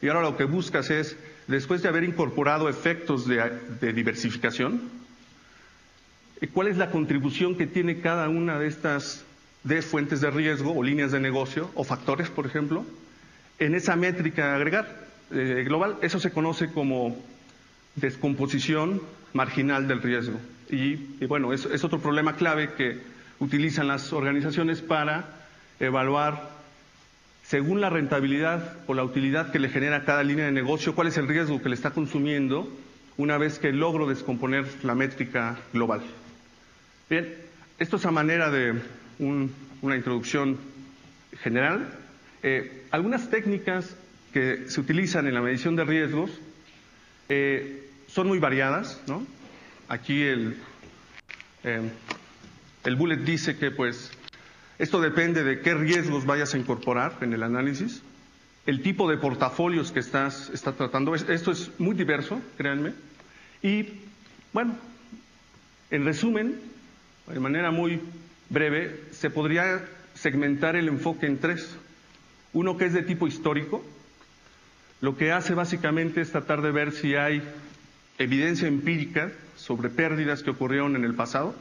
y ahora lo que buscas es, después de haber incorporado efectos de, de diversificación, eh, cuál es la contribución que tiene cada una de estas de fuentes de riesgo o líneas de negocio o factores, por ejemplo, en esa métrica agregar eh, global. Eso se conoce como descomposición marginal del riesgo. Y, bueno, es, es, otro problema clave que utilizan las organizaciones para evaluar, según la rentabilidad o la utilidad que le genera cada línea de negocio, cuál es el riesgo que le está consumiendo una vez que logro descomponer la métrica global. Bien, esto es a manera de un, una introducción general. Eh, algunas técnicas que se utilizan en la medición de riesgos eh, son muy variadas, ¿no? Aquí el, eh, el bullet dice que pues esto depende de qué riesgos vayas a incorporar en el análisis, el tipo de portafolios que estás está tratando. Esto es muy diverso, créanme. Y bueno, en resumen, de manera muy breve, se podría segmentar el enfoque en tres. Uno que es de tipo histórico, lo que hace básicamente es tratar de ver si hay evidencia empírica sobre pérdidas que ocurrieron en el pasado,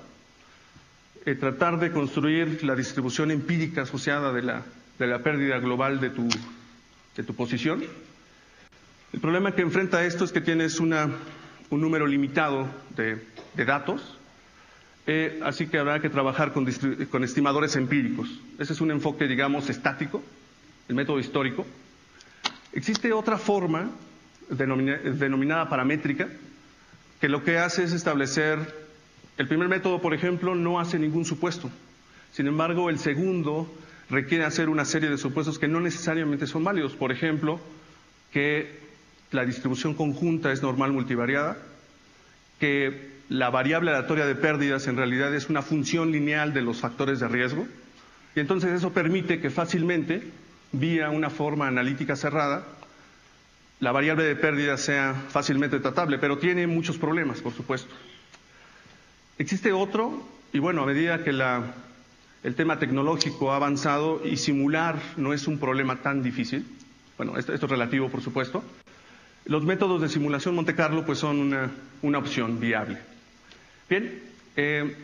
eh, tratar de construir la distribución empírica asociada de la, de la pérdida global de tu, de tu posición. El problema que enfrenta esto es que tienes una, un número limitado de, de datos, eh, así que habrá que trabajar con, con, estimadores empíricos. Ese es un enfoque, digamos, estático, el método histórico. Existe otra forma denominada paramétrica, que lo que hace es establecer, el primer método, por ejemplo, no hace ningún supuesto. Sin embargo, el segundo requiere hacer una serie de supuestos que no necesariamente son válidos. Por ejemplo, que la distribución conjunta es normal multivariada, que la variable aleatoria de pérdidas en realidad es una función lineal de los factores de riesgo. Y entonces eso permite que fácilmente, vía una forma analítica cerrada, la variable de pérdida sea fácilmente tratable, pero tiene muchos problemas, por supuesto. Existe otro, y bueno, a medida que el tema tecnológico ha avanzado y simular no es un problema tan difícil, bueno, esto, es relativo, por supuesto, los métodos de simulación Monte Carlo pues son una, una opción viable. Bien, eh,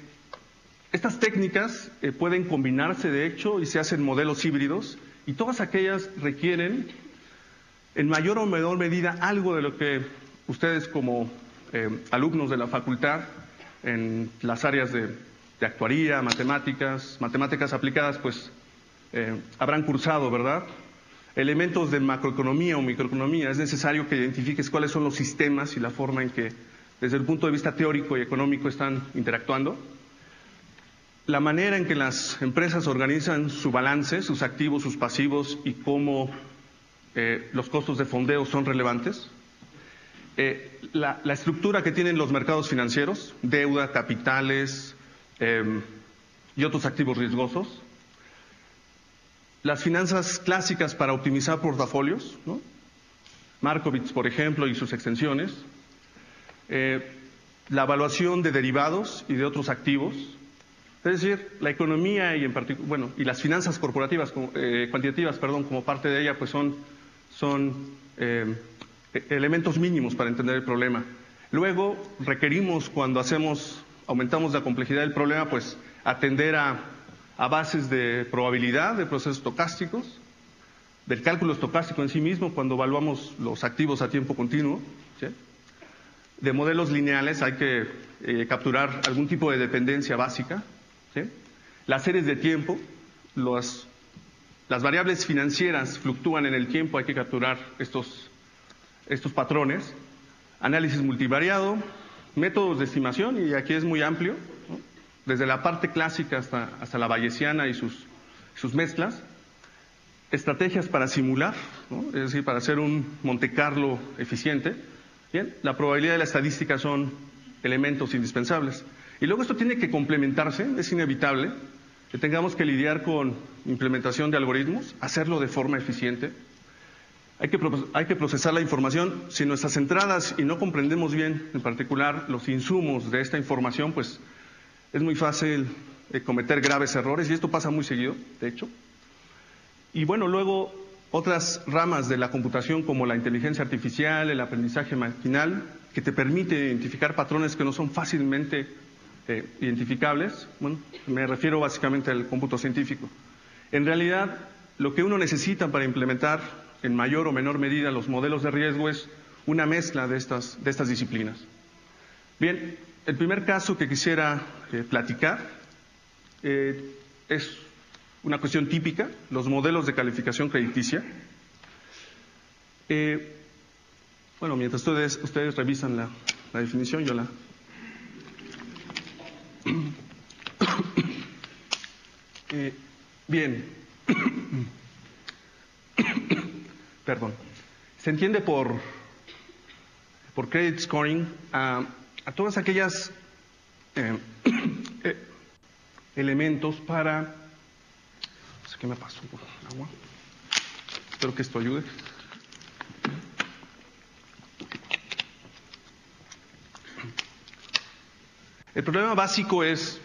estas técnicas eh, pueden combinarse de hecho y se hacen modelos híbridos y todas aquellas requieren en mayor o menor medida algo de lo que ustedes como eh, alumnos de la facultad en las áreas de, de, actuaría, matemáticas, matemáticas aplicadas, pues eh, habrán cursado, ¿verdad? Elementos de macroeconomía o microeconomía. Es necesario que identifiques cuáles son los sistemas y la forma en que, desde el punto de vista teórico y económico, están interactuando. La manera en que las empresas organizan su balance, sus activos, sus pasivos y cómo eh, los costos de fondeo son relevantes. Eh, la, la, estructura que tienen los mercados financieros, deuda, capitales eh, y otros activos riesgosos. Las finanzas clásicas para optimizar portafolios, ¿no? Markowitz, por ejemplo, y sus extensiones. Eh, la evaluación de derivados y de otros activos. Es decir, la economía y las finanzas corporativas, eh, cuantitativas, perdón, como parte de ella, pues son son eh, elementos mínimos para entender el problema. Luego requerimos, cuando hacemos, aumentamos la complejidad del problema, pues atender a, bases de probabilidad de procesos estocásticos, del cálculo estocástico en sí mismo, cuando evaluamos los activos a tiempo continuo. ¿sí? De modelos lineales hay que eh, capturar algún tipo de dependencia básica. Las series de tiempo, los las variables financieras fluctúan en el tiempo, hay que capturar estos, estos patrones. Análisis multivariado, métodos de estimación, y aquí es muy amplio, desde la parte clásica hasta, hasta la bayesiana y sus, sus mezclas. Estrategias para simular, es decir, para hacer un Monte Carlo eficiente. Bien, la probabilidad y la estadística son elementos indispensables. Y luego esto tiene que complementarse, es inevitable, que tengamos que lidiar con implementación de algoritmos, hacerlo de forma eficiente. Hay que, procesar la información. Si nuestras entradas y no comprendemos bien, en particular, los insumos de esta información, pues es muy fácil eh, cometer graves errores, y esto pasa muy seguido, de hecho. Y bueno, luego otras ramas de la computación como la inteligencia artificial, el aprendizaje maquinal, que te permite identificar patrones que no son fácilmente eh, identificables. Bueno, me refiero básicamente al cómputo científico. En realidad, lo que uno necesita para implementar en mayor o menor medida los modelos de riesgo es una mezcla de estas, de estas disciplinas. Bien, el primer caso que quisiera eh, platicar eh, es una cuestión típica, los modelos de calificación crediticia. Eh, bueno, mientras ustedes, ustedes revisan la, la definición, yo la... Bien. Perdón. Se entiende por, por credit scoring a, a todas aquellas eh, eh, elementos para... No sé qué me pasó por el agua. Espero que esto ayude. El problema básico es,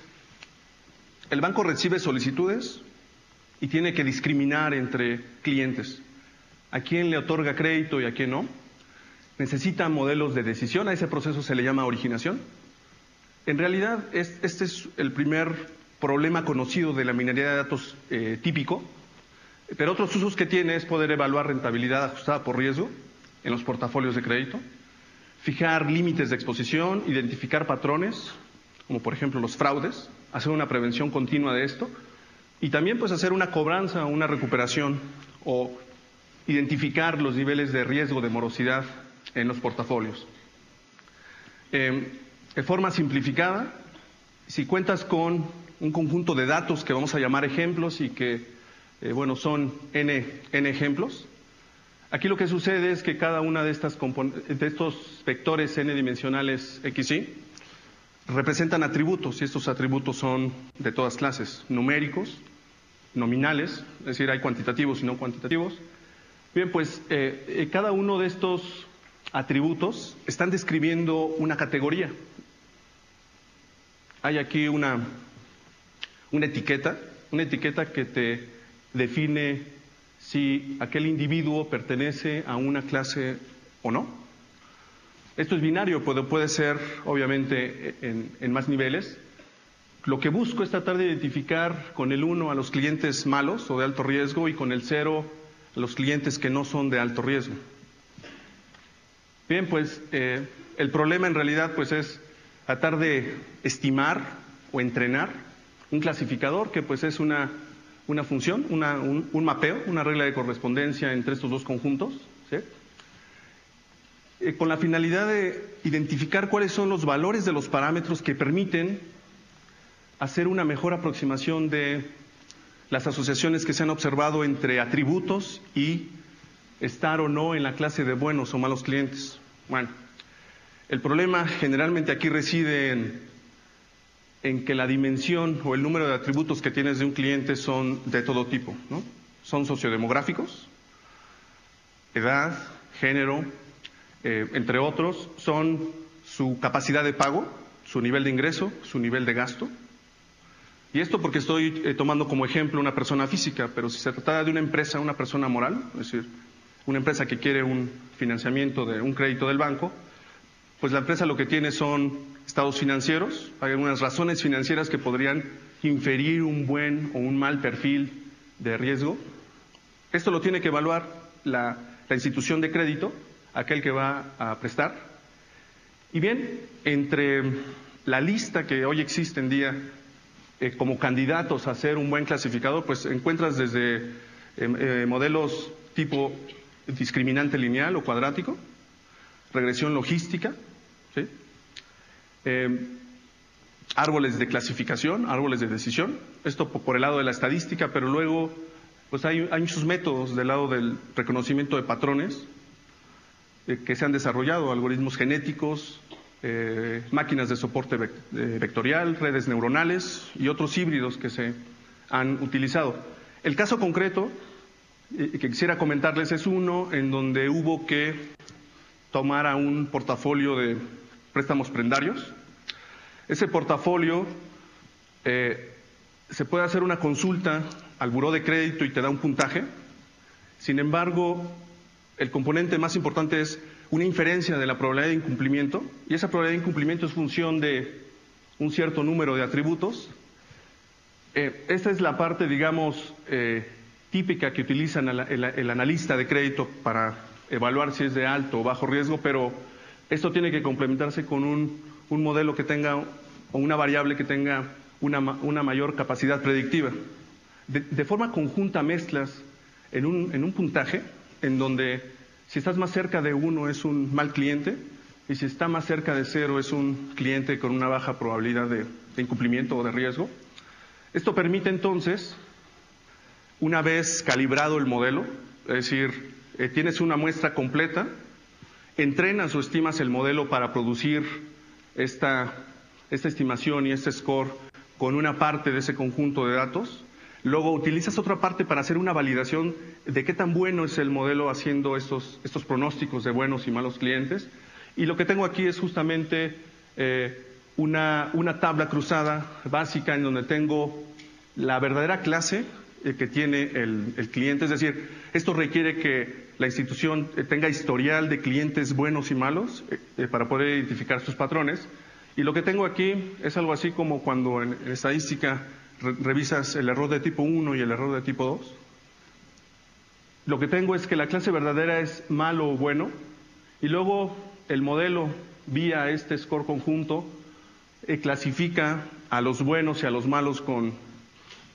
el banco recibe solicitudes y tiene que discriminar entre clientes, a quién le otorga crédito y a quién no. Necesita modelos de decisión, a ese proceso se le llama originación. En realidad, este es el primer problema conocido de la minería de datos eh, típico, pero otros usos que tiene es poder evaluar rentabilidad ajustada por riesgo en los portafolios de crédito, fijar límites de exposición, identificar patrones, como por ejemplo los fraudes, hacer una prevención continua de esto y también pues hacer una cobranza, una recuperación o identificar los niveles de riesgo de morosidad en los portafolios. Eh, de forma simplificada, si cuentas con un conjunto de datos que vamos a llamar ejemplos y que, eh, bueno, son n, n, ejemplos, aquí lo que sucede es que cada una de, estas de estos vectores n dimensionales XY representan atributos y estos atributos son de todas clases, numéricos, nominales, es decir, hay cuantitativos y no cuantitativos. Bien, pues eh, eh, cada uno de estos atributos están describiendo una categoría. Hay aquí una, una etiqueta, una etiqueta que te define si aquel individuo pertenece a una clase o no. Esto es binario, puede, puede ser obviamente en, en, más niveles. Lo que busco es tratar de identificar con el 1 a los clientes malos o de alto riesgo y con el 0 a los clientes que no son de alto riesgo. Bien, pues eh, el problema en realidad pues es tratar de estimar o entrenar un clasificador que pues es una, una función, un, mapeo, una regla de correspondencia entre estos dos conjuntos, ¿sí? eh, con la finalidad de identificar cuáles son los valores de los parámetros que permiten hacer una mejor aproximación de las asociaciones que se han observado entre atributos y estar o no en la clase de buenos o malos clientes. Bueno, el problema generalmente aquí reside en, que la dimensión o el número de atributos que tienes de un cliente son de todo tipo, ¿no? Son sociodemográficos, edad, género, eh, entre otros, son su capacidad de pago, su nivel de ingreso, su nivel de gasto. Y esto porque estoy eh, tomando como ejemplo una persona física, pero si se tratara de una empresa, una persona moral, es decir, una empresa que quiere un financiamiento de un crédito del banco, pues la empresa lo que tiene son estados financieros, hay algunas razones financieras que podrían inferir un buen o un mal perfil de riesgo. Esto lo tiene que evaluar la, la institución de crédito, aquel que va a prestar. Y bien, entre la lista que hoy existe en día eh, como candidatos a ser un buen clasificador, pues encuentras desde eh, eh, modelos tipo discriminante lineal o cuadrático, regresión logística, árboles de clasificación, árboles de decisión, esto por el lado de la estadística, pero luego pues hay, hay muchos métodos del lado del reconocimiento de patrones que se han desarrollado, algoritmos genéticos, eh, máquinas de soporte vect vectorial, redes neuronales y otros híbridos que se han utilizado. El caso concreto que quisiera comentarles es uno en donde hubo que tomar a un portafolio de préstamos prendarios. Ese portafolio eh, se puede hacer una consulta al buró de crédito y te da un puntaje. Sin embargo, el componente más importante es una inferencia de la probabilidad de incumplimiento y esa probabilidad de incumplimiento es función de un cierto número de atributos. Eh, esta es la parte, digamos, eh, típica que utiliza el, el, analista de crédito para evaluar si es de alto o bajo riesgo, pero esto tiene que complementarse con un, un modelo que tenga o una variable que tenga una, una mayor capacidad predictiva. De, de, forma conjunta mezclas en un, en un puntaje en donde si estás más cerca de uno es un mal cliente y si está más cerca de cero es un cliente con una baja probabilidad de, incumplimiento o de riesgo. Esto permite entonces, una vez calibrado el modelo, es decir, eh, tienes una muestra completa, entrenas o estimas el modelo para producir esta, esta estimación y este score con una parte de ese conjunto de datos, Luego utilizas otra parte para hacer una validación de qué tan bueno es el modelo haciendo estos, pronósticos de buenos y malos clientes. Y lo que tengo aquí es justamente eh, una, tabla cruzada básica en donde tengo la verdadera clase eh, que tiene el, cliente. Es decir, esto requiere que la institución eh, tenga historial de clientes buenos y malos para poder identificar sus patrones. Y lo que tengo aquí es algo así como cuando en estadística revisas el error de tipo 1 y el error de tipo 2. Lo que tengo es que la clase verdadera es malo o bueno, y luego el modelo, vía este score conjunto, eh, clasifica a los buenos y a los malos con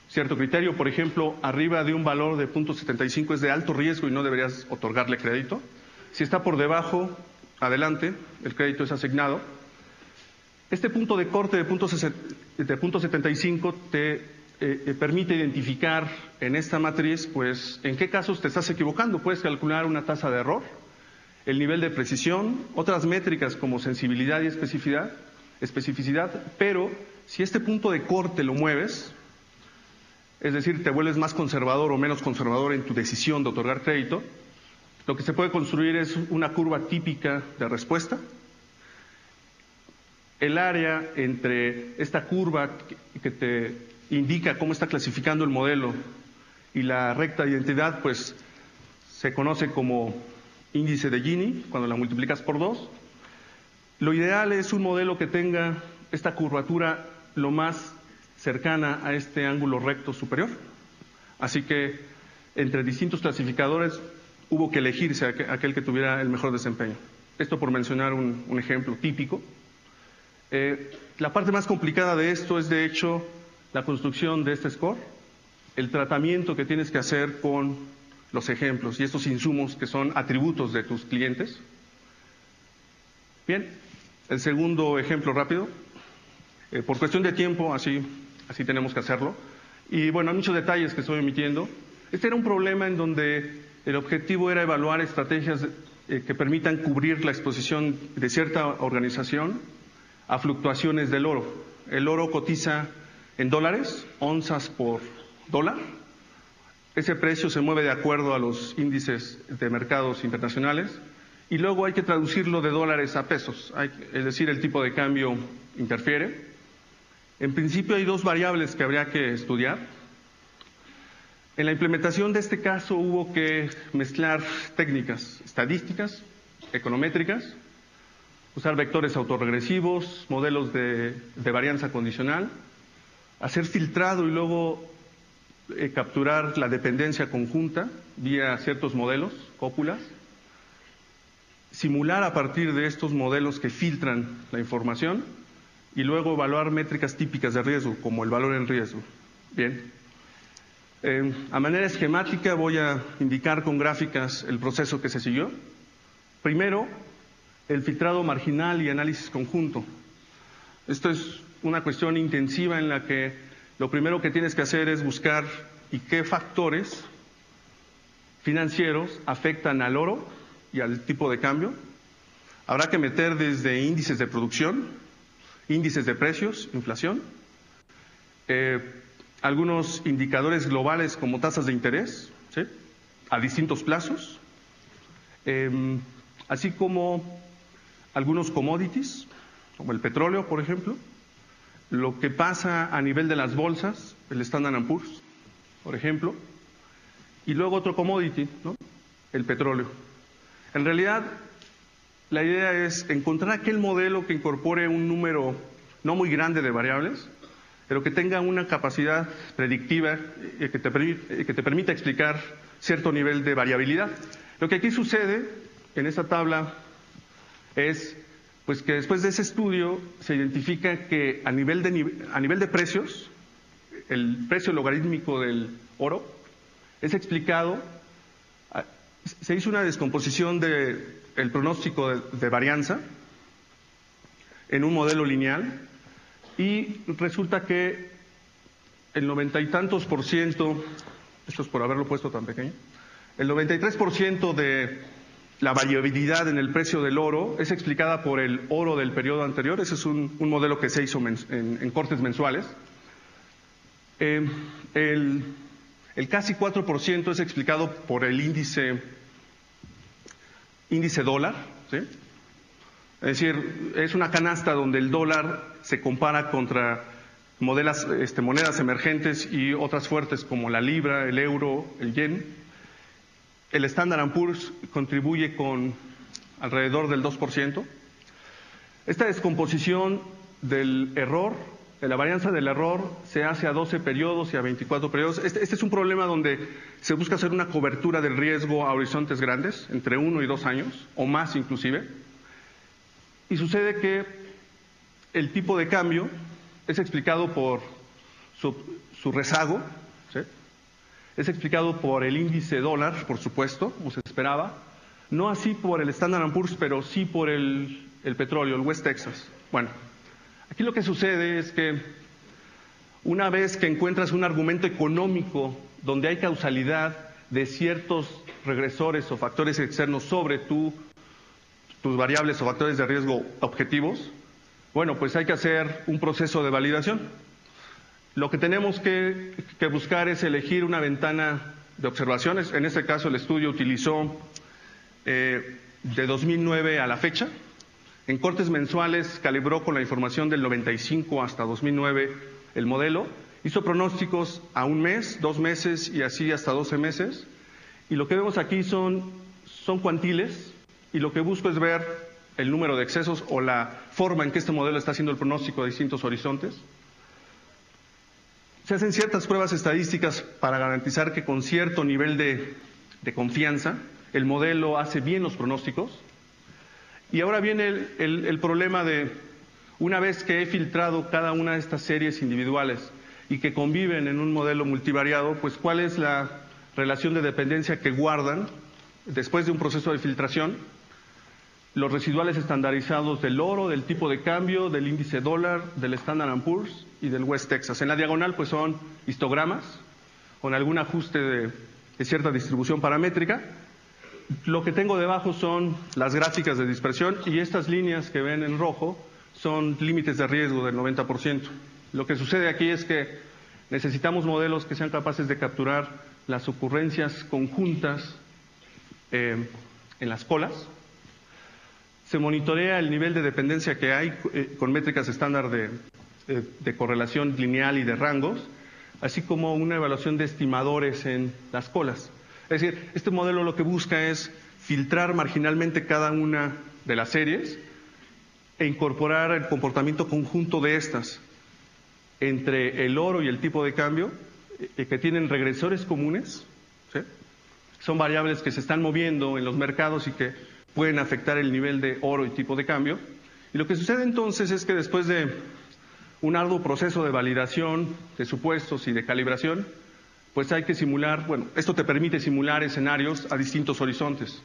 cierto criterio. Por ejemplo, arriba de un valor de .75 es de alto riesgo y no deberías otorgarle crédito. Si está por debajo, adelante, el crédito es asignado. Este punto de corte de punto, de punto 75 te eh, eh, permite identificar en esta matriz, pues, en qué casos te estás equivocando. Puedes calcular una tasa de error, el nivel de precisión, otras métricas como sensibilidad y especificidad, especificidad, pero si este punto de corte lo mueves, es decir, te vuelves más conservador o menos conservador en tu decisión de otorgar crédito, lo que se puede construir es una curva típica de respuesta, el área entre esta curva que te indica cómo está clasificando el modelo y la recta de identidad, pues se conoce como índice de Gini, cuando la multiplicas por dos. Lo ideal es un modelo que tenga esta curvatura lo más cercana a este ángulo recto superior. Así que entre distintos clasificadores hubo que elegirse aquel que tuviera el mejor desempeño. Esto por mencionar un ejemplo típico. Eh, la parte más complicada de esto es, de hecho, la construcción de este score, el tratamiento que tienes que hacer con los ejemplos y estos insumos que son atributos de tus clientes. Bien, el segundo ejemplo rápido. Eh, por cuestión de tiempo, así, así tenemos que hacerlo. Y bueno, hay muchos detalles que estoy omitiendo. Este era un problema en donde el objetivo era evaluar estrategias eh, que permitan cubrir la exposición de cierta organización a fluctuaciones del oro. El oro cotiza en dólares, onzas por dólar. Ese precio se mueve de acuerdo a los índices de mercados internacionales y luego hay que traducirlo de dólares a pesos, es decir, el tipo de cambio interfiere. En principio hay dos variables que habría que estudiar. En la implementación de este caso hubo que mezclar técnicas estadísticas, econométricas, usar vectores autorregresivos, modelos de, varianza condicional, hacer filtrado y luego eh, capturar la dependencia conjunta vía ciertos modelos, cópulas, simular a partir de estos modelos que filtran la información y luego evaluar métricas típicas de riesgo, como el valor en riesgo. Bien. Eh, a manera esquemática voy a indicar con gráficas el proceso que se siguió. Primero, el filtrado marginal y análisis conjunto. Esto es una cuestión intensiva en la que lo primero que tienes que hacer es buscar y qué factores financieros afectan al oro y al tipo de cambio. Habrá que meter desde índices de producción, índices de precios, inflación, eh, algunos indicadores globales como tasas de interés, a distintos plazos, eh, así como algunos commodities, como el petróleo, por ejemplo, lo que pasa a nivel de las bolsas el Standard Poor's, por ejemplo, y luego otro commodity, ¿no? el petróleo. En realidad, la idea es encontrar aquel modelo que incorpore un número no muy grande de variables, pero que tenga una capacidad predictiva y que te, que te permita explicar cierto nivel de variabilidad. Lo que aquí sucede en esta tabla es pues que después de ese estudio se identifica que a nivel de, a nivel de precios, el precio logarítmico del oro es explicado, ah, se hizo una descomposición del pronóstico de, de varianza en un modelo lineal y resulta que el noventa y tantos por ciento, esto es por haberlo puesto tan pequeño, el 93 por ciento de la variabilidad en el precio del oro es explicada por el oro del periodo anterior. Ese es un, modelo que se hizo en, cortes mensuales. Eh, el, casi 4% es explicado por el índice, índice dólar. Es decir, es una canasta donde el dólar se compara contra modelas, este, monedas emergentes y otras fuertes como la libra, el euro, el yen. El Standard Poor's contribuye con alrededor del 2%. Esta descomposición del error, de la varianza del error, se hace a 12 periodos y a 24 periodos. Este, este, es un problema donde se busca hacer una cobertura del riesgo a horizontes grandes, entre uno y dos años, o más inclusive. Y sucede que el tipo de cambio es explicado por su, rezago, es explicado por el índice dólar, por supuesto, como se esperaba, no así por el Standard Poor's, pero sí por el, petróleo, el West Texas. Bueno, aquí lo que sucede es que una vez que encuentras un argumento económico donde hay causalidad de ciertos regresores o factores externos sobre tu tus variables o factores de riesgo objetivos, bueno, pues hay que hacer un proceso de validación. Lo que tenemos que, buscar es elegir una ventana de observaciones. En este caso, el estudio utilizó eh, de 2009 a la fecha. En cortes mensuales calibró con la información del 95 hasta 2009 el modelo. Hizo pronósticos a un mes, dos meses y así hasta 12 meses. Y lo que vemos aquí son, cuantiles, y lo que busco es ver el número de excesos o la forma en que este modelo está haciendo el pronóstico de distintos horizontes. Se hacen ciertas pruebas estadísticas para garantizar que con cierto nivel de, confianza el modelo hace bien los pronósticos. Y ahora viene el, el problema de, una vez que he filtrado cada una de estas series individuales y que conviven en un modelo multivariado, pues cuál es la relación de dependencia que guardan después de un proceso de filtración los residuales estandarizados del oro, del tipo de cambio, del índice dólar, del Standard Poor's y del West Texas. En la diagonal, pues son histogramas con algún ajuste de, cierta distribución paramétrica. Lo que tengo debajo son las gráficas de dispersión y estas líneas que ven en rojo son límites de riesgo del 90%. Lo que sucede aquí es que necesitamos modelos que sean capaces de capturar las ocurrencias conjuntas eh, en las colas, se monitorea el nivel de dependencia que hay eh, con métricas estándar de, eh, de, correlación lineal y de rangos, así como una evaluación de estimadores en las colas. Es decir, este modelo lo que busca es filtrar marginalmente cada una de las series e incorporar el comportamiento conjunto de estas entre el oro y el tipo de cambio, eh, que tienen regresores comunes, son variables que se están moviendo en los mercados y que pueden afectar el nivel de oro y tipo de cambio. Y lo que sucede entonces es que después de un arduo proceso de validación de supuestos y de calibración, pues hay que simular, bueno, esto te permite simular escenarios a distintos horizontes.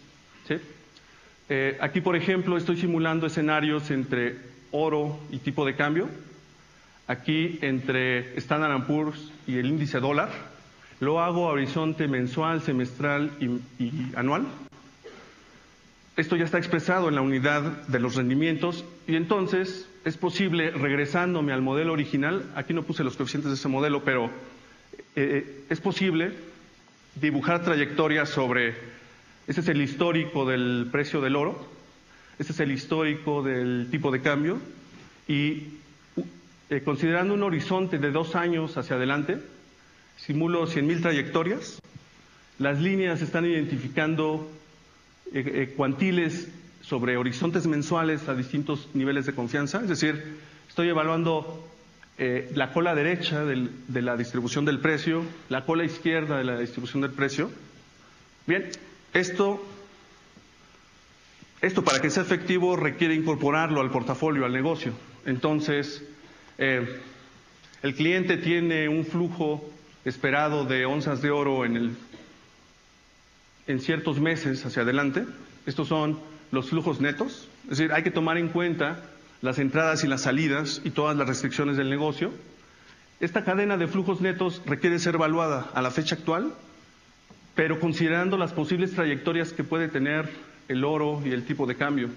Eh, aquí, por ejemplo, estoy simulando escenarios entre oro y tipo de cambio, aquí entre Standard Poor's y el índice dólar, lo hago a horizonte mensual, semestral y anual. Esto ya está expresado en la unidad de los rendimientos y entonces es posible, regresándome al modelo original, aquí no puse los coeficientes de ese modelo, pero eh, eh, es posible dibujar trayectorias sobre, este es el histórico del precio del oro, este es el histórico del tipo de cambio y eh, considerando un horizonte de dos años hacia adelante, simulo 100.000 trayectorias, las líneas están identificando eh, eh, cuantiles sobre horizontes mensuales a distintos niveles de confianza, es decir, estoy evaluando eh, la cola derecha de la distribución del precio, la cola izquierda de la distribución del precio. Bien, esto, esto para que sea efectivo requiere incorporarlo al portafolio, al negocio. Entonces, el cliente tiene un flujo esperado de onzas de oro en, el, en ciertos meses hacia adelante. Estos son los flujos netos. Es decir, hay que tomar en cuenta las entradas y las salidas y todas las restricciones del negocio. Esta cadena de flujos netos requiere ser evaluada a la fecha actual, pero considerando las posibles trayectorias que puede tener el oro y el tipo de cambio.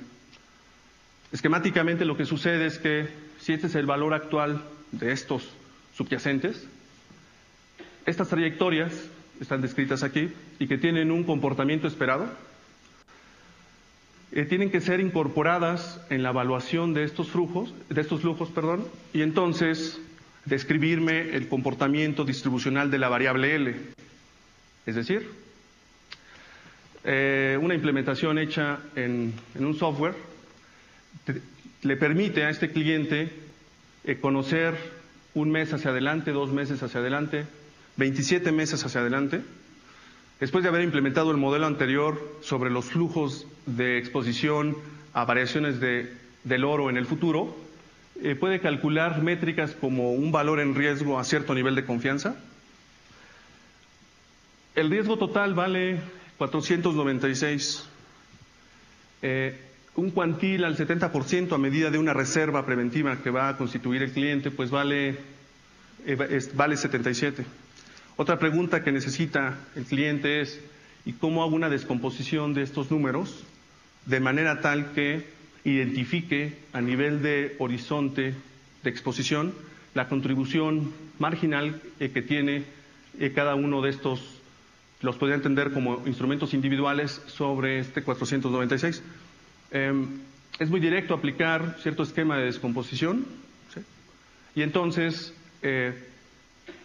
Esquemáticamente lo que sucede es que si este es el valor actual de estos subyacentes, estas trayectorias están descritas aquí y que tienen un comportamiento esperado, eh, tienen que ser incorporadas en la evaluación de estos flujos, de estos flujos, perdón, y entonces describirme el comportamiento distribucional de la variable L. Es decir, eh, una implementación hecha en, un software le permite a este cliente eh, conocer un mes hacia adelante, dos meses hacia adelante, 27 meses hacia adelante, después de haber implementado el modelo anterior sobre los flujos de exposición a variaciones de- del oro en el futuro, eh, puede calcular métricas como un valor en riesgo a cierto nivel de confianza. El riesgo total vale 496. Eh, un cuantil al 70% a medida de una reserva preventiva que va a constituir el cliente, pues vale, eh, es- vale 77. Otra pregunta que necesita el cliente es, ¿y cómo hago una descomposición de estos números de manera tal que identifique a nivel de horizonte de exposición la contribución marginal eh, que tiene eh, cada uno de estos, los podría entender como instrumentos individuales sobre este 496? Eh, es muy directo aplicar cierto esquema de descomposición ¿sí? y entonces eh,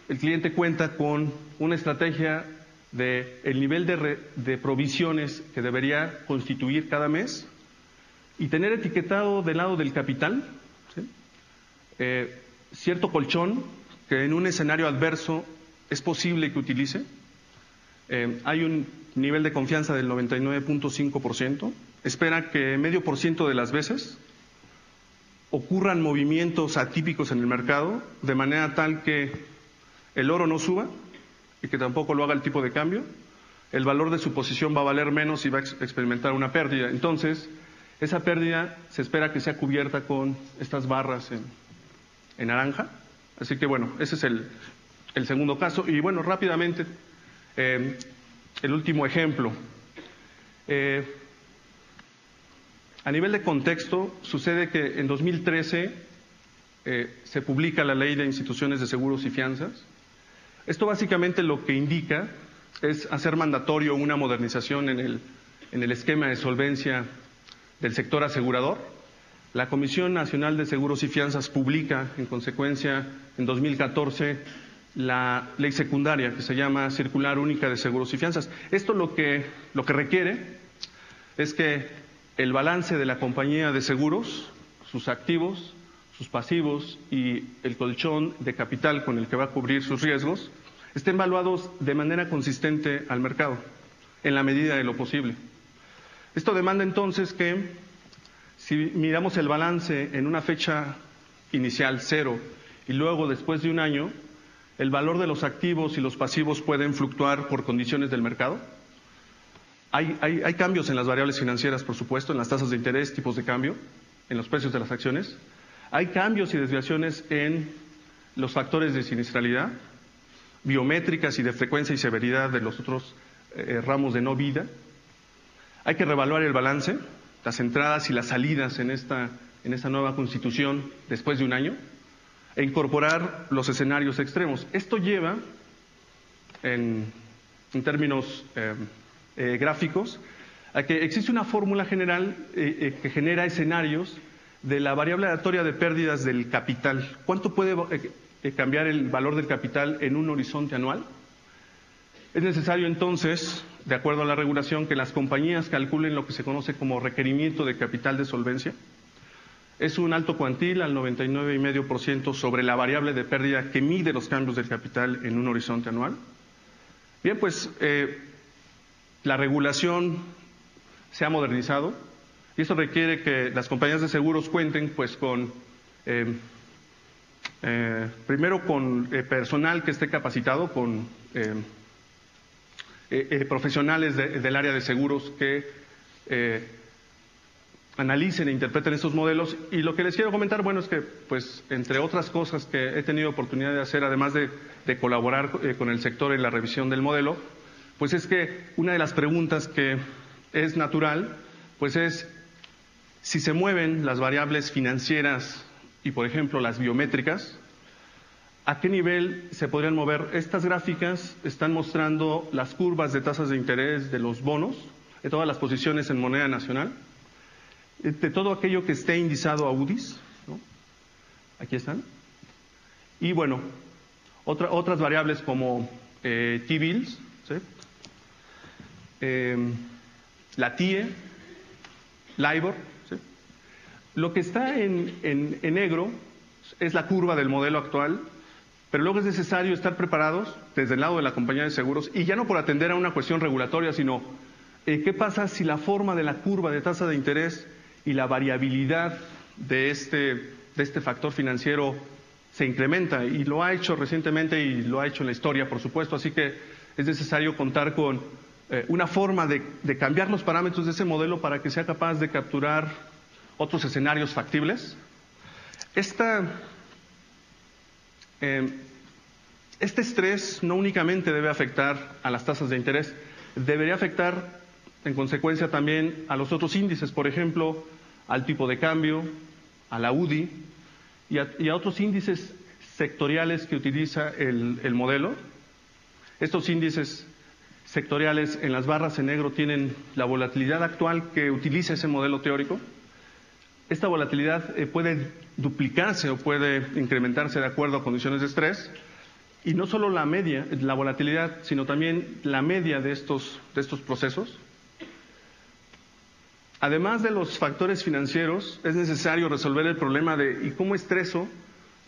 el cliente cuenta con una estrategia de el nivel de, re- provisiones que debería constituir cada mes y tener etiquetado del lado del capital eh, cierto colchón que en un escenario adverso es posible que utilice. Eh, hay un nivel de confianza del 99.5%. Espera que medio por ciento de las veces ocurran movimientos atípicos en el mercado, de manera tal que el oro no suba y que tampoco lo haga el tipo de cambio. El valor de su posición va a valer menos y va a ex- experimentar una pérdida. Entonces, esa pérdida se espera que sea cubierta con estas barras en, naranja. Así que bueno, ese es el, el segundo caso. Y bueno, rápidamente, eh, el último ejemplo. Eh, a nivel de contexto, sucede que en 2013 eh, se publica la Ley de Instituciones de Seguros y Fianzas. Esto básicamente lo que indica es hacer mandatorio una modernización en el, esquema de solvencia del sector asegurador. La Comisión Nacional de Seguros y Fianzas publica, en consecuencia, en 2014, la ley secundaria que se llama Circular Única de Seguros y Fianzas. Esto lo que, lo que requiere es que el balance de la compañía de seguros, sus activos, sus pasivos y el colchón de capital con el que va a cubrir sus riesgos estén valuados de manera consistente al mercado, en la medida de lo posible. Esto demanda entonces que, si miramos el balance en una fecha inicial cero y luego después de un año, el valor de los activos y los pasivos pueden fluctuar por condiciones del mercado. Hay, hay- cambios en las variables financieras, por supuesto, en las tasas de interés, tipos de cambio, en los precios de las acciones. Hay cambios y desviaciones en los factores de siniestralidad, biométricas y de frecuencia y severidad de los otros eh, ramos de no vida. Hay que revaluar el balance, las entradas y las salidas en esta, en esta nueva constitución después de un año e incorporar los escenarios extremos. Esto lleva, en, términos eh, eh, gráficos, a que existe una fórmula general que genera escenarios de la variable aleatoria de pérdidas del capital. ¿Cuánto puede, eh, eh, cambiar el valor del capital en un horizonte anual. Es necesario entonces, de acuerdo a la regulación, que las compañías calculen lo que se conoce como requerimiento de capital de solvencia. Es un alto cuantil al 99,5% sobre la variable de pérdida que mide los cambios del capital en un horizonte anual. Bien, pues eh, la regulación se ha modernizado y eso requiere que las compañías de seguros cuenten pues con eh, eh, primero con personal que esté capacitado, con profesionales del área de seguros que analicen e interpreten estos modelos. Y lo que les quiero comentar, bueno, es que, pues, entre otras cosas que he tenido oportunidad de hacer, además de, colaborar con el sector en la revisión del modelo, pues es que una de las preguntas que es natural, pues es si se mueven las variables financieras y, por ejemplo, las biométricas, ¿a qué nivel se podrían mover? Estas gráficas están mostrando las curvas de tasas de interés de los bonos, de todas las posiciones en moneda nacional, de todo aquello que esté indizado a UDIs. Aquí están. Y bueno, otras variables como eh, T-bills, eh, la TIE, LIBOR. Lo que está en, negro es la curva del modelo actual, pero luego es necesario estar preparados desde el lado de la compañía de seguros, y ya no por atender a una cuestión regulatoria, sino eh, qué pasa si la forma de la curva de tasa de interés y la variabilidad de este, de este factor financiero se incrementa, y lo ha hecho recientemente y lo ha hecho en la historia, por supuesto, así que es necesario contar con eh, una forma de, cambiar los parámetros de ese modelo para que sea capaz de capturar otros escenarios factibles. Eh, este estrés no únicamente debe afectar a las tasas de interés, debería afectar en consecuencia también a los otros índices, por ejemplo, al tipo de cambio, a la UDI y a, otros índices sectoriales que utiliza el modelo. Estos índices sectoriales en las barras en negro tienen la volatilidad actual que utiliza ese modelo teórico. Esta volatilidad eh, puede duplicarse o puede incrementarse de acuerdo a condiciones de estrés. Y no solo la media, la volatilidad, sino también la media de estos, de estos procesos. Además de los factores financieros, es necesario resolver el problema de ¿y cómo estreso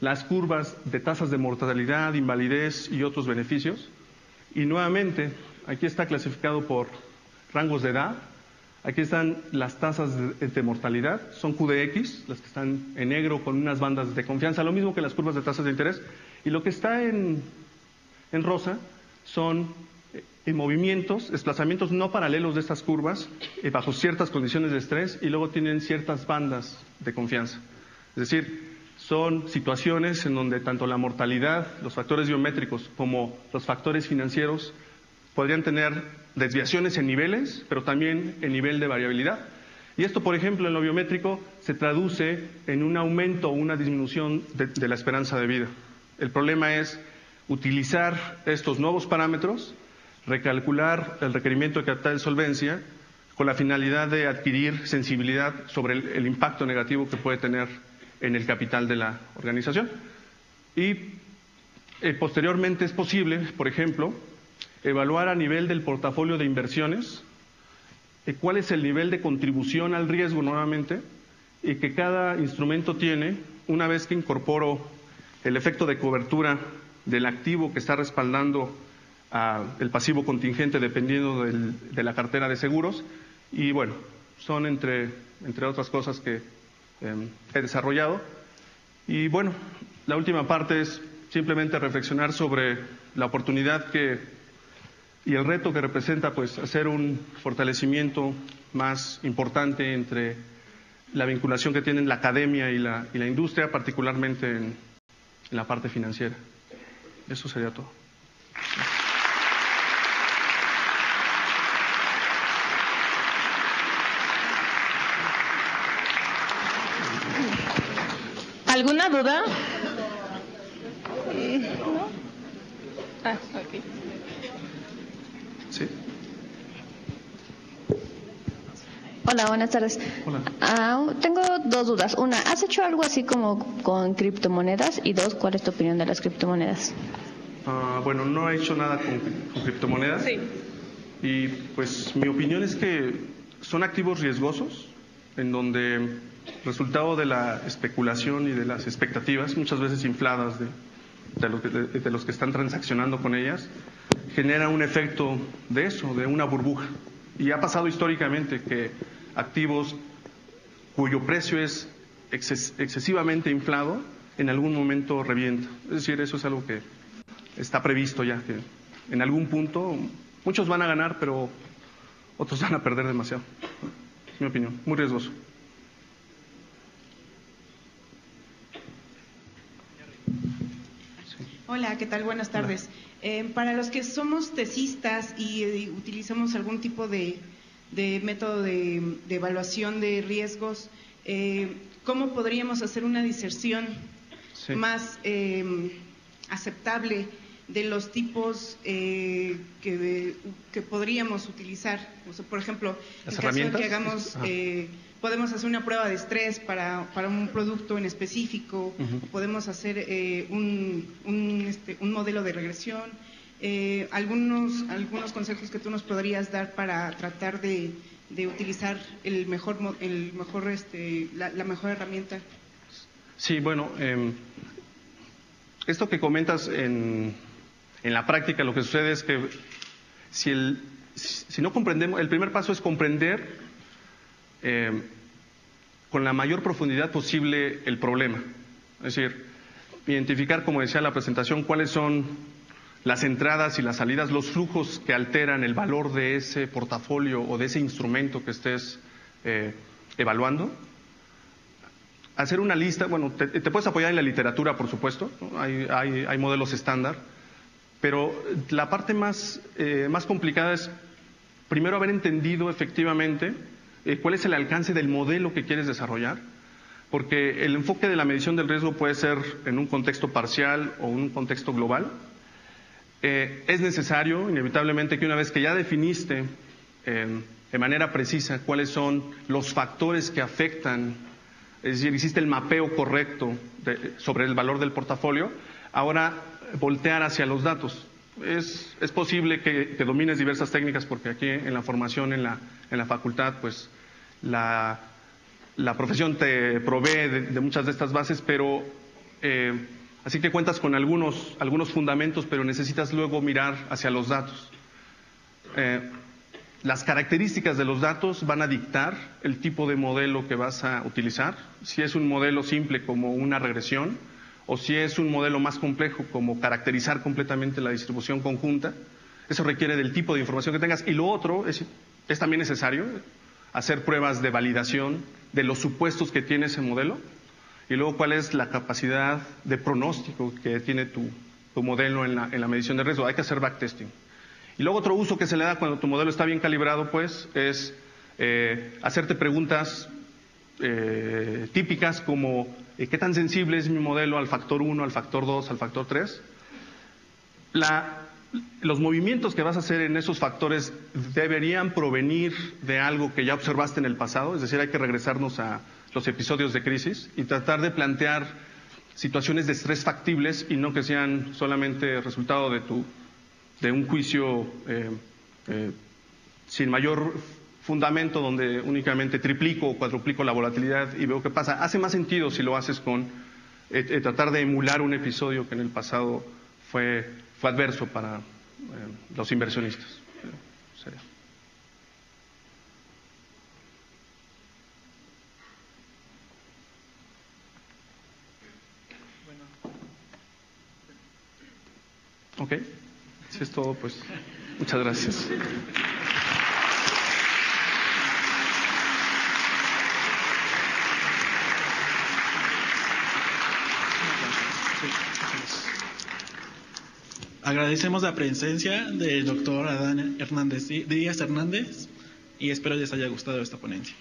las curvas de tasas de mortalidad, invalidez y otros beneficios? Y nuevamente, Aquí está clasificado por rangos de edad. Aquí están las tasas de, mortalidad, son QDX, las que están en negro con unas bandas de confianza, lo mismo que las curvas de tasas de interés. Y lo que está en, rosa son eh, movimientos, desplazamientos no paralelos de estas curvas eh, bajo ciertas condiciones de estrés y luego tienen ciertas bandas de confianza. Es decir, son situaciones en donde tanto la mortalidad, los factores biométricos como los factores financieros podrían tener desviaciones en niveles, pero también en nivel de variabilidad. Y esto, por ejemplo, en lo biométrico se traduce en un aumento o una disminución de, la esperanza de vida. El problema es utilizar estos nuevos parámetros, recalcular el requerimiento de capital de solvencia con la finalidad de adquirir sensibilidad sobre el, impacto negativo que puede tener en el capital de la organización. Y eh, posteriormente es posible, por ejemplo, evaluar a nivel del portafolio de inversiones eh, cuál es el nivel de contribución al riesgo nuevamente y que cada instrumento tiene una vez que incorporo el efecto de cobertura del activo que está respaldando el pasivo contingente dependiendo de la cartera de seguros y bueno, son entre, entre otras cosas que em, he desarrollado. Y bueno, la última parte es simplemente reflexionar sobre la oportunidad que y el reto que representa pues hacer un fortalecimiento más importante entre la vinculación que tienen la academia y la, y la industria, particularmente en, en la parte financiera. Eso sería todo. ¿Alguna duda? ¿No? Ah, okay. Hola, buenas tardes. Ah, tengo dos dudas. Una, ¿has hecho algo así como con criptomonedas? Y dos, ¿cuál es tu opinión de las criptomonedas? Ah, bueno, no he hecho nada con, con criptomonedas. Sí. Y pues mi opinión es que son activos riesgosos, en donde resultado de la especulación y de las expectativas, muchas veces infladas de, de los, que- de- de los que están transaccionando con ellas, genera un efecto de eso, de una burbuja. Y ha pasado históricamente que activos cuyo precio es exces- excesivamente inflado, en algún momento revienta. Es decir, eso es algo que está previsto ya, que en algún punto muchos van a ganar, pero otros van a perder demasiado. Es mi opinión, muy riesgoso. Hola, ¿qué tal? Buenas tardes. Eh, para los que somos tesistas y, utilizamos algún tipo de, de método de, de evaluación de riesgos, eh, ¿cómo podríamos hacer una diserción Sí. más eh, aceptable de los tipos eh, que, que podríamos utilizar? O sea, por ejemplo, ¿Las en caso de que hagamos, eh, podemos hacer una prueba de estrés para, para un producto en específico, o podemos hacer eh, un, un, este, un modelo de regresión. Eh, algunos, algunos consejos que tú nos podrías dar para tratar de, de utilizar el mejor, el mejor, este, la, la mejor herramienta. Sí, bueno, eh, esto que comentas en, en la práctica, lo que sucede es que si, el, si si no comprendemos, el primer paso es comprender eh, con la mayor profundidad posible el problema. Es decir, identificar, como decía la presentación, cuáles son las entradas y las salidas, los flujos que alteran el valor de ese portafolio o de ese instrumento que estés eh, evaluando hacer una lista, bueno, te, puedes apoyar en la literatura, por supuesto, hay modelos estándar, pero la parte más, eh, más complicada es primero haber entendido efectivamente eh, cuál es el alcance del modelo que quieres desarrollar, porque el enfoque de la medición del riesgo puede ser en un contexto parcial o un contexto global. Eh, es necesario, inevitablemente, que una vez que ya definiste eh, de manera precisa cuáles son los factores que afectan, es decir, hiciste el mapeo correcto sobre el valor del portafolio, ahora voltear hacia los datos. Es, posible que, domines diversas técnicas porque aquí en la formación en la, en facultad, pues la, profesión te provee de, muchas de estas bases, pero eh, así que cuentas con algunos, algunos fundamentos, pero necesitas luego mirar hacia los datos. Eh, las características de los datos van a dictar el tipo de modelo que vas a utilizar, si es un modelo simple como una regresión o si es un modelo más complejo como caracterizar completamente la distribución conjunta. Eso requiere del tipo de información que tengas. Y lo otro es, es también necesario hacer pruebas de validación de los supuestos que tiene ese modelo y luego cuál es la capacidad de pronóstico que tiene tu, modelo en la, medición de riesgo. Hay que hacer backtesting. Y luego otro uso que se le da cuando tu modelo está bien calibrado, pues, es eh, hacerte preguntas eh, típicas como ¿qué tan sensible es mi modelo al factor 1, al factor 2, al factor 3? La- los movimientos que vas a hacer en esos factores deberían provenir de algo que ya observaste en el pasado, es decir, hay que regresarnos a los episodios de crisis y tratar de plantear situaciones de estrés factibles y no que sean solamente resultado de tu de un juicio eh, eh, sin mayor fundamento donde únicamente triplico o cuadruplico la volatilidad y veo qué pasa. Hace más sentido si lo haces con eh, eh, tratar de emular un episodio que en el pasado fue, fue adverso para eh, los inversionistas. Ok, si es todo, pues muchas gracias. Agradecemos la presencia del doctor Adán Hernández Díaz Hernández y espero les haya gustado esta ponencia.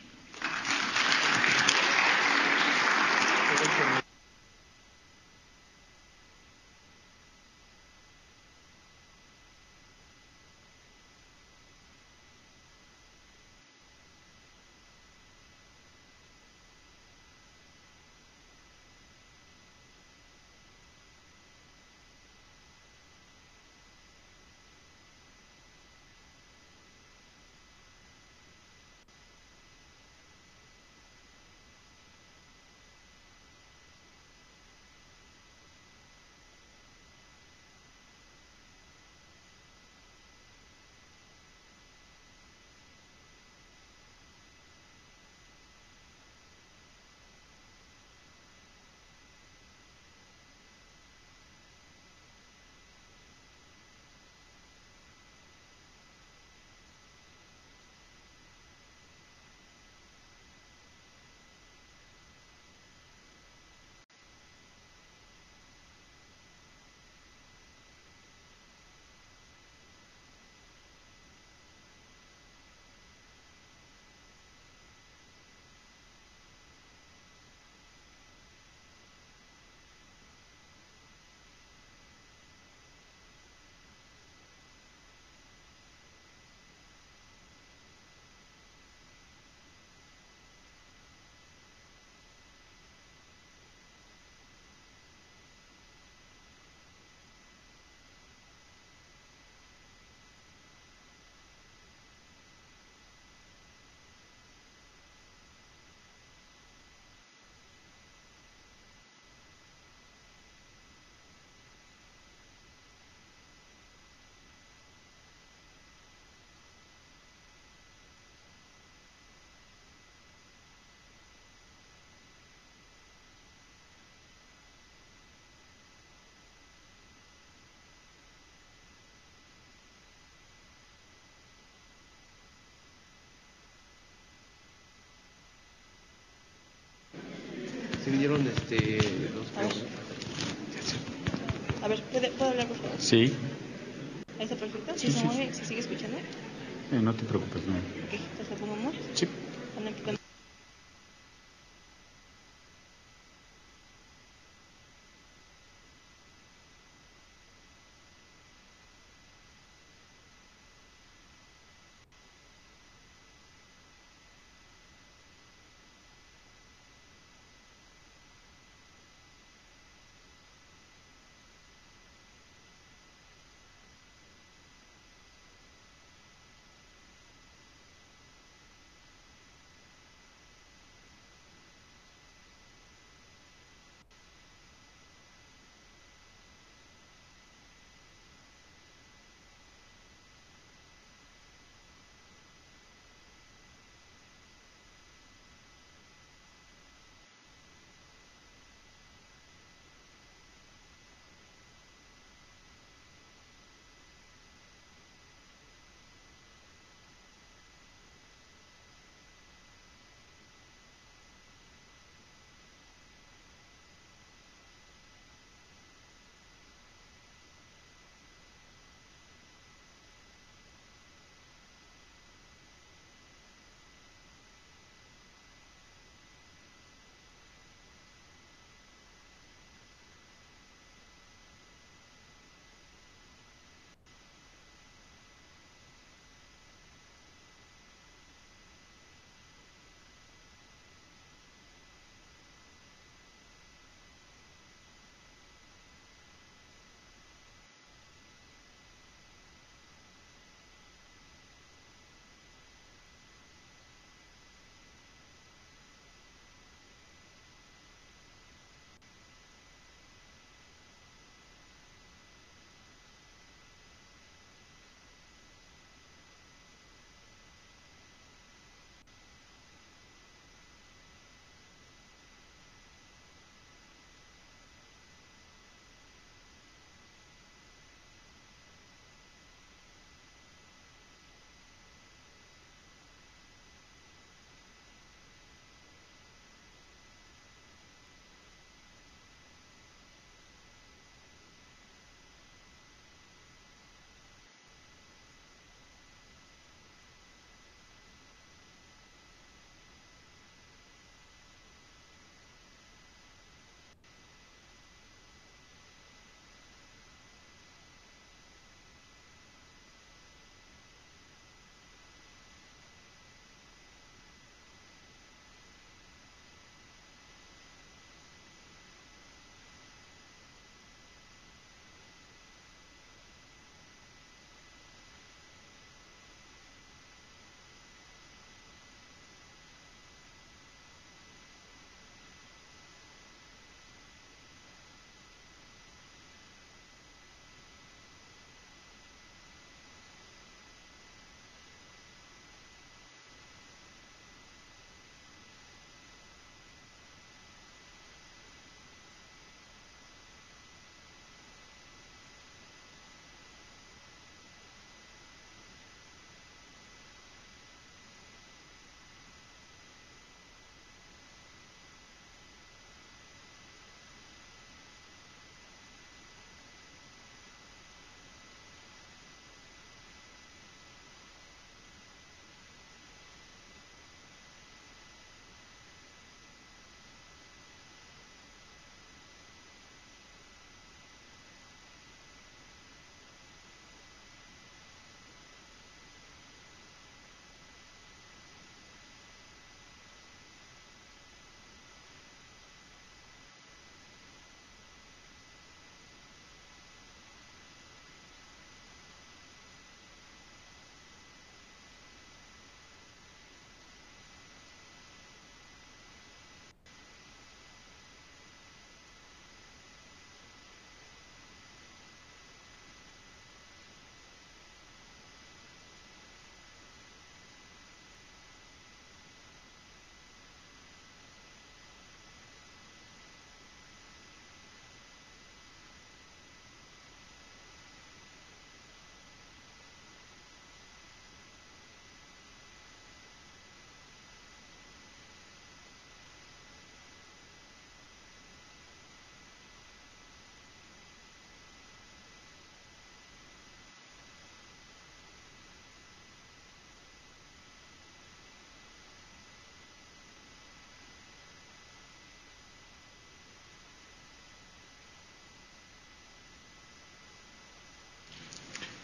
Este. A ver, ¿puede, ¿puedo hablar, por favor? Sí, ¿Ahí está perfecto? ¿Sí, Sí, se sí. mueve? ¿Se sigue escuchando? eh, no te preocupes. No. Ok, entonces pongo. Sí.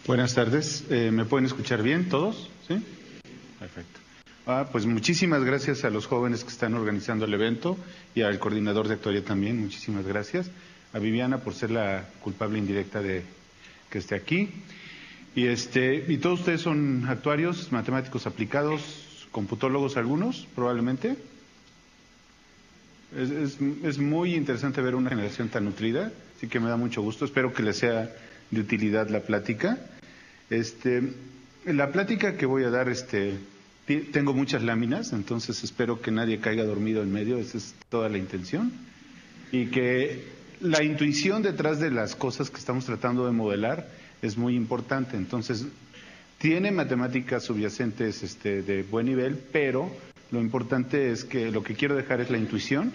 Buenas tardes. Eh, ¿Me pueden escuchar bien todos? ¿Sí? Perfecto. Ah, pues muchísimas gracias a los jóvenes que están organizando el evento y al coordinador de actuaría también. Muchísimas gracias. A Viviana por ser la culpable indirecta de que esté aquí. Y, este, y todos ustedes son actuarios, matemáticos aplicados, computólogos algunos, probablemente. Es, es, es muy interesante ver una generación tan nutrida, así que me da mucho gusto. Espero que les sea de utilidad la plática. Este, la plática que voy a dar, este, tengo muchas láminas, entonces espero que nadie caiga dormido en medio, esa es toda la intención. Y que la intuición detrás de las cosas que estamos tratando de modelar es muy importante. Entonces, tiene matemáticas subyacentes este, de buen nivel, pero lo importante es que lo que quiero dejar es la intuición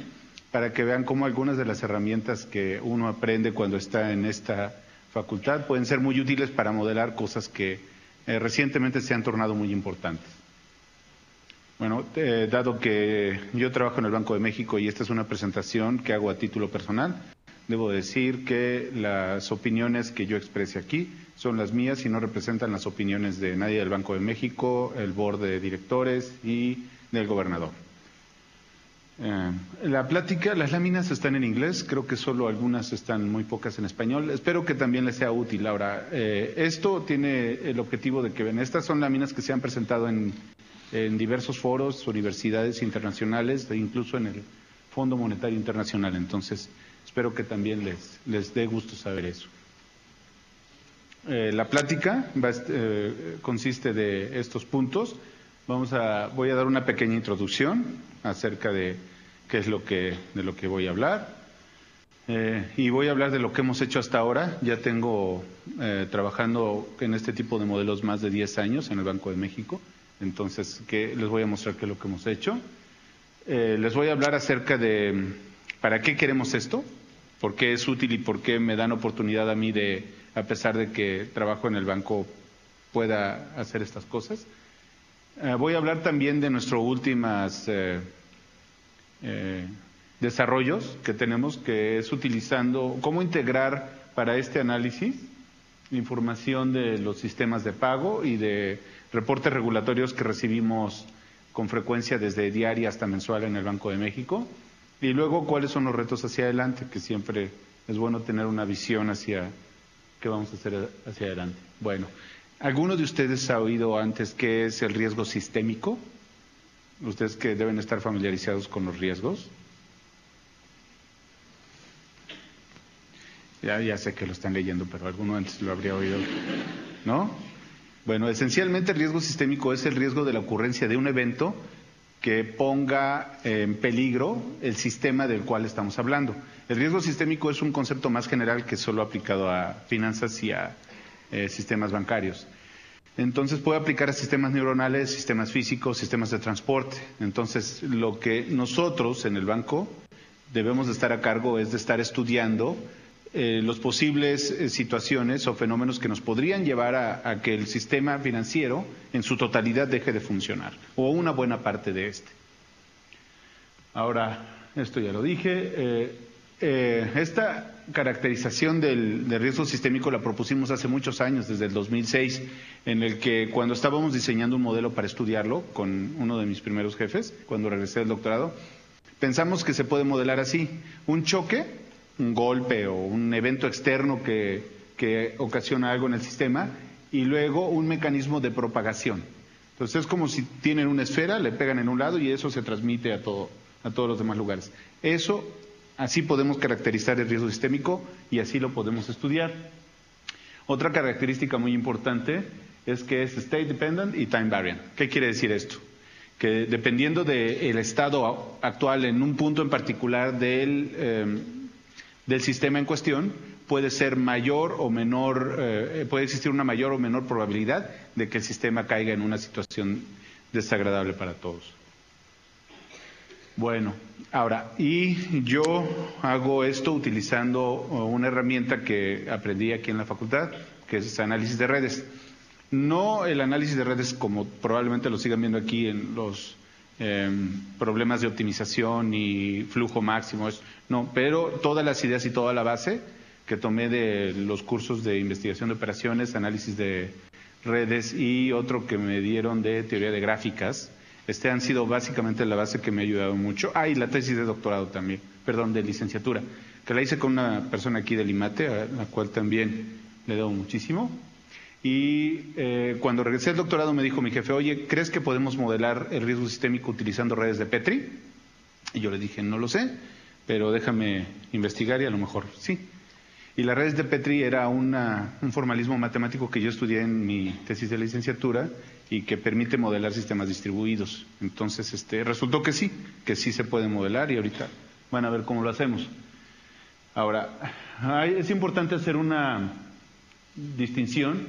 para que vean cómo algunas de las herramientas que uno aprende cuando está en esta facultad pueden ser muy útiles para modelar cosas que eh, recientemente se han tornado muy importantes. Bueno, eh, dado que yo trabajo en el Banco de México y esta es una presentación que hago a título personal, debo decir que las opiniones que yo exprese aquí son las mías y no representan las opiniones de nadie del Banco de México, el board de directores y del gobernador. Eh, la plática, las láminas están en inglés, creo que solo algunas están muy pocas en español. Espero que también les sea útil. Ahora, eh, esto tiene el objetivo de que ven, estas son láminas que se han presentado en, diversos foros, universidades internacionales e incluso en el Fondo Monetario Internacional. Entonces, espero que también les, les dé gusto saber eso. Eh, la plática eh, consiste de estos puntos. Vamos a, voy a dar una pequeña introducción acerca de qué es lo que, de lo que voy a hablar. Eh, y voy a hablar de lo que hemos hecho hasta ahora. Ya tengo eh, trabajando en este tipo de modelos más de 10 años en el Banco de México. Entonces, que les voy a mostrar qué es lo que hemos hecho. Eh, les voy a hablar acerca de para qué queremos esto, por qué es útil y por qué me dan oportunidad a mí de, a pesar de que trabajo en el banco, pueda hacer estas cosas. Eh, voy a hablar también de nuestros últimos eh, eh, desarrollos que tenemos, que es utilizando cómo integrar para este análisis información de los sistemas de pago y de reportes regulatorios que recibimos con frecuencia desde diaria hasta mensual en el Banco de México. Y luego, cuáles son los retos hacia adelante, que siempre es bueno tener una visión hacia qué vamos a hacer hacia adelante. Bueno, ¿Alguno de ustedes ha oído antes qué es el riesgo sistémico? Ustedes que deben estar familiarizados con los riesgos. Ya, sé que lo están leyendo, pero alguno antes lo habría oído. ¿No? Bueno, esencialmente el riesgo sistémico es el riesgo de la ocurrencia de un evento que ponga en peligro el sistema del cual estamos hablando. El riesgo sistémico es un concepto más general que solo aplicado a finanzas y a eh, sistemas bancarios. Entonces puede aplicar a sistemas neuronales, sistemas físicos, sistemas de transporte. Entonces lo que nosotros en el banco debemos de estar a cargo es de estar estudiando eh, los posibles eh, situaciones o fenómenos que nos podrían llevar a, a, que el sistema financiero en su totalidad deje de funcionar o una buena parte de este. Ahora, esto ya lo dije. Eh, eh, esta caracterización del, riesgo sistémico la propusimos hace muchos años, desde el 2006, en el que cuando estábamos diseñando un modelo para estudiarlo con uno de mis primeros jefes, cuando regresé del doctorado, pensamos que se puede modelar así, un choque, un golpe o un evento externo que, que ocasiona algo en el sistema y luego un mecanismo de propagación. Entonces es como si tienen una esfera, le pegan en un lado y eso se transmite a, todo, a todos los demás lugares. Eso Así podemos caracterizar el riesgo sistémico y así lo podemos estudiar. Otra característica muy importante es que es state dependent y time variant. ¿Qué quiere decir esto? Que dependiendo del estado actual en un punto en particular del, eh, del, sistema en cuestión, puede ser mayor o menor, eh, puede existir una mayor o menor probabilidad de que el sistema caiga en una situación desagradable para todos. Bueno, ahora, y yo hago esto utilizando una herramienta que aprendí aquí en la facultad, que es análisis de redes. No el análisis de redes como probablemente lo sigan viendo aquí en los eh, problemas de optimización y flujo máximo, no, pero todas las ideas y toda la base que tomé de los cursos de investigación de operaciones, análisis de redes y otro que me dieron de teoría de gráficas. Este han sido básicamente la base que me ha ayudado mucho. Ah, y la tesis de doctorado también, perdón, de licenciatura, que la hice con una persona aquí del IMATE, a la cual también le debo muchísimo. Y eh, cuando regresé al doctorado me dijo mi jefe, oye, ¿crees que podemos modelar el riesgo sistémico utilizando redes de Petri? Y yo le dije, no lo sé, pero déjame investigar y a lo mejor sí. Y las redes de Petri era una, un formalismo matemático que yo estudié en mi tesis de licenciatura y que permite modelar sistemas distribuidos. Entonces, este, resultó que sí, que sí se puede modelar y ahorita van a ver cómo lo hacemos. Ahora, es importante hacer una distinción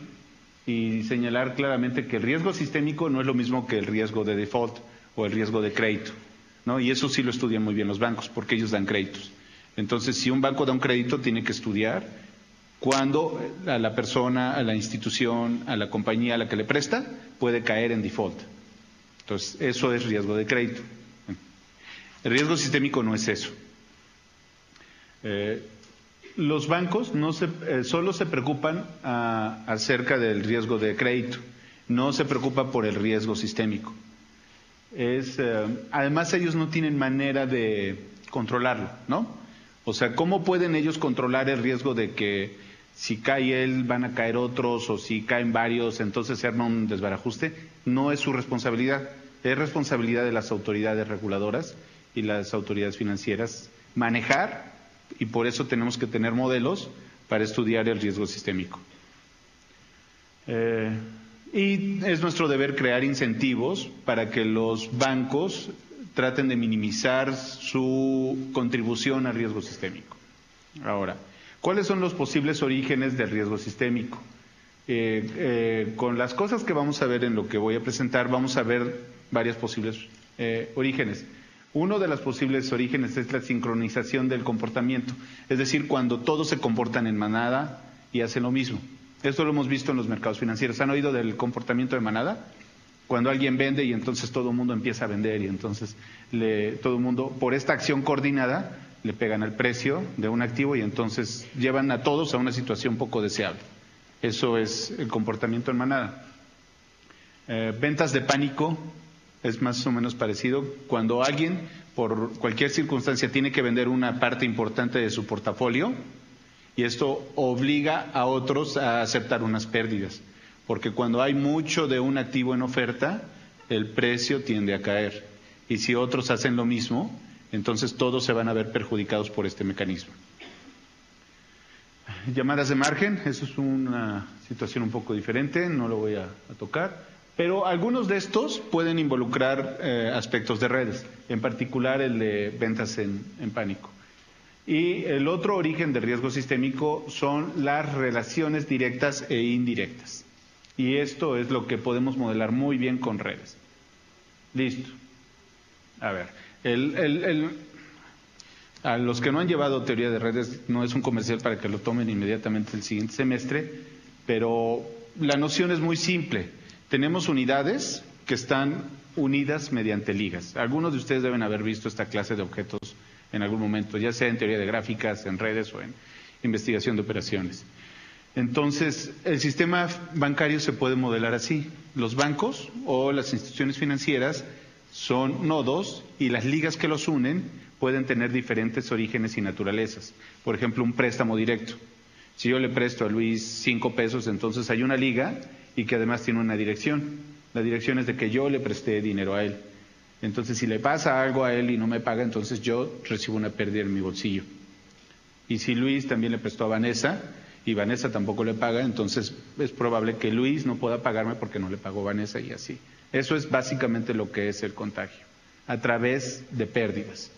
y señalar claramente que el riesgo sistémico no es lo mismo que el riesgo de default o el riesgo de crédito. ¿no? Y eso sí lo estudian muy bien los bancos, porque ellos dan créditos. Entonces, si un banco da un crédito, tiene que estudiar cuándo a la persona, a la institución, a la compañía a la que le presta, puede caer en default. Entonces, eso es riesgo de crédito. El riesgo sistémico no es eso. Eh, los bancos eh, solo se preocupan a, acerca del riesgo de crédito, no se preocupan por el riesgo sistémico. Eh, además, ellos no tienen manera de controlarlo, ¿no? O sea, ¿cómo pueden ellos controlar el riesgo de que si cae él van a caer otros o si caen varios, entonces se arma un desbarajuste? No es su responsabilidad, es responsabilidad de las autoridades reguladoras y las autoridades financieras manejar y por eso tenemos que tener modelos para estudiar el riesgo sistémico. Eh, y es nuestro deber crear incentivos para que los bancos traten de minimizar su contribución al riesgo sistémico. Ahora, ¿cuáles son los posibles orígenes del riesgo sistémico? Eh, eh, con las cosas que vamos a ver en lo que voy a presentar, vamos a ver varios posibles eh, orígenes. Uno de los posibles orígenes es la sincronización del comportamiento, es decir, cuando todos se comportan en manada y hacen lo mismo. Esto lo hemos visto en los mercados financieros. ¿Han oído del comportamiento de manada? Cuando alguien vende y entonces todo el mundo empieza a vender y entonces le, todo el mundo, por esta acción coordinada, le pegan al precio de un activo y entonces llevan a todos a una situación poco deseable. Eso es el comportamiento en manada. Eh, ventas de pánico es más o menos parecido. Cuando alguien, por cualquier circunstancia, tiene que vender una parte importante de su portafolio y esto obliga a otros a aceptar unas pérdidas porque cuando hay mucho de un activo en oferta, el precio tiende a caer. Y si otros hacen lo mismo, entonces todos se van a ver perjudicados por este mecanismo. Llamadas de margen, eso es una situación un poco diferente, no lo voy a, tocar, pero algunos de estos pueden involucrar eh, aspectos de redes, en particular el de ventas en pánico. Y el otro origen de riesgo sistémico son las relaciones directas e indirectas. Y esto es lo que podemos modelar muy bien con redes. Listo. A ver, a los que no han llevado teoría de redes, no es un comercial para que lo tomen inmediatamente el siguiente semestre, pero la noción es muy simple. Tenemos unidades que están unidas mediante ligas. Algunos de ustedes deben haber visto esta clase de objetos en algún momento, ya sea en teoría de gráficas, en redes o en investigación de operaciones. Entonces, el sistema bancario se puede modelar así. Los bancos o las instituciones financieras son nodos y las ligas que los unen pueden tener diferentes orígenes y naturalezas. Por ejemplo, un préstamo directo. Si yo le presto a Luis cinco pesos, entonces hay una liga y que además tiene una dirección. La dirección es de que yo le presté dinero a él. Entonces, si le pasa algo a él y no me paga, entonces yo recibo una pérdida en mi bolsillo. Y si Luis también le prestó a Vanessa, y Vanessa tampoco le paga, entonces es probable que Luis no pueda pagarme porque no le pagó Vanessa y así. Eso es básicamente lo que es el contagio, a través de pérdidas.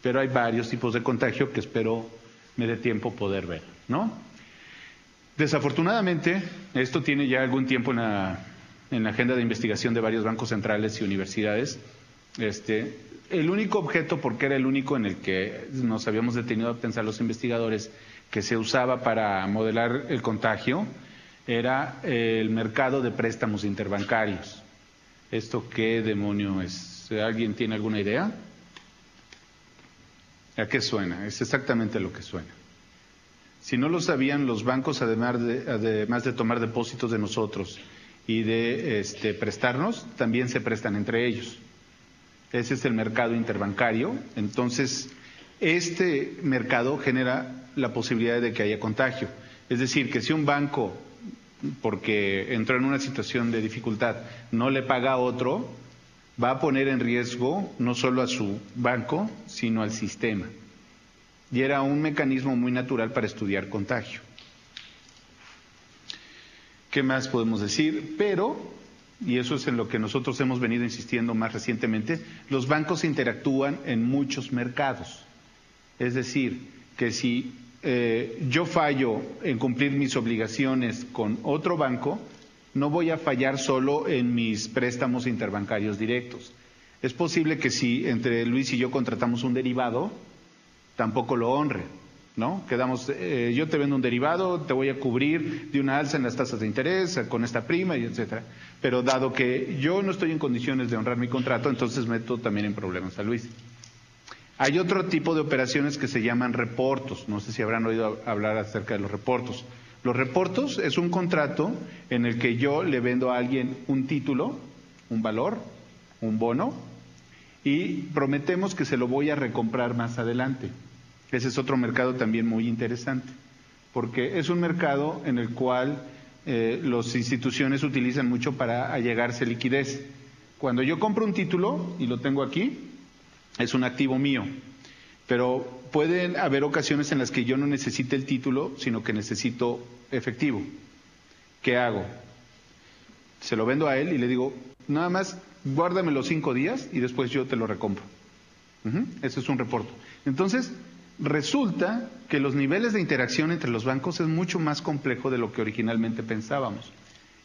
Pero hay varios tipos de contagio que espero me dé tiempo poder ver, ¿no? Desafortunadamente, esto tiene ya algún tiempo en la, en la agenda de investigación de varios bancos centrales y universidades. Este, el único objeto, porque era el único en el que nos habíamos detenido a pensar los investigadores, que se usaba para modelar el contagio era el mercado de préstamos interbancarios. ¿Esto qué demonio es? ¿Alguien tiene alguna idea? ¿A qué suena? Es exactamente lo que suena. Si no lo sabían, los bancos, además de, además de tomar depósitos de nosotros y de este, prestarnos, también se prestan entre ellos. Ese es el mercado interbancario. Entonces, este mercado genera la posibilidad de que haya contagio. Es decir, que si un banco, porque entró en una situación de dificultad, no le paga a otro, va a poner en riesgo no solo a su banco, sino al sistema. Y era un mecanismo muy natural para estudiar contagio. ¿Qué más podemos decir? Pero, y eso es en lo que nosotros hemos venido insistiendo más recientemente, los bancos interactúan en muchos mercados. Es decir, que si eh, yo fallo en cumplir mis obligaciones con otro banco, no voy a fallar solo en mis préstamos interbancarios directos. Es posible que si entre Luis y yo contratamos un derivado, tampoco lo honre, ¿no? Quedamos, eh, yo te vendo un derivado, te voy a cubrir de una alza en las tasas de interés con esta prima y etcétera. Pero dado que yo no estoy en condiciones de honrar mi contrato, entonces meto también en problemas a Luis. Hay otro tipo de operaciones que se llaman reportos. No sé si habrán oído hablar acerca de los reportos. Los reportos es un contrato en el que yo le vendo a alguien un título, un valor, un bono, y prometemos que se lo voy a recomprar más adelante. Ese es otro mercado también muy interesante, porque es un mercado en el cual eh, las instituciones utilizan mucho para allegarse liquidez. Cuando yo compro un título, y lo tengo aquí, es un activo mío. Pero pueden haber ocasiones en las que yo no necesite el título, sino que necesito efectivo. ¿Qué hago? Se lo vendo a él y le digo, nada más guárdame los cinco días y después yo te lo recompro. Ese es un reporte. Entonces, resulta que los niveles de interacción entre los bancos es mucho más complejo de lo que originalmente pensábamos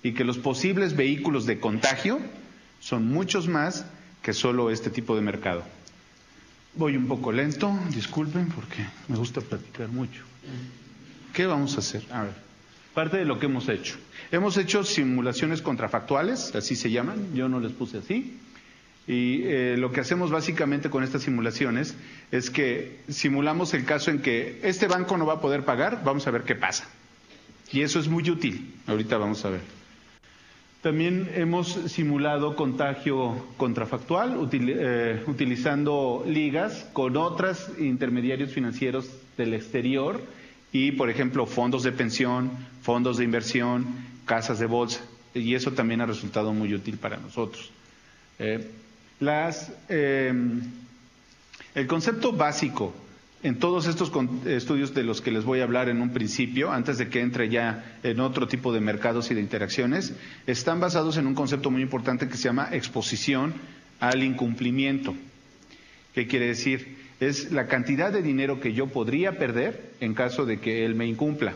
y que los posibles vehículos de contagio son muchos más que solo este tipo de mercado. Voy un poco lento, disculpen porque me gusta platicar mucho. ¿Qué vamos a hacer? A ver, parte de lo que hemos hecho. Hemos hecho simulaciones contrafactuales, así se llaman, yo no les puse así. Y eh, lo que hacemos básicamente con estas simulaciones es que simulamos el caso en que este banco no va a poder pagar, vamos a ver qué pasa. Y eso es muy útil. Ahorita vamos a ver. También hemos simulado contagio contrafactual eh, utilizando ligas con otros intermediarios financieros del exterior y, por ejemplo, fondos de pensión, fondos de inversión, casas de bolsa. Y eso también ha resultado muy útil para nosotros. Eh, las, eh, el concepto básico en todos estos estudios de los que les voy a hablar en un principio, antes de que entre ya en otro tipo de mercados y de interacciones, están basados en un concepto muy importante que se llama exposición al incumplimiento. ¿Qué quiere decir? Es la cantidad de dinero que yo podría perder en caso de que él me incumpla.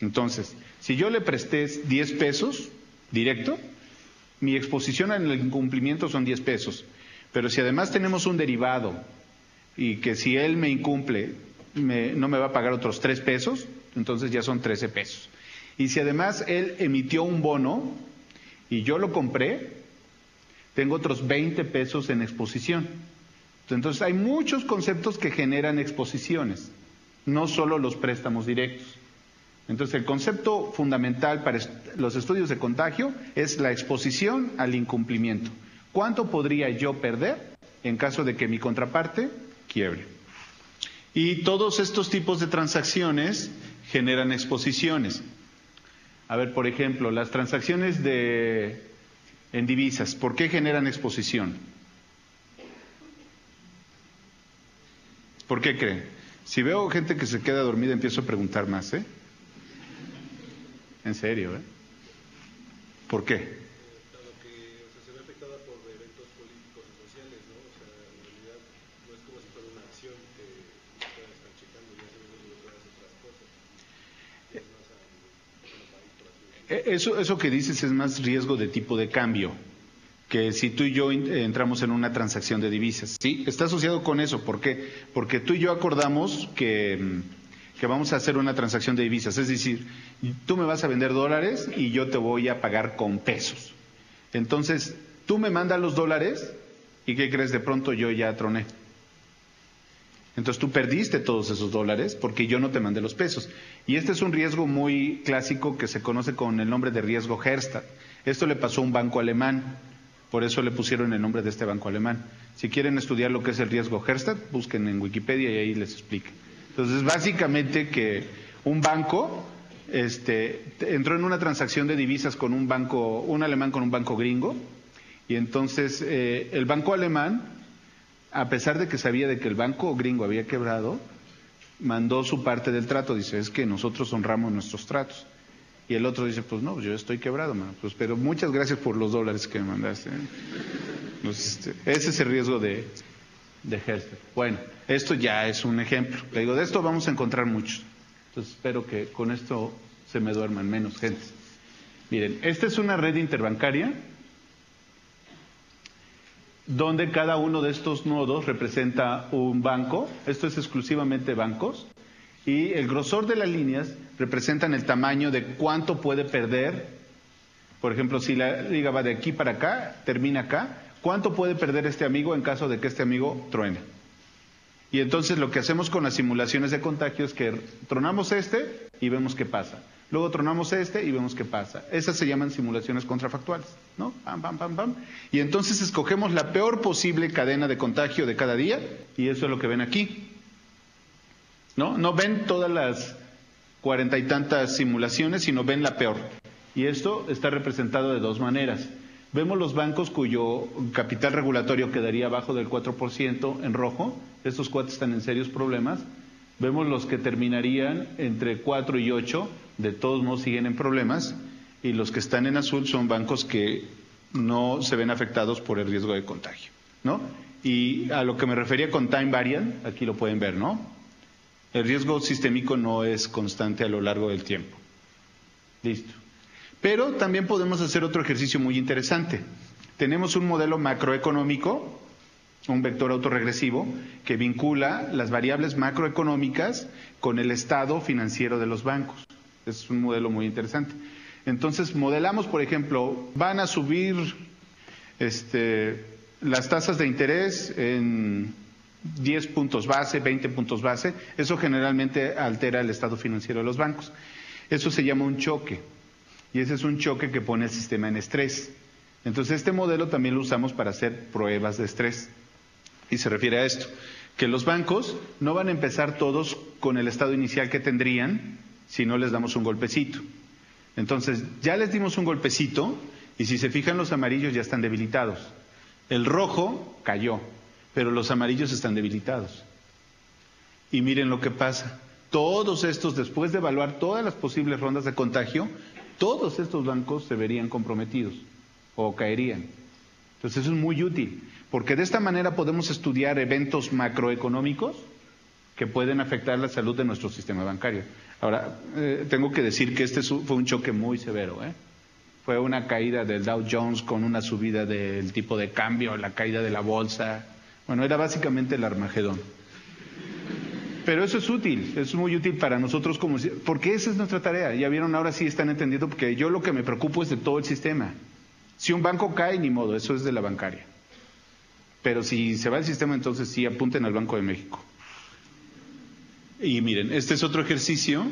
Entonces, si yo le presté 10 pesos directo, mi exposición al incumplimiento son 10 pesos. Pero si además tenemos un derivado y que si él me incumple no me va a pagar otros tres pesos, entonces ya son trece pesos. Y si además él emitió un bono y yo lo compré, tengo otros veinte pesos en exposición. Entonces hay muchos conceptos que generan exposiciones, no solo los préstamos directos. Entonces el concepto fundamental para los estudios de contagio es la exposición al incumplimiento. ¿Cuánto podría yo perder en caso de que mi contraparte quiebre. Y todos estos tipos de transacciones generan exposiciones. A ver, por ejemplo, las transacciones de, en divisas, ¿por qué generan exposición? ¿Por qué creen? Si veo gente que se queda dormida, empiezo a preguntar más, ¿eh? En serio, ¿eh? ¿Por qué? Eso, eso que dices es más riesgo de tipo de cambio que si tú y yo entramos en una transacción de divisas. Sí, está asociado con eso. ¿Por qué? Porque tú y yo acordamos que, mm, que, vamos a hacer una transacción de divisas. Es decir, tú me vas a vender dólares y yo te voy a pagar con pesos. Entonces, tú me mandas los dólares y ¿qué crees? De pronto yo ya troné. Entonces tú perdiste todos esos dólares porque yo no te mandé los pesos. Y este es un riesgo muy clásico que se conoce con el nombre de riesgo Herstatt. Esto le pasó a un banco alemán, por eso le pusieron el nombre de este banco alemán. Si quieren estudiar lo que es el riesgo Herstatt, busquen en Wikipedia y ahí les explique. Entonces, básicamente que un banco este, entró en una transacción de divisas con un banco, un alemán con un banco gringo, y entonces eh, el banco alemán, a pesar de que sabía de que el banco gringo había quebrado, mandó su parte del trato. Dice, es que nosotros honramos nuestros tratos. Y el otro dice, pues no, yo estoy quebrado, Pues, pero muchas gracias por los dólares que me mandaste. este, ese es el riesgo de, de Bueno, esto ya es un ejemplo. Le digo, de esto vamos a encontrar muchos. Entonces espero que con esto se me duerman menos gente. Miren, esta es una red interbancaria donde cada uno de estos nodos representa un banco. Esto es exclusivamente bancos. Y el grosor de las líneas representan el tamaño de cuánto puede perder. Por ejemplo, si la liga va de aquí para acá, termina acá, ¿cuánto puede perder este amigo en caso de que este amigo truene? Y entonces lo que hacemos con las simulaciones de contagio es que tronamos este y vemos qué pasa. Luego tronamos este y vemos qué pasa. Esas se llaman simulaciones contrafactuales, ¿no? Pam, pam, pam, pam. Y entonces escogemos la peor posible cadena de contagio de cada día y eso es lo que ven aquí. ¿No? No ven todas las cuarenta y tantas simulaciones, sino ven la peor. Y esto está representado de dos maneras. Vemos los bancos cuyo capital regulatorio quedaría abajo del 4% en rojo. Estos cuatro están en serios problemas. Vemos los que terminarían entre 4 y 8, de todos modos siguen en problemas. Y los que están en azul son bancos que no se ven afectados por el riesgo de contagio. ¿no? Y a lo que me refería con time variant, aquí lo pueden ver, ¿no? El riesgo sistémico no es constante a lo largo del tiempo. Listo. Pero también podemos hacer otro ejercicio muy interesante. Tenemos un modelo macroeconómico, un vector autorregresivo, que vincula las variables macroeconómicas con el estado financiero de los bancos. Es un modelo muy interesante. Entonces, modelamos, por ejemplo, van a subir este, las tasas de interés en 10 puntos base, 20 puntos base. Eso generalmente altera el estado financiero de los bancos. Eso se llama un choque y ese es un choque que pone el sistema en estrés. Entonces este modelo también lo usamos para hacer pruebas de estrés. Y se refiere a esto, que los bancos no van a empezar todos con el estado inicial que tendrían si no les damos un golpecito. Entonces ya les dimos un golpecito y si se fijan los amarillos ya están debilitados. El rojo cayó, pero los amarillos están debilitados. Y miren lo que pasa. Todos estos, después de evaluar todas las posibles rondas de contagio, todos estos bancos se verían comprometidos o caerían. Entonces eso es muy útil, porque de esta manera podemos estudiar eventos macroeconómicos que pueden afectar la salud de nuestro sistema bancario. Ahora, eh, tengo que decir que este fue un choque muy severo. ¿eh? Fue una caída del Dow Jones con una subida del tipo de cambio, la caída de la bolsa. Bueno, era básicamente el Armagedón. Pero eso es útil, es muy útil para nosotros como porque esa es nuestra tarea. Ya vieron, ahora sí están entendiendo porque yo lo que me preocupo es de todo el sistema. Si un banco cae, ni modo, eso es de la bancaria. Pero si se va el sistema, entonces sí apunten al Banco de México. Y miren, este es otro ejercicio.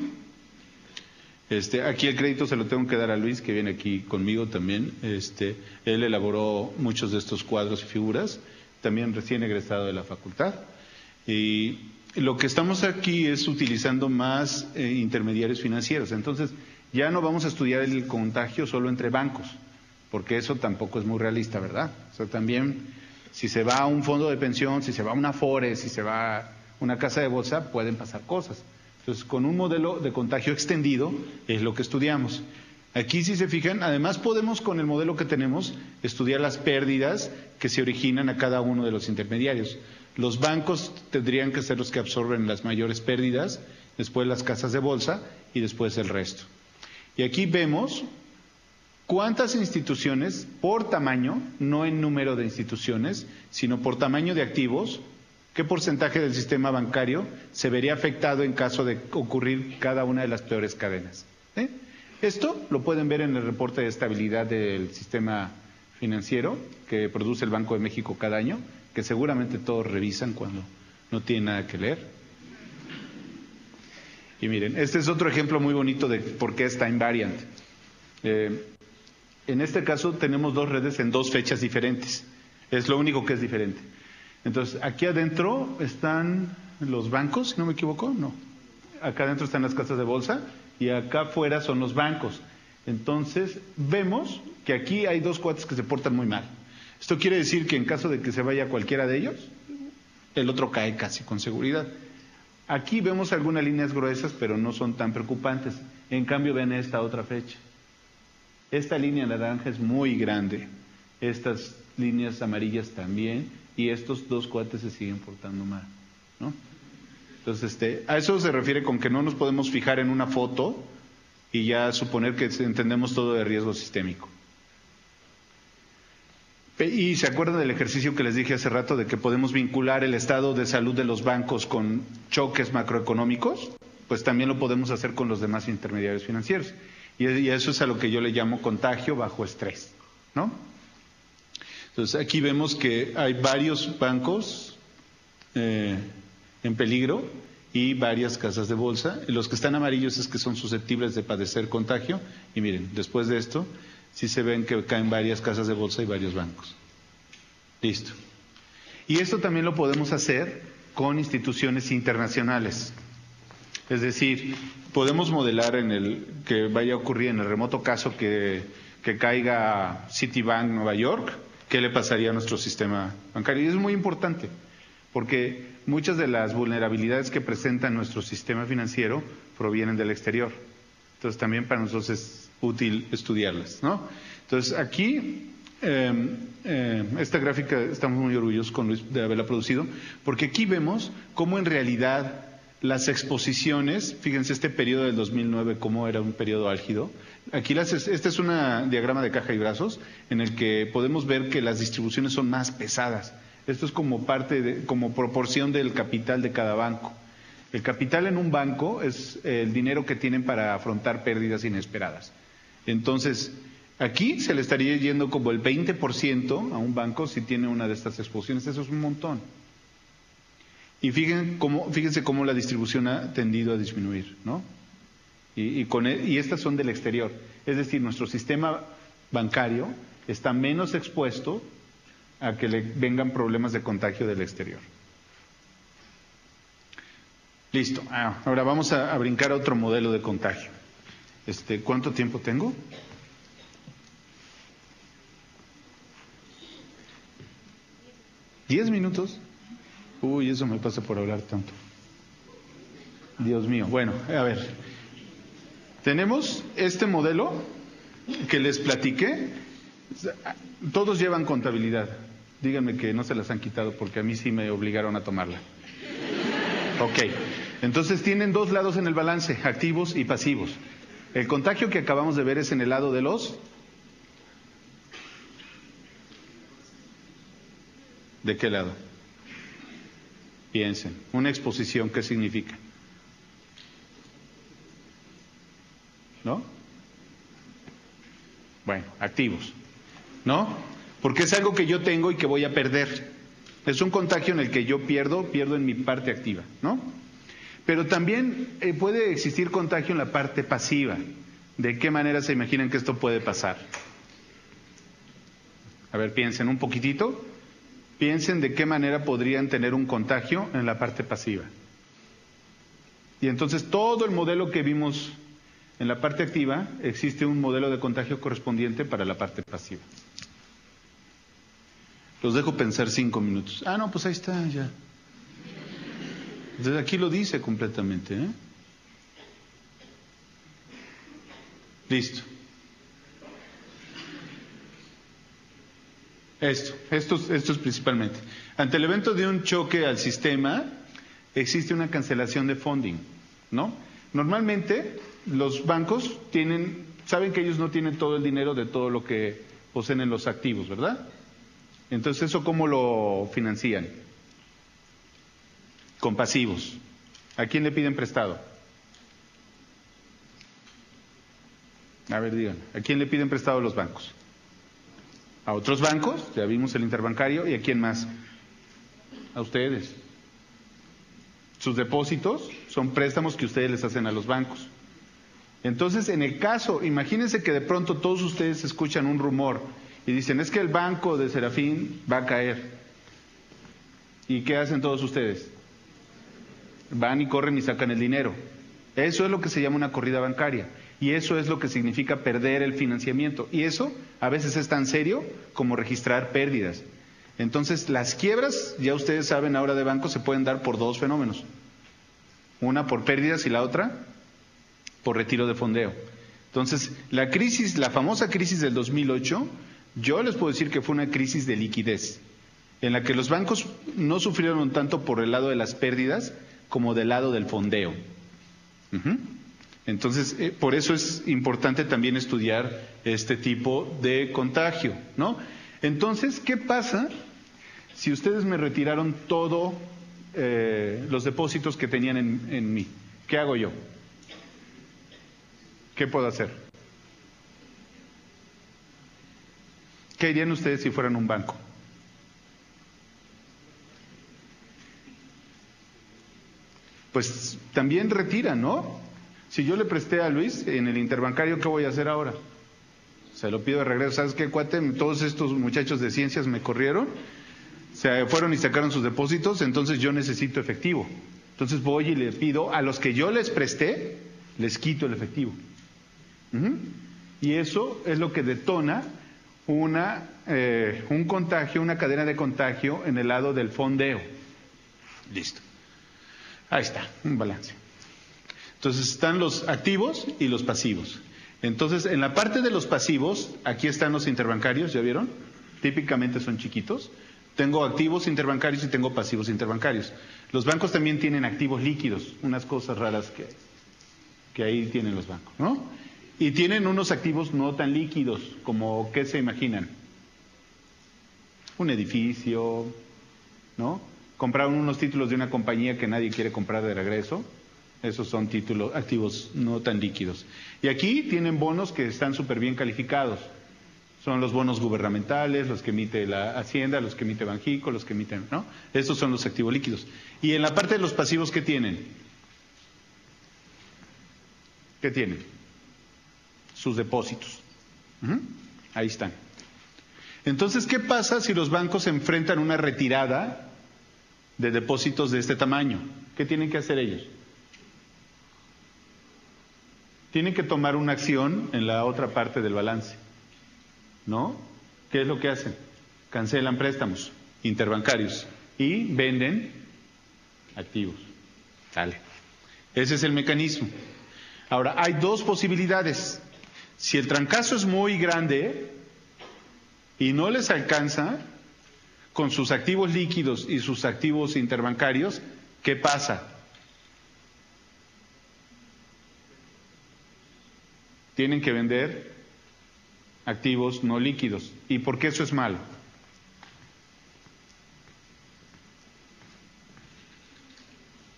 Este, aquí el crédito se lo tengo que dar a Luis, que viene aquí conmigo también. Este, él elaboró muchos de estos cuadros y figuras, también recién egresado de la facultad. Y lo que estamos aquí es utilizando más eh, intermediarios financieros. Entonces, ya no vamos a estudiar el contagio solo entre bancos, porque eso tampoco es muy realista, ¿verdad? O sea, también, si se va a un fondo de pensión, si se va a una FORE, si se va a una casa de bolsa, pueden pasar cosas. Entonces, con un modelo de contagio extendido es lo que estudiamos. Aquí, si se fijan, además podemos, con el modelo que tenemos, estudiar las pérdidas que se originan a cada uno de los intermediarios. Los bancos tendrían que ser los que absorben las mayores pérdidas, después las casas de bolsa y después el resto. Y aquí vemos cuántas instituciones por tamaño, no en número de instituciones, sino por tamaño de activos, qué porcentaje del sistema bancario se vería afectado en caso de ocurrir cada una de las peores cadenas. ¿Eh? Esto lo pueden ver en el reporte de estabilidad del sistema financiero que produce el Banco de México cada año que seguramente todos revisan cuando no tiene nada que leer. Y miren, este es otro ejemplo muy bonito de por qué es time variant. Eh, en este caso tenemos dos redes en dos fechas diferentes. Es lo único que es diferente. Entonces, aquí adentro están los bancos, si no me equivoco, no. Acá adentro están las casas de bolsa y acá afuera son los bancos. Entonces, vemos que aquí hay dos cuates que se portan muy mal. Esto quiere decir que en caso de que se vaya cualquiera de ellos, el otro cae casi con seguridad. Aquí vemos algunas líneas gruesas, pero no son tan preocupantes. En cambio, ven esta otra fecha. Esta línea naranja es muy grande. Estas líneas amarillas también. Y estos dos cuates se siguen portando mal. ¿no? Entonces, este, a eso se refiere con que no nos podemos fijar en una foto y ya suponer que entendemos todo de riesgo sistémico. Y se acuerdan del ejercicio que les dije hace rato de que podemos vincular el estado de salud de los bancos con choques macroeconómicos, pues también lo podemos hacer con los demás intermediarios financieros. Y eso es a lo que yo le llamo contagio bajo estrés, ¿no? Entonces aquí vemos que hay varios bancos eh, en peligro y varias casas de bolsa. Los que están amarillos es que son susceptibles de padecer contagio. Y miren, después de esto, sí se ven que caen varias casas de bolsa y varios bancos. Listo. Y esto también lo podemos hacer con instituciones internacionales. Es decir, podemos modelar en el que vaya a ocurrir en el remoto caso que, caiga Citibank Nueva York, qué le pasaría a nuestro sistema bancario. Y es muy importante, porque muchas de las vulnerabilidades que presenta nuestro sistema financiero provienen del exterior. Entonces también para nosotros es útil estudiarlas. Entonces aquí eh, eh, esta gráfica estamos muy orgullosos con Luis de haberla producido, porque aquí vemos cómo en realidad las exposiciones, fíjense este periodo del 2009, cómo era un periodo álgido. Aquí las, este es un diagrama de caja y brazos en el que podemos ver que las distribuciones son más pesadas. Esto es como parte, de, como proporción del capital de cada banco. El capital en un banco es el dinero que tienen para afrontar pérdidas inesperadas. Entonces, aquí se le estaría yendo como el 20% a un banco si tiene una de estas exposiciones. Eso es un montón. Y fíjense cómo, fíjense cómo la distribución ha tendido a disminuir, ¿no? Y, con, e, y estas son del exterior. Es decir, nuestro sistema bancario está menos expuesto a que le vengan problemas de contagio del exterior. Listo. Ah, ahora vamos a, a, brincar a otro modelo de contagio. Este, ¿Cuánto tiempo tengo? ¿Diez minutos? Uy, eso me pasa por hablar tanto. Dios mío. Bueno, a ver. Tenemos este modelo que les platiqué. Todos llevan contabilidad. Díganme que no se las han quitado porque a mí sí me obligaron a tomarla. Ok. Entonces tienen dos lados en el balance, activos y pasivos. El contagio que acabamos de ver es en el lado de los... ¿De qué lado? Piensen, una exposición, ¿qué significa? ¿No? Bueno, activos. ¿No? Porque es algo que yo tengo y que voy a perder. Es un contagio en el que yo pierdo, pierdo en mi parte activa, ¿no? Pero también eh, puede existir contagio en la parte pasiva. ¿De qué manera se imaginan que esto puede pasar? A ver, piensen un poquitito. Piensen de qué manera podrían tener un contagio en la parte pasiva. Y entonces todo el modelo que vimos en la parte activa, existe un modelo de contagio correspondiente para la parte pasiva. Los dejo pensar cinco minutos. Ah, no, pues ahí está, ya. Desde aquí lo dice completamente. ¿eh? Listo. Esto, esto, esto es principalmente. Ante el evento de un choque al sistema, existe una cancelación de funding, ¿no? Normalmente los bancos tienen, saben que ellos no tienen todo el dinero de todo lo que poseen en los activos, ¿verdad? Entonces, ¿eso cómo lo financian? Con pasivos. ¿A quién le piden prestado? A ver, digan, ¿a quién le piden prestado los bancos? A otros bancos, ya vimos el interbancario, ¿y a quién más? A ustedes. Sus depósitos son préstamos que ustedes les hacen a los bancos. Entonces, en el caso, imagínense que de pronto todos ustedes escuchan un rumor y dicen, es que el banco de Serafín va a caer. ¿Y qué hacen todos ustedes? Van y corren y sacan el dinero. Eso es lo que se llama una corrida bancaria. Y eso es lo que significa perder el financiamiento. Y eso a veces es tan serio como registrar pérdidas. Entonces, las quiebras, ya ustedes saben ahora de banco, se pueden dar por dos fenómenos. Una por pérdidas y la otra por retiro de fondeo. Entonces, la crisis, la famosa crisis del 2008, yo les puedo decir que fue una crisis de liquidez, en la que los bancos no sufrieron tanto por el lado de las pérdidas como del lado del fondeo. Entonces, eh, por eso es importante también estudiar este tipo de contagio, ¿no? Entonces, ¿qué pasa si ustedes me retiraron todos los depósitos que tenían en, en mí? ¿Qué hago yo? ¿Qué puedo hacer? ¿Qué harían ustedes si fueran un banco? Pues también retiran, ¿no? Si yo le presté a Luis en el interbancario, ¿qué voy a hacer ahora? Se lo pido de regreso. ¿Sabes qué, cuate? Todos estos muchachos de ciencias me corrieron, se fueron y sacaron sus depósitos, entonces yo necesito efectivo. Entonces voy y le pido a los que yo les presté, les quito el efectivo. Y eso es lo que detona eh, un contagio, una cadena de contagio en el lado del fondeo. Listo. Ahí está, un balance. Entonces están los activos y los pasivos. Entonces, en la parte de los pasivos, aquí están los interbancarios, ¿ya vieron? Típicamente son chiquitos. Tengo activos interbancarios y tengo pasivos interbancarios. Los bancos también tienen activos líquidos, unas cosas raras que, que ahí tienen los bancos, ¿no? Y tienen unos activos no tan líquidos, como, ¿qué se imaginan? Un edificio, ¿no? Compraron unos títulos de una compañía que nadie quiere comprar de regreso. Esos son títulos, activos no tan líquidos. Y aquí tienen bonos que están súper bien calificados. Son los bonos gubernamentales, los que emite la Hacienda, los que emite Banjico, los que emiten, ¿no? Estos son los activos líquidos. Y en la parte de los pasivos, ¿qué tienen? ¿Qué tienen? Sus depósitos. Ahí están. Entonces, ¿qué pasa si los bancos enfrentan una retirada de depósitos de este tamaño? ¿Qué tienen que hacer ellos? Tienen que tomar una acción en la otra parte del balance. ¿No? ¿Qué es lo que hacen? Cancelan préstamos interbancarios y venden activos. Sale. Ese es el mecanismo. Ahora, hay dos posibilidades. Si el trancazo es muy grande y no les alcanza con sus activos líquidos y sus activos interbancarios, ¿qué pasa? Tienen que vender activos no líquidos. ¿Y por qué eso es malo?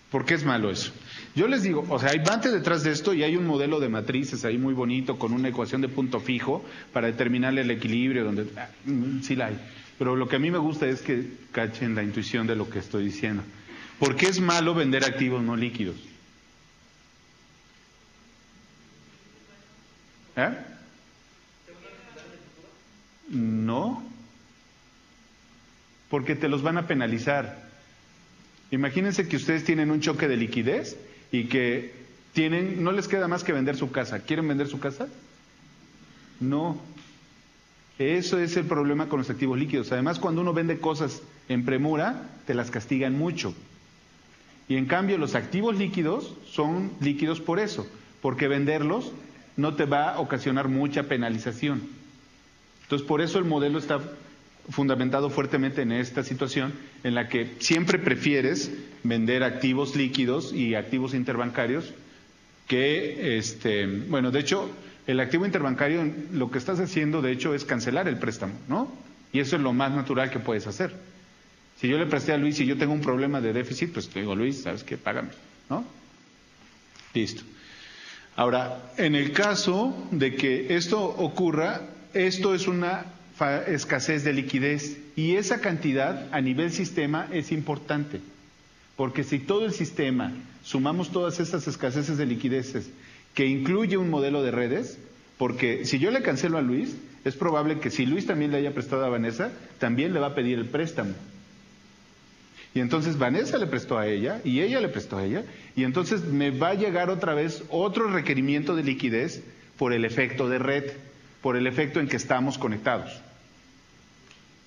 ¿Por qué es malo eso? Yo les digo, o sea, hay bante detrás de esto y hay un modelo de matrices ahí muy bonito con una ecuación de punto fijo para determinar el equilibrio, donde ah, mm, sí la hay. Pero lo que a mí me gusta es que cachen la intuición de lo que estoy diciendo. ¿Por qué es malo vender activos no líquidos? ¿Eh? No, porque te los van a penalizar. Imagínense que ustedes tienen un choque de liquidez y que tienen, no les queda más que vender su casa. ¿Quieren vender su casa? No. Eso es el problema con los activos líquidos. Además, cuando uno vende cosas en premura, te las castigan mucho. Y en cambio, los activos líquidos son líquidos por eso, porque venderlos no te va a ocasionar mucha penalización. Entonces, por eso el modelo está fundamentado fuertemente en esta situación en la que siempre prefieres vender activos líquidos y activos interbancarios que, este, bueno, de hecho, el activo interbancario lo que estás haciendo, de hecho, es cancelar el préstamo, ¿no? Y eso es lo más natural que puedes hacer. Si yo le presté a Luis y yo tengo un problema de déficit, pues te digo, Luis, ¿sabes qué? Págame, ¿no? Listo. Ahora, en el caso de que esto ocurra, esto es una escasez de liquidez y esa cantidad a nivel sistema es importante Porque si todo el sistema sumamos todas estas escaseces de liquideces que incluye un modelo de redes, porque si yo le cancelo a Luis, es probable que si Luis también le haya prestado a Vanessa, también le va a pedir el préstamo. Y entonces Vanessa le prestó a ella y ella le prestó a ella y entonces me va a llegar otra vez otro requerimiento de liquidez por el efecto de red, por el efecto en que estamos conectados.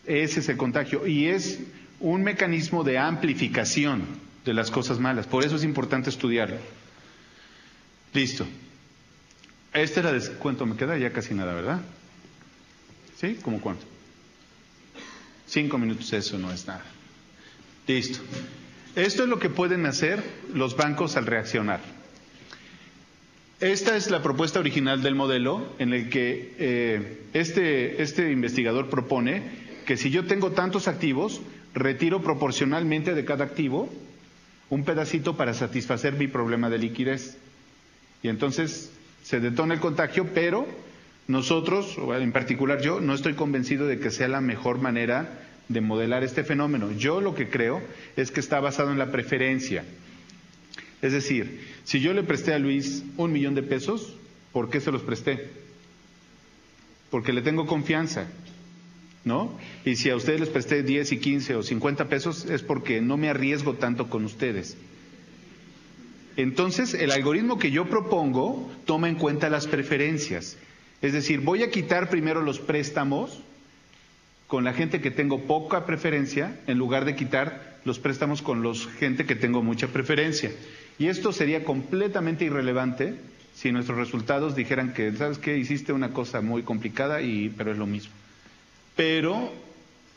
Ese es el contagio y es un mecanismo de amplificación de las cosas malas. Por eso es importante estudiarlo. Listo. Este era de cuánto me queda, ya casi nada, ¿verdad? ¿Sí? ¿Cómo cuánto? Cinco minutos, eso no es nada. Listo. Esto es lo que pueden hacer los bancos al reaccionar. Esta es la propuesta original del modelo en el que eh, este, este investigador propone que si yo tengo tantos activos, retiro proporcionalmente de cada activo un pedacito para satisfacer mi problema de liquidez. Y entonces se detona el contagio, pero nosotros, o en particular yo, no estoy convencido de que sea la mejor manera de modelar este fenómeno. Yo lo que creo es que está basado en la preferencia. Es decir, si yo le presté a Luis un millón de pesos, ¿por qué se los presté? Porque le tengo confianza, ¿no? Y si a ustedes les presté 10 y 15 o 50 pesos es porque no me arriesgo tanto con ustedes. Entonces, el algoritmo que yo propongo toma en cuenta las preferencias. Es decir, voy a quitar primero los préstamos con la gente que tengo poca preferencia en lugar de quitar los préstamos con los gente que tengo mucha preferencia. Y esto sería completamente irrelevante si nuestros resultados dijeran que, ¿sabes qué? Hiciste una cosa muy complicada, y, pero es lo mismo. Pero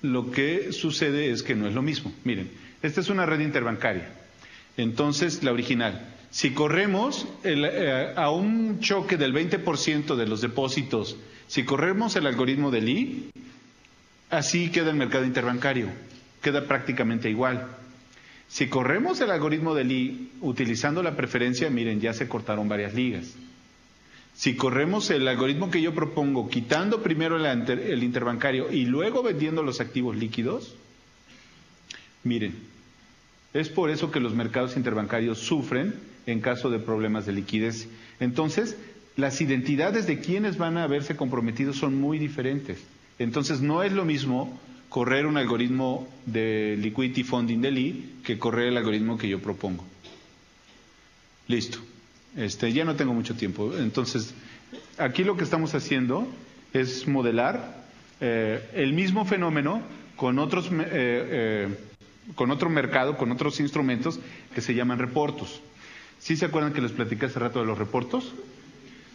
lo que sucede es que no es lo mismo. Miren, esta es una red interbancaria. Entonces, la original. Si corremos eh, a un choque del 20% de los depósitos, si corremos el algoritmo de Lee, así queda el mercado interbancario. Queda prácticamente igual. Si corremos el algoritmo de Lee utilizando la preferencia, miren, ya se cortaron varias ligas. Si corremos el algoritmo que yo propongo, quitando primero el interbancario y luego vendiendo los activos líquidos, miren, es por eso que los mercados interbancarios sufren en caso de problemas de liquidez. Entonces, las identidades de quienes van a verse comprometidos son muy diferentes. Entonces, no es lo mismo correr un algoritmo de liquidity funding de Lee que correr el algoritmo que yo propongo. Listo. Este, ya no tengo mucho tiempo. Entonces, aquí lo que estamos haciendo es modelar eh, el mismo fenómeno con otros eh, eh, con otro mercado, con otros instrumentos que se llaman reportos. ¿Sí se acuerdan que les platicé hace rato de los reportos?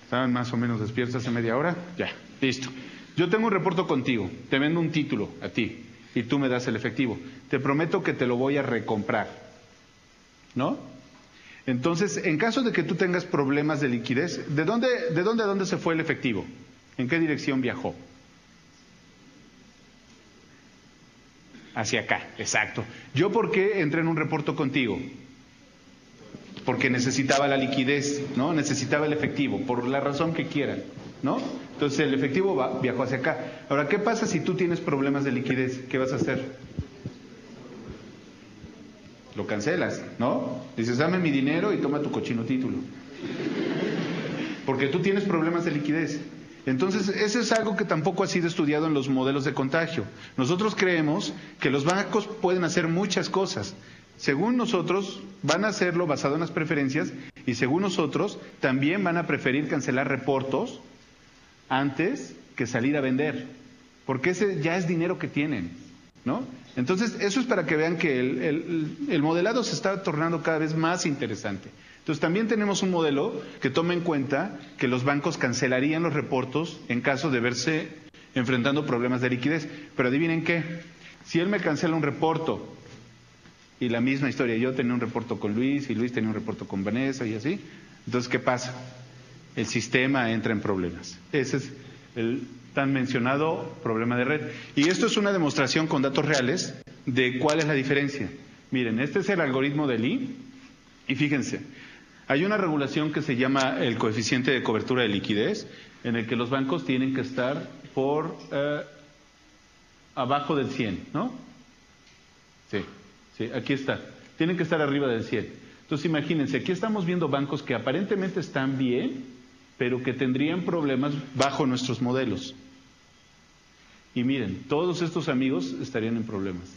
¿Estaban más o menos despiertos hace media hora? Ya, listo. Yo tengo un reporto contigo, te vendo un título a ti y tú me das el efectivo. Te prometo que te lo voy a recomprar. ¿No? Entonces, en caso de que tú tengas problemas de liquidez, ¿de dónde, de dónde a dónde se fue el efectivo? ¿En qué dirección viajó? Hacia acá, exacto. ¿Yo por qué entré en un reporto contigo? Porque necesitaba la liquidez, ¿no? Necesitaba el efectivo, por la razón que quieran, ¿no? Entonces el efectivo va, viajó hacia acá. Ahora, ¿qué pasa si tú tienes problemas de liquidez? ¿Qué vas a hacer? Lo cancelas, ¿no? Dices, dame mi dinero y toma tu cochino título. Porque tú tienes problemas de liquidez. Entonces, eso es algo que tampoco ha sido estudiado en los modelos de contagio. Nosotros creemos que los bancos pueden hacer muchas cosas. Según nosotros, van a hacerlo basado en las preferencias y según nosotros, también van a preferir cancelar reportos antes que salir a vender, porque ese ya es dinero que tienen, ¿no? Entonces, eso es para que vean que el, el modelado se está tornando cada vez más interesante. Entonces también tenemos un modelo que toma en cuenta que los bancos cancelarían los reportos en caso de verse enfrentando problemas de liquidez. Pero adivinen qué, si él me cancela un reporto y la misma historia, yo tenía un reporto con Luis y Luis tenía un reporto con Vanessa y así, entonces ¿qué pasa? El sistema entra en problemas. Ese es el tan mencionado problema de red. Y esto es una demostración con datos reales de cuál es la diferencia. Miren, este es el algoritmo de Lee y fíjense, hay una regulación que se llama el coeficiente de cobertura de liquidez, en el que los bancos tienen que estar por eh, abajo del 100, ¿no? Sí, sí, aquí está. Tienen que estar arriba del 100. Entonces imagínense, aquí estamos viendo bancos que aparentemente están bien, pero que tendrían problemas bajo nuestros modelos. Y miren, todos estos amigos estarían en problemas.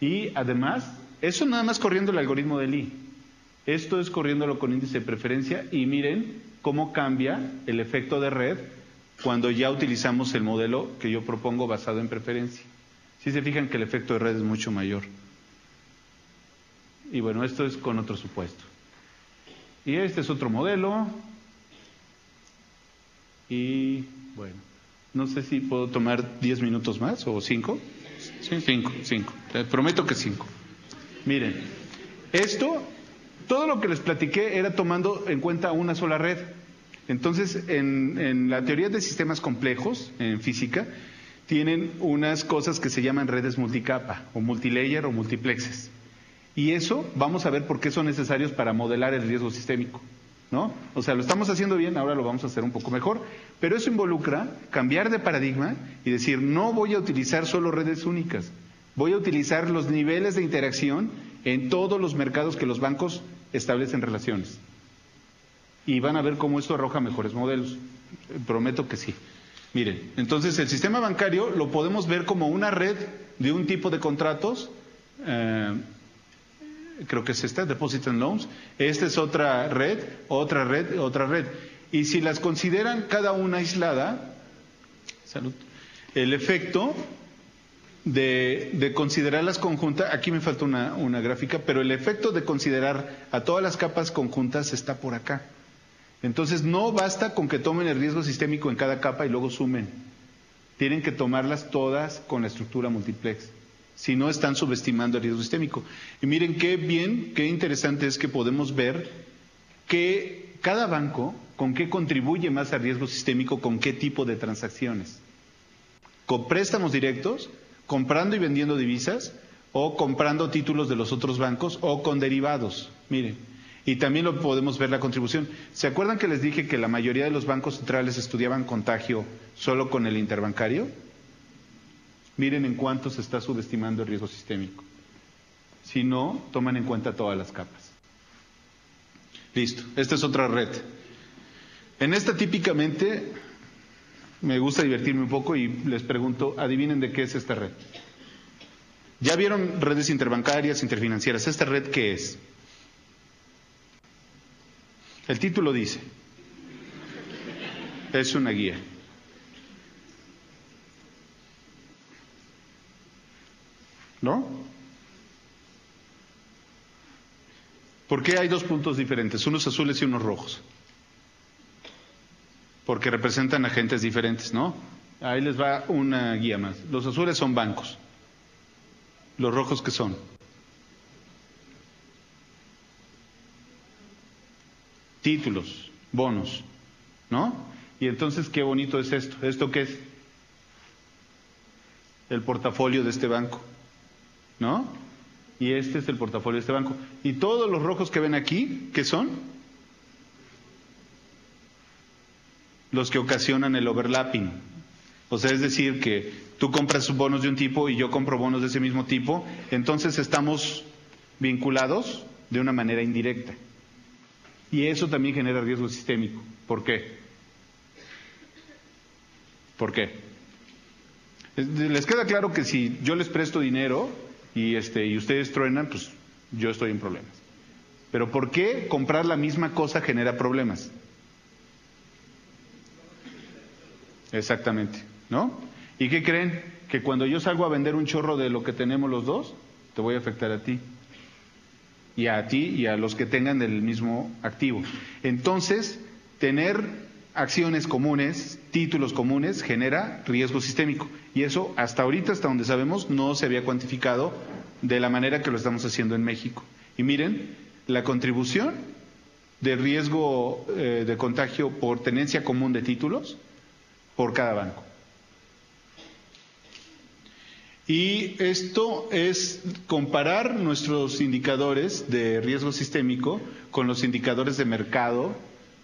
Y además, eso nada más corriendo el algoritmo de Lee. Esto es corriéndolo con índice de preferencia y miren cómo cambia el efecto de red cuando ya utilizamos el modelo que yo propongo basado en preferencia. Si se fijan que el efecto de red es mucho mayor. Y bueno, esto es con otro supuesto. Y este es otro modelo. Y bueno, no sé si puedo tomar 10 minutos más o 5. Sí, 5, 5. Prometo que 5. Miren, esto, todo lo que les platiqué era tomando en cuenta una sola red. Entonces, en, en la teoría de sistemas complejos, en física, tienen unas cosas que se llaman redes multicapa, o multilayer o multiplexes. Y eso vamos a ver por qué son necesarios para modelar el riesgo sistémico. ¿No? O sea, lo estamos haciendo bien, ahora lo vamos a hacer un poco mejor, pero eso involucra cambiar de paradigma y decir, no voy a utilizar solo redes únicas, voy a utilizar los niveles de interacción en todos los mercados que los bancos establecen relaciones. Y van a ver cómo esto arroja mejores modelos. Prometo que sí. Miren, entonces el sistema bancario lo podemos ver como una red de un tipo de contratos. Eh, creo que es esta, Deposit and Loans. Esta es otra red, otra red, otra red. Y si las consideran cada una aislada, salud, el efecto de, de considerarlas conjuntas, aquí me falta una, una gráfica, pero el efecto de considerar a todas las capas conjuntas está por acá. Entonces no basta con que tomen el riesgo sistémico en cada capa y luego sumen. Tienen que tomarlas todas con la estructura multiplex. Si no, están subestimando el riesgo sistémico. Y miren qué bien, qué interesante es que podemos ver que cada banco, con qué contribuye más al riesgo sistémico, con qué tipo de transacciones. Con préstamos directos, comprando y vendiendo divisas, o comprando títulos de los otros bancos, o con derivados. Miren, y también lo podemos ver la contribución. ¿Se acuerdan que les dije que la mayoría de los bancos centrales estudiaban contagio solo con el interbancario? Miren en cuánto se está subestimando el riesgo sistémico. Si no, toman en cuenta todas las capas. Listo, esta es otra red. En esta típicamente me gusta divertirme un poco y les pregunto, adivinen de qué es esta red. Ya vieron redes interbancarias, interfinancieras. ¿Esta red qué es? El título dice, es una guía. ¿No? ¿Por qué hay dos puntos diferentes, unos azules y unos rojos? Porque representan agentes diferentes, ¿no? Ahí les va una guía más. Los azules son bancos. ¿Los rojos qué son? títulos, bonos, ¿no? Y entonces, qué bonito es esto. ¿Esto qué es? El portafolio de este banco, ¿no? Y este es el portafolio de este banco. Y todos los rojos que ven aquí, ¿qué son? Los que ocasionan el overlapping. O sea, es decir, que tú compras bonos de un tipo y yo compro bonos de ese mismo tipo, entonces estamos vinculados de una manera indirecta. Y eso también genera riesgo sistémico. ¿Por qué? ¿Por qué? Les queda claro que si yo les presto dinero y, este, y ustedes truenan, pues yo estoy en problemas. Pero ¿por qué comprar la misma cosa genera problemas? Exactamente, ¿no? ¿Y qué creen? Que cuando yo salgo a vender un chorro de lo que tenemos los dos, te voy a afectar a ti y a ti y a los que tengan el mismo activo. Entonces, tener acciones comunes, títulos comunes, genera riesgo sistémico. Y eso, hasta ahorita, hasta donde sabemos, no se había cuantificado de la manera que lo estamos haciendo en México. Y miren, la contribución de riesgo eh, de contagio por tenencia común de títulos por cada banco. Y esto es comparar nuestros indicadores de riesgo sistémico con los indicadores de mercado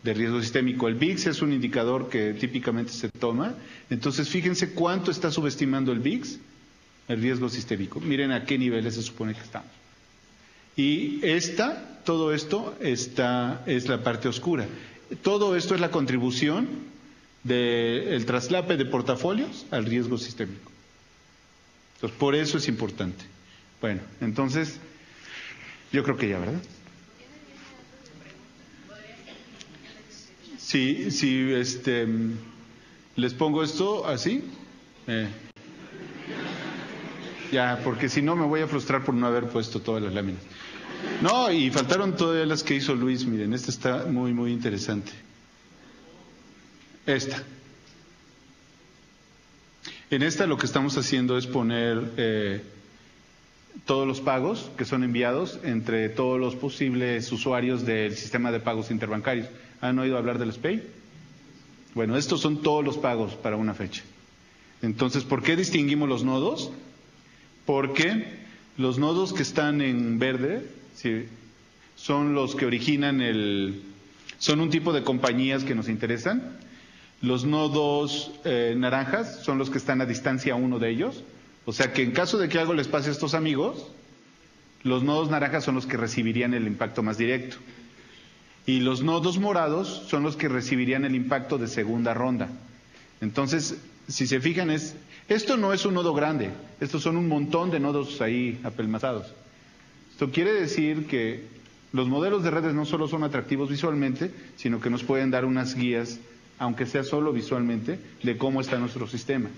de riesgo sistémico. El VIX es un indicador que típicamente se toma. Entonces, fíjense cuánto está subestimando el VIX, el riesgo sistémico. Miren a qué niveles se supone que estamos. Y esta, todo esto está, es la parte oscura. Todo esto es la contribución del traslape de portafolios al riesgo sistémico. Entonces, por eso es importante. Bueno, entonces, yo creo que ya, ¿verdad? Sí, sí, este, les pongo esto así. Eh. Ya, porque si no me voy a frustrar por no haber puesto todas las láminas. No, y faltaron todas las que hizo Luis. Miren, esta está muy, muy interesante. Esta. En esta lo que estamos haciendo es poner eh, todos los pagos que son enviados entre todos los posibles usuarios del sistema de pagos interbancarios. ¿Han oído hablar del SPAY? Bueno, estos son todos los pagos para una fecha. Entonces, ¿por qué distinguimos los nodos? Porque los nodos que están en verde son los que originan el... son un tipo de compañías que nos interesan. Los nodos eh, naranjas son los que están a distancia uno de ellos. O sea que en caso de que algo les pase a estos amigos, los nodos naranjas son los que recibirían el impacto más directo. Y los nodos morados son los que recibirían el impacto de segunda ronda. Entonces, si se fijan, es, esto no es un nodo grande, estos son un montón de nodos ahí apelmazados. Esto quiere decir que los modelos de redes no solo son atractivos visualmente, sino que nos pueden dar unas guías, aunque sea solo visualmente, de cómo está nuestro sistema.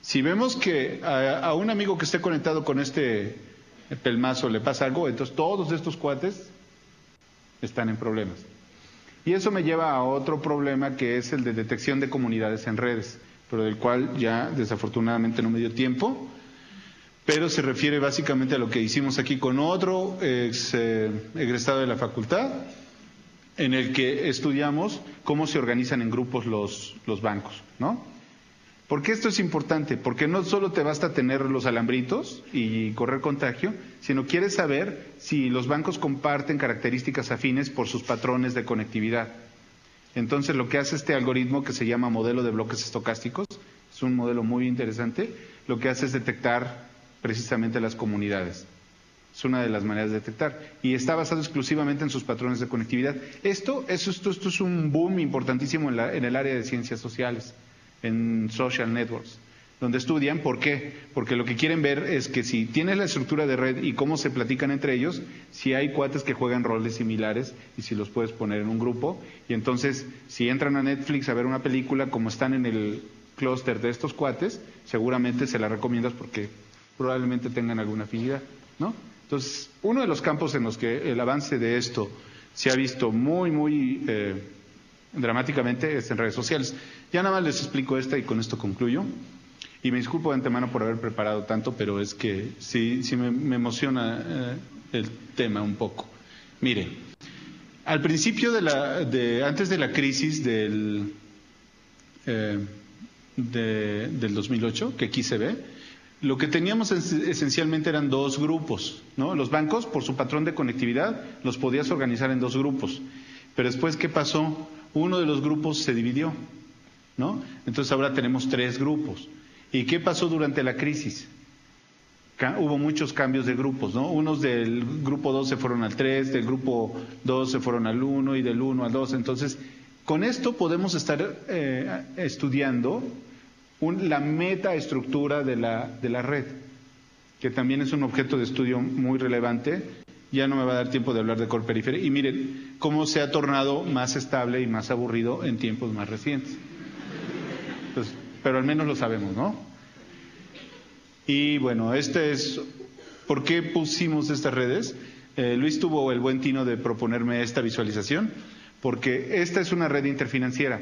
Si vemos que a, un amigo que esté conectado con este pelmazo le pasa algo, entonces todos estos cuates están en problemas. Y eso me lleva a otro problema que es el de detección de comunidades en redes pero del cual ya desafortunadamente no me dio tiempo, pero se refiere básicamente a lo que hicimos aquí con otro ex, eh, egresado de la facultad, en el que estudiamos cómo se organizan en grupos los, los bancos, ¿no? ¿Por qué esto es importante? Porque no solo te basta tener los alambritos y correr contagio, sino quieres saber si los bancos comparten características afines por sus patrones de conectividad. Entonces lo que hace este algoritmo que se llama modelo de bloques estocásticos, es un modelo muy interesante, lo que hace es detectar precisamente las comunidades. Es una de las maneras de detectar. Y está basado exclusivamente en sus patrones de conectividad. Esto, esto, esto es un boom importantísimo en, en el área de ciencias sociales, en social networks donde estudian. ¿Por qué? Porque lo que quieren ver es que si tienes la estructura de red y cómo se platican entre ellos, si hay cuates que juegan roles similares y si los puedes poner en un grupo. Y entonces, si entran a Netflix a ver una película, como están en el clúster de estos cuates, seguramente se la recomiendas porque probablemente tengan alguna afinidad, ¿no? Entonces, uno de los campos en los que el avance de esto se ha visto muy, muy eh, dramáticamente es en redes sociales. Ya nada más les explico esta y con esto concluyo. Y me disculpo de antemano por haber preparado tanto, pero es que sí, me, emociona eh, el tema un poco. Mire, al principio de la, de, antes de la crisis del, eh, del 2008, que aquí se ve, lo que teníamos esencialmente eran dos grupos, ¿no? Los bancos, por su patrón de conectividad, los podías organizar en dos grupos. Pero después, ¿qué pasó? Uno de los grupos se dividió, ¿no? Entonces ahora tenemos tres grupos. ¿Y qué pasó durante la crisis? Hubo muchos cambios de grupos, ¿no? Unos del grupo 2 se fueron al 3, del grupo 2 se fueron al 1 y del 1 al 2. Entonces, con esto podemos estar eh, estudiando la metaestructura de la, de la red, que también es un objeto de estudio muy relevante. Ya no me va a dar tiempo de hablar de core periférica. Y miren cómo se ha tornado más estable y más aburrido en tiempos más recientes. Pero al menos lo sabemos, ¿no? Y bueno, este es, ¿por qué pusimos estas redes? Eh, Luis tuvo el buen tino de proponerme esta visualización, porque esta es una red interfinanciera.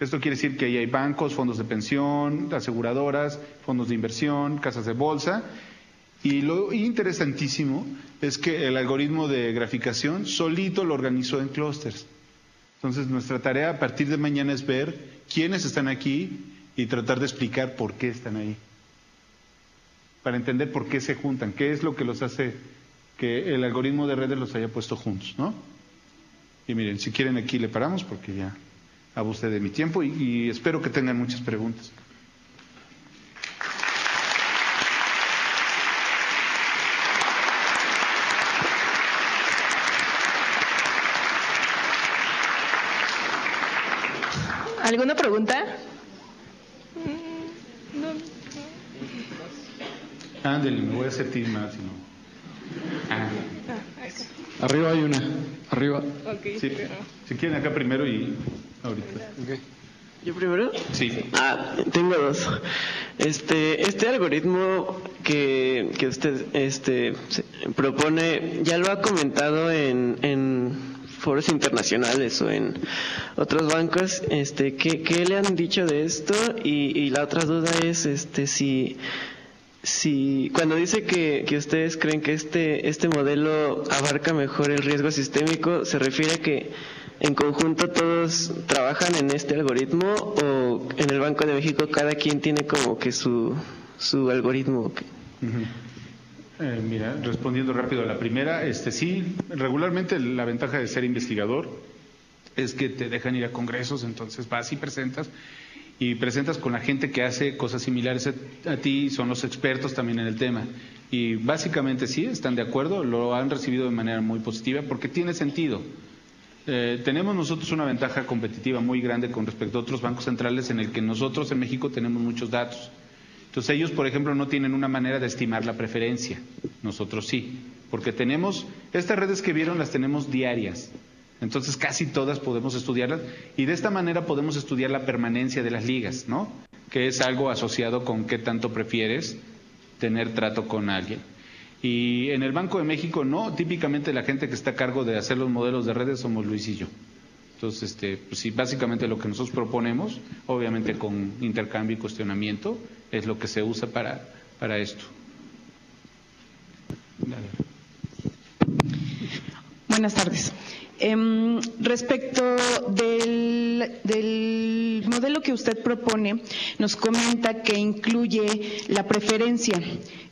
Esto quiere decir que ahí hay bancos, fondos de pensión, aseguradoras, fondos de inversión, casas de bolsa. Y lo interesantísimo es que el algoritmo de graficación solito lo organizó en clústeres. Entonces, nuestra tarea a partir de mañana es ver quiénes están aquí, y tratar de explicar por qué están ahí, para entender por qué se juntan, qué es lo que los hace que el algoritmo de redes los haya puesto juntos, ¿no? Y miren, si quieren aquí le paramos porque ya abusé de mi tiempo y, y espero que tengan muchas preguntas. ¿Alguna pregunta? Voy a hacer ti más, si no. Ah. Arriba hay una. Arriba. Sí. Si quieren acá primero y ahorita. ¿Yo primero? Sí. Ah, tengo dos. Este, este algoritmo que, que usted este, propone, ya lo ha comentado en, en foros internacionales o en otros bancos. Este, ¿qué, qué le han dicho de esto? Y, y la otra duda es este, si, si cuando dice que, que ustedes creen que este, este modelo abarca mejor el riesgo sistémico, ¿se refiere a que en conjunto todos trabajan en este algoritmo o en el Banco de México cada quien tiene como que su, su algoritmo? Eh, mira, respondiendo rápido a la primera, este sí, regularmente la ventaja de ser investigador es que te dejan ir a congresos, entonces vas y presentas y presentas con la gente que hace cosas similares a, a ti, son los expertos también en el tema. Y básicamente sí, están de acuerdo, lo han recibido de manera muy positiva porque tiene sentido. Eh, tenemos nosotros una ventaja competitiva muy grande con respecto a otros bancos centrales en el que nosotros en México tenemos muchos datos. Entonces ellos, por ejemplo, no tienen una manera de estimar la preferencia. Nosotros sí, porque tenemos, estas redes que vieron las tenemos diarias. Entonces casi todas podemos estudiarlas y de esta manera podemos estudiar la permanencia de las ligas, ¿no? Que es algo asociado con qué tanto prefieres tener trato con alguien. Y en el Banco de México no, típicamente la gente que está a cargo de hacer los modelos de redes somos Luis y yo. Entonces, este, pues sí, básicamente lo que nosotros proponemos, obviamente con intercambio y cuestionamiento, es lo que se usa para, para esto. Buenas tardes. Em, respecto del, del modelo que usted propone, nos comenta que incluye la preferencia.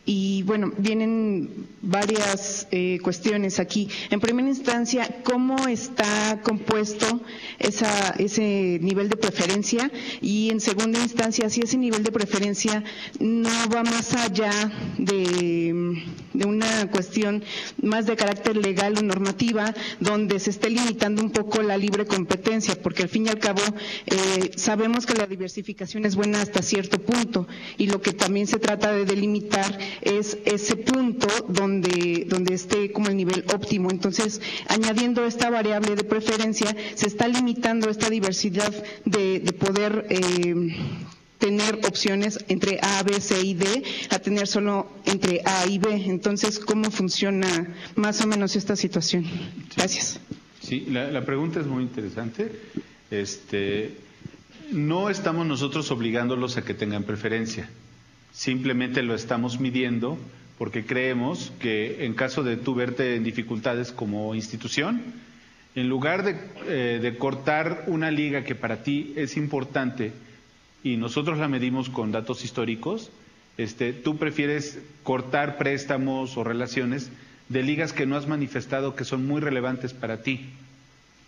Y bueno, vienen varias eh, cuestiones aquí. En primera instancia, ¿cómo está compuesto esa, ese nivel de preferencia? Y en segunda instancia, si ese nivel de preferencia no va más allá de una cuestión más de carácter legal o normativa, donde se esté limitando un poco la libre competencia, porque al fin y al cabo eh, sabemos que la diversificación es buena hasta cierto punto y lo que también se trata de delimitar es ese punto donde, donde esté como el nivel óptimo. Entonces, añadiendo esta variable de preferencia, se está limitando esta diversidad de, de poder eh, tener opciones entre A, B, C y D a tener solo entre A y B. Entonces, ¿cómo funciona más o menos esta situación? Gracias. Sí, la, pregunta es muy interesante. Este, no estamos nosotros obligándolos a que tengan preferencia. Simplemente lo estamos midiendo porque creemos que en caso de tú verte en dificultades como institución, en lugar de, eh, cortar una liga que para ti es importante y nosotros la medimos con datos históricos, este, tú prefieres cortar préstamos o relaciones de ligas que no has manifestado que son muy relevantes para ti.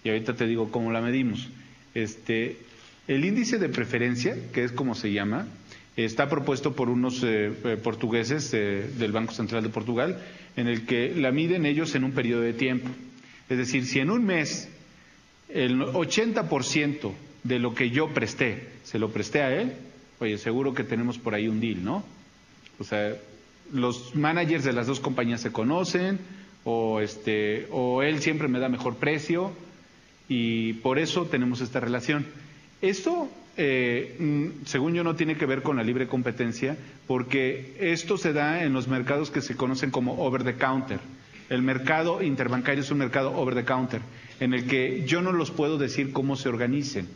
Y ahorita te digo cómo la medimos. Este, el índice de preferencia, que es como se llama, está propuesto por unos eh, eh, portugueses eh, del Banco Central de Portugal, en el que la miden ellos en un periodo de tiempo. Es decir, si en un mes el 80% de lo que yo presté se lo presté a él, oye, seguro que tenemos por ahí un deal, ¿no? O sea, los managers de las dos compañías se conocen, o, este, o él siempre me da mejor precio, y por eso tenemos esta relación. Esto, eh, mm, según yo, no tiene que ver con la libre competencia, porque esto se da en los mercados que se conocen como over the counter. El mercado interbancario es un mercado over the counter, en el que yo no los puedo decir cómo se organicen,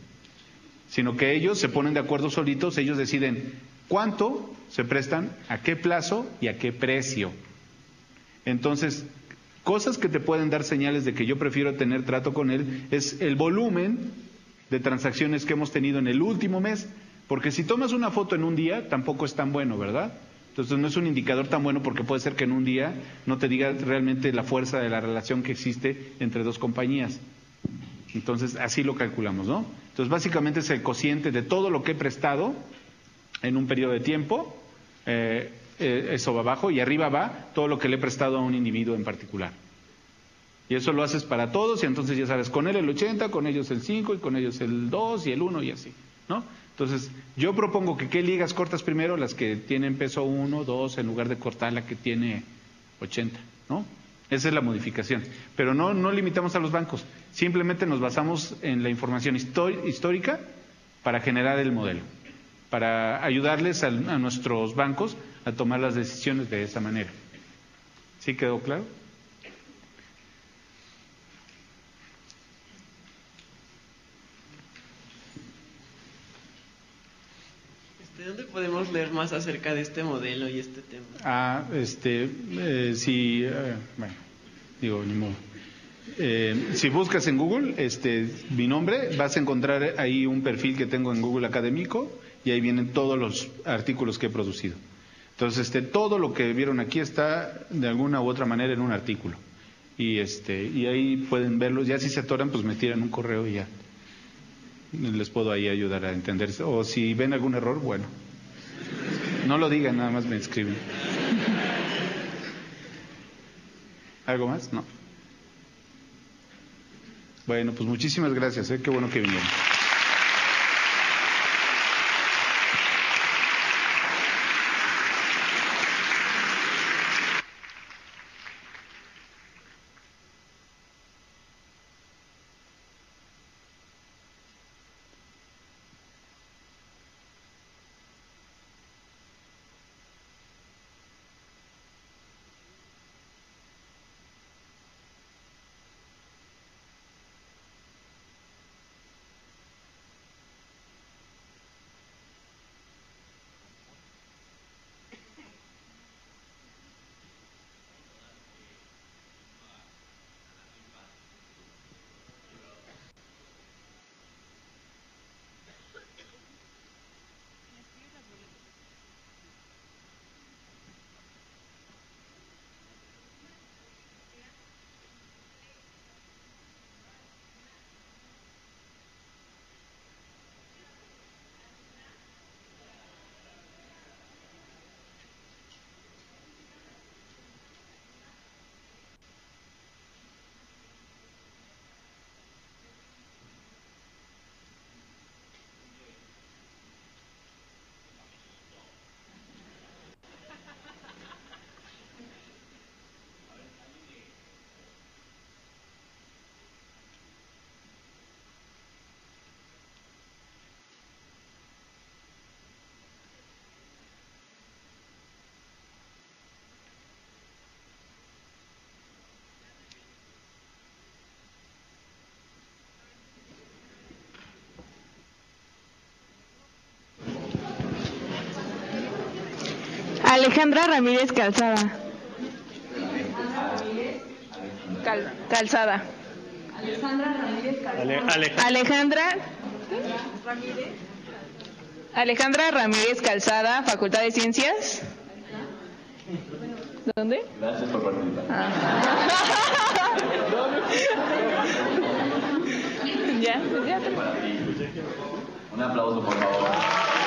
sino que ellos se ponen de acuerdo solitos, ellos deciden cuánto se prestan, a qué plazo y a qué precio. Entonces, cosas que te pueden dar señales de que yo prefiero tener trato con él es el volumen de transacciones que hemos tenido en el último mes, porque si tomas una foto en un día tampoco es tan bueno, ¿verdad? Entonces no es un indicador tan bueno porque puede ser que en un día no te diga realmente la fuerza de la relación que existe entre dos compañías. Entonces así lo calculamos, ¿no? Entonces básicamente es el cociente de todo lo que he prestado en un periodo de tiempo, eh, eh, eso va abajo y arriba va todo lo que le he prestado a un individuo en particular. Y eso lo haces para todos y entonces ya sabes, con él el 80, con ellos el 5 y con ellos el 2 y el 1 y así, ¿no? Entonces, yo propongo que qué ligas cortas primero, las que tienen peso 1, 2, en lugar de cortar la que tiene 80, ¿no? Esa es la modificación. Pero no, no limitamos a los bancos, simplemente nos basamos en la información histórica para generar el modelo, para ayudarles a, a nuestros bancos a tomar las decisiones de esa manera. ¿Sí quedó claro? Este, ¿Dónde podemos leer más acerca de este modelo y este tema? Ah, este, eh, si, eh, bueno, digo, ni modo. Eh, si buscas en Google este, mi nombre, vas a encontrar ahí un perfil que tengo en Google Académico y ahí vienen todos los artículos que he producido. Entonces, este, todo lo que vieron aquí está de alguna u otra manera en un artículo. Y, este, y ahí pueden verlos. Ya si se atoran, pues me tiran un correo y ya les puedo ahí ayudar a entender. O si ven algún error, bueno. No lo digan, nada más me escriben. ¿Algo más? No. Bueno, pues muchísimas gracias, ¿eh? qué bueno que vinieron. Alejandra Ramírez Calzada. Cal- calzada. Alejandra Ramírez Alejandra. Alejandra Ramírez Calzada, Facultad de Ciencias. ¿Dónde? Gracias por participar. ya, pues ya. Un aplauso, por favor.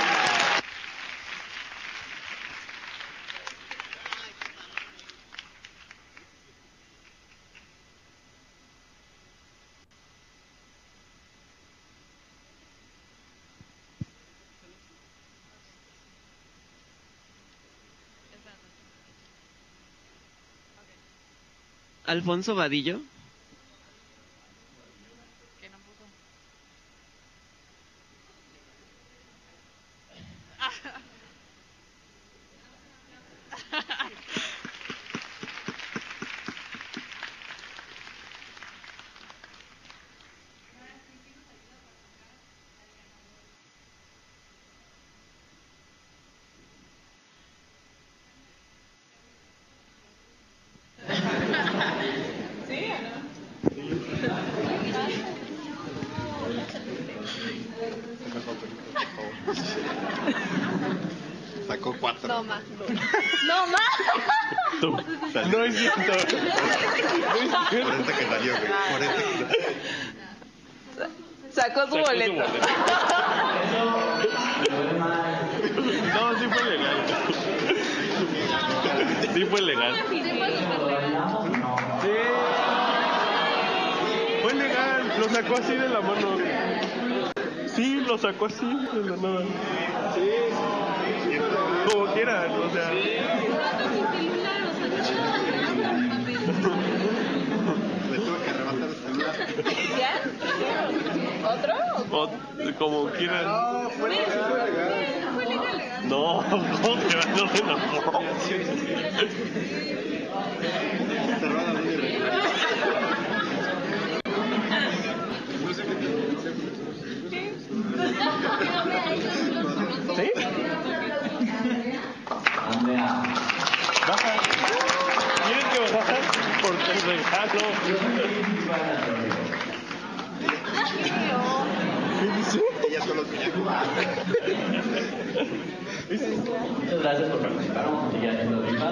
Alfonso Vadillo. No es cierto. Por este que salió, güey. Por este que Sacó su boleto. No, sí fue legal. Sí fue legal. Fue legal, lo sacó así de la mano. Sí, lo sacó así de la nada. Sí. Como quieran, o sea. Le tuve que arrebatar el celular. ¿Otro? O- como quieran. No, fue legal. Fue legal. No, ¿cómo que no se enojó? ¿Sí? Baja. Tienes que bajar por tu regalo. ¿Qué dice? Ella solo quería Muchas gracias por participar.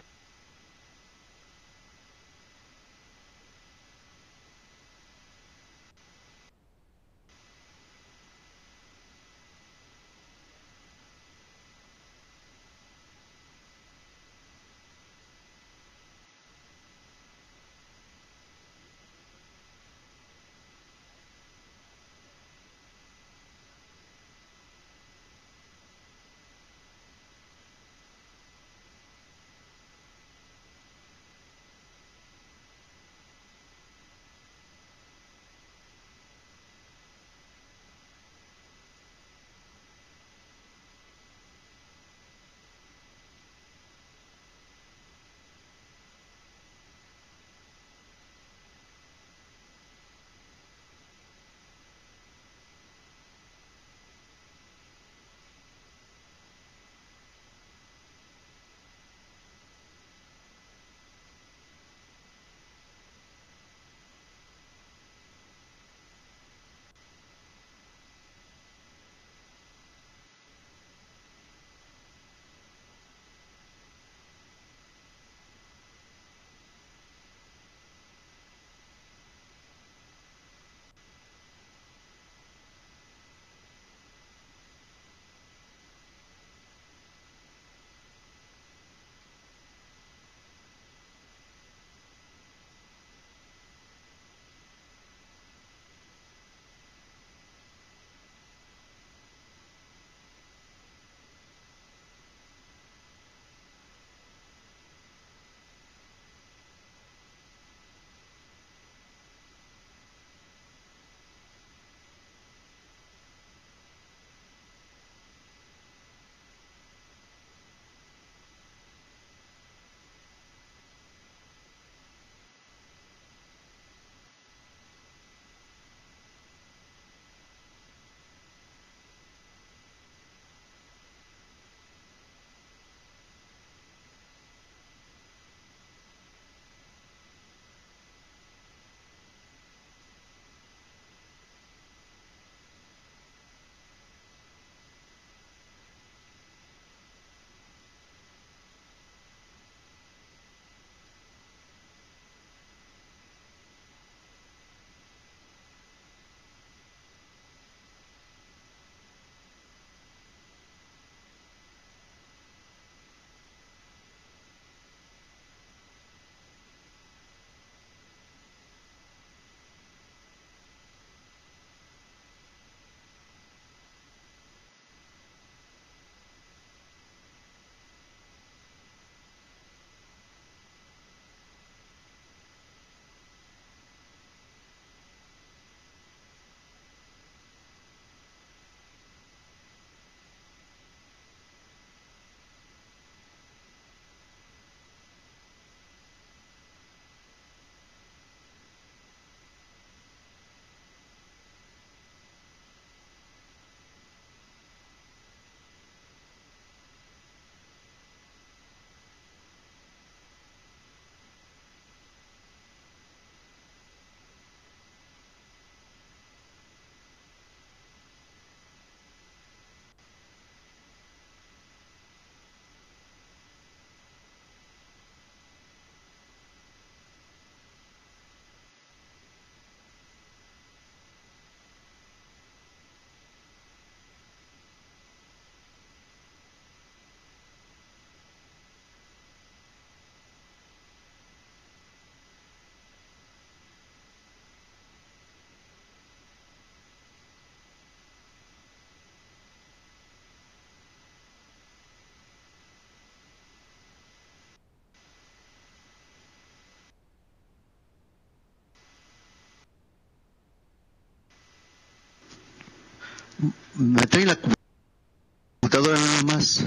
Me trae la computadora nada más.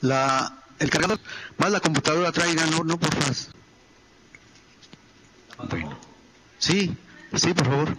La, el cargador, más la computadora traiga, no, no por favor. Bueno. Sí, sí, por favor.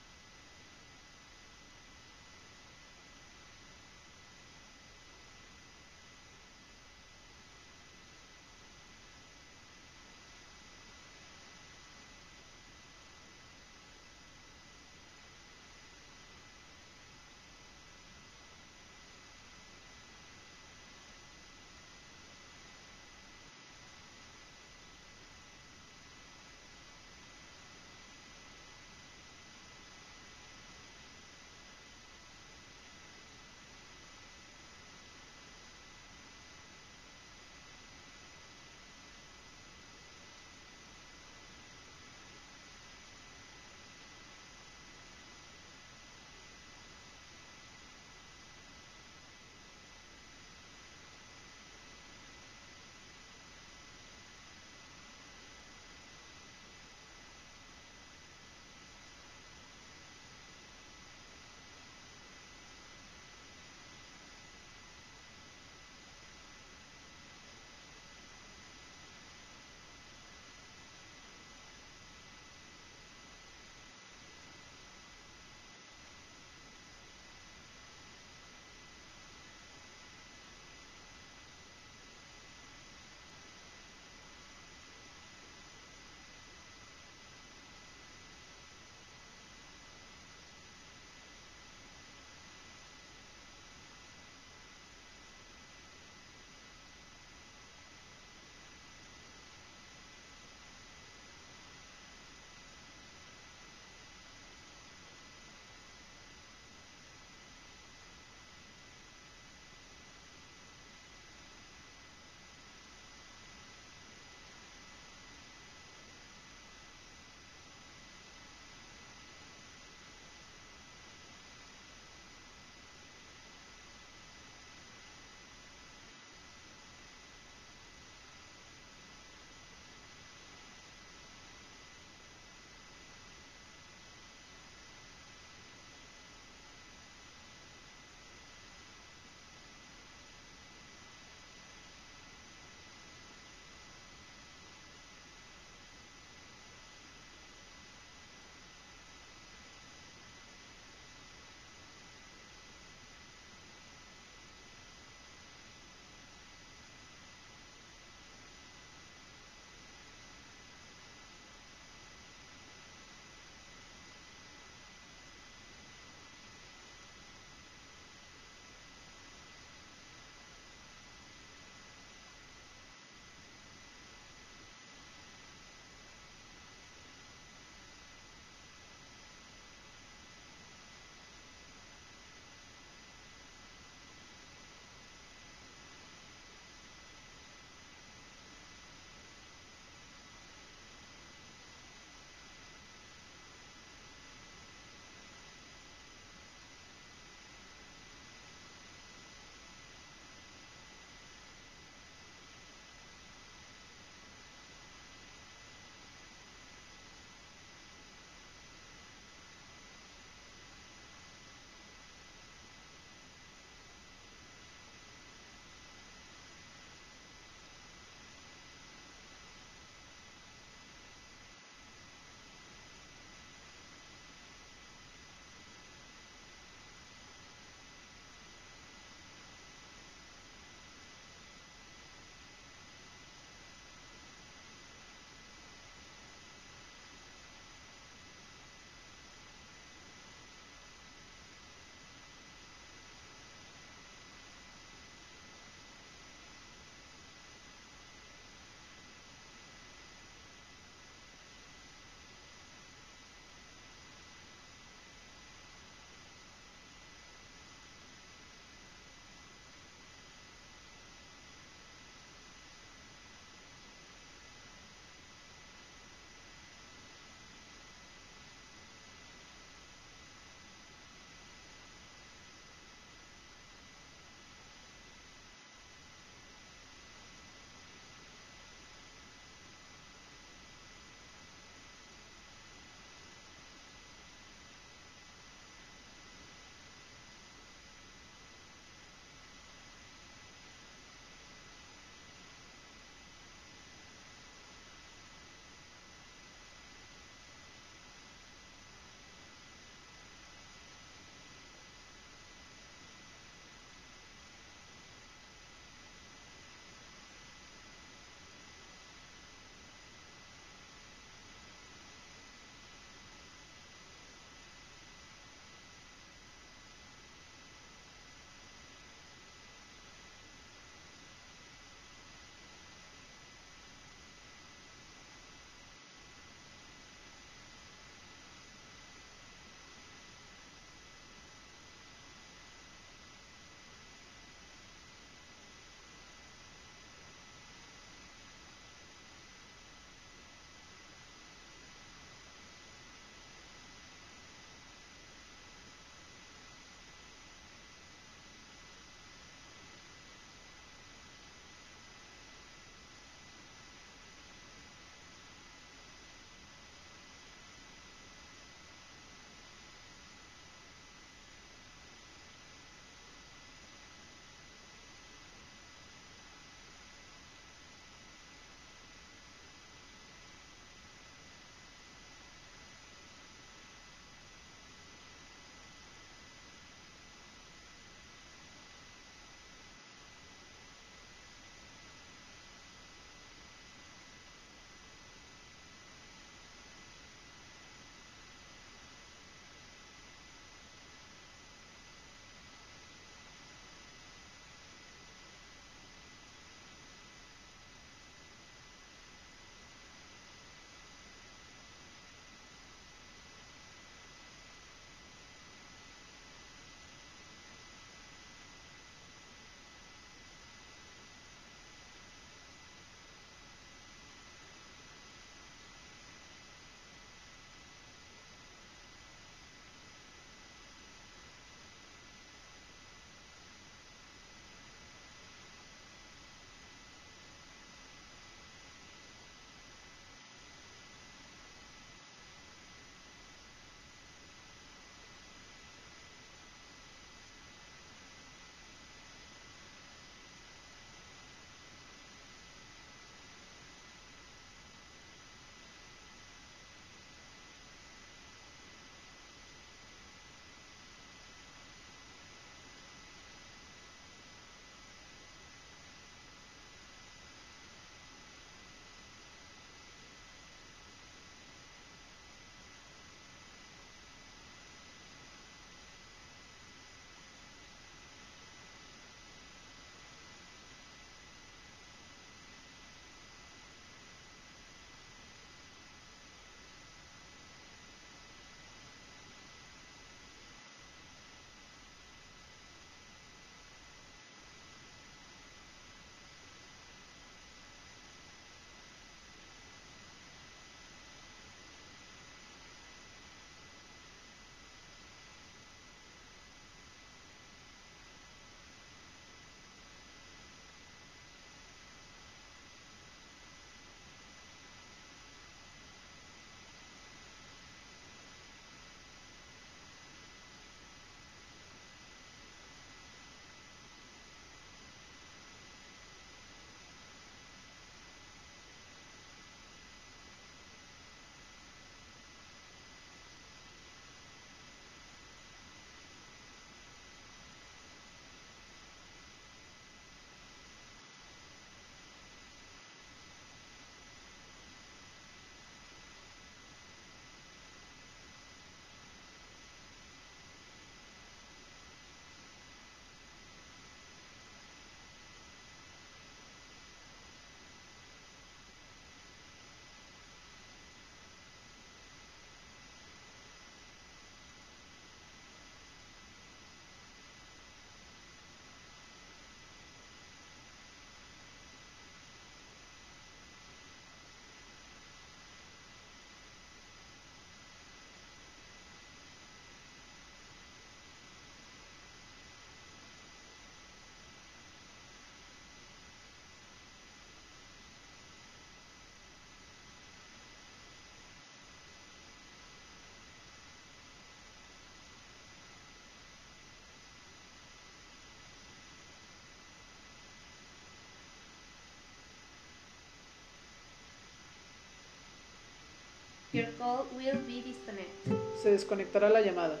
Your call will be disconnected. Se desconectará la llamada.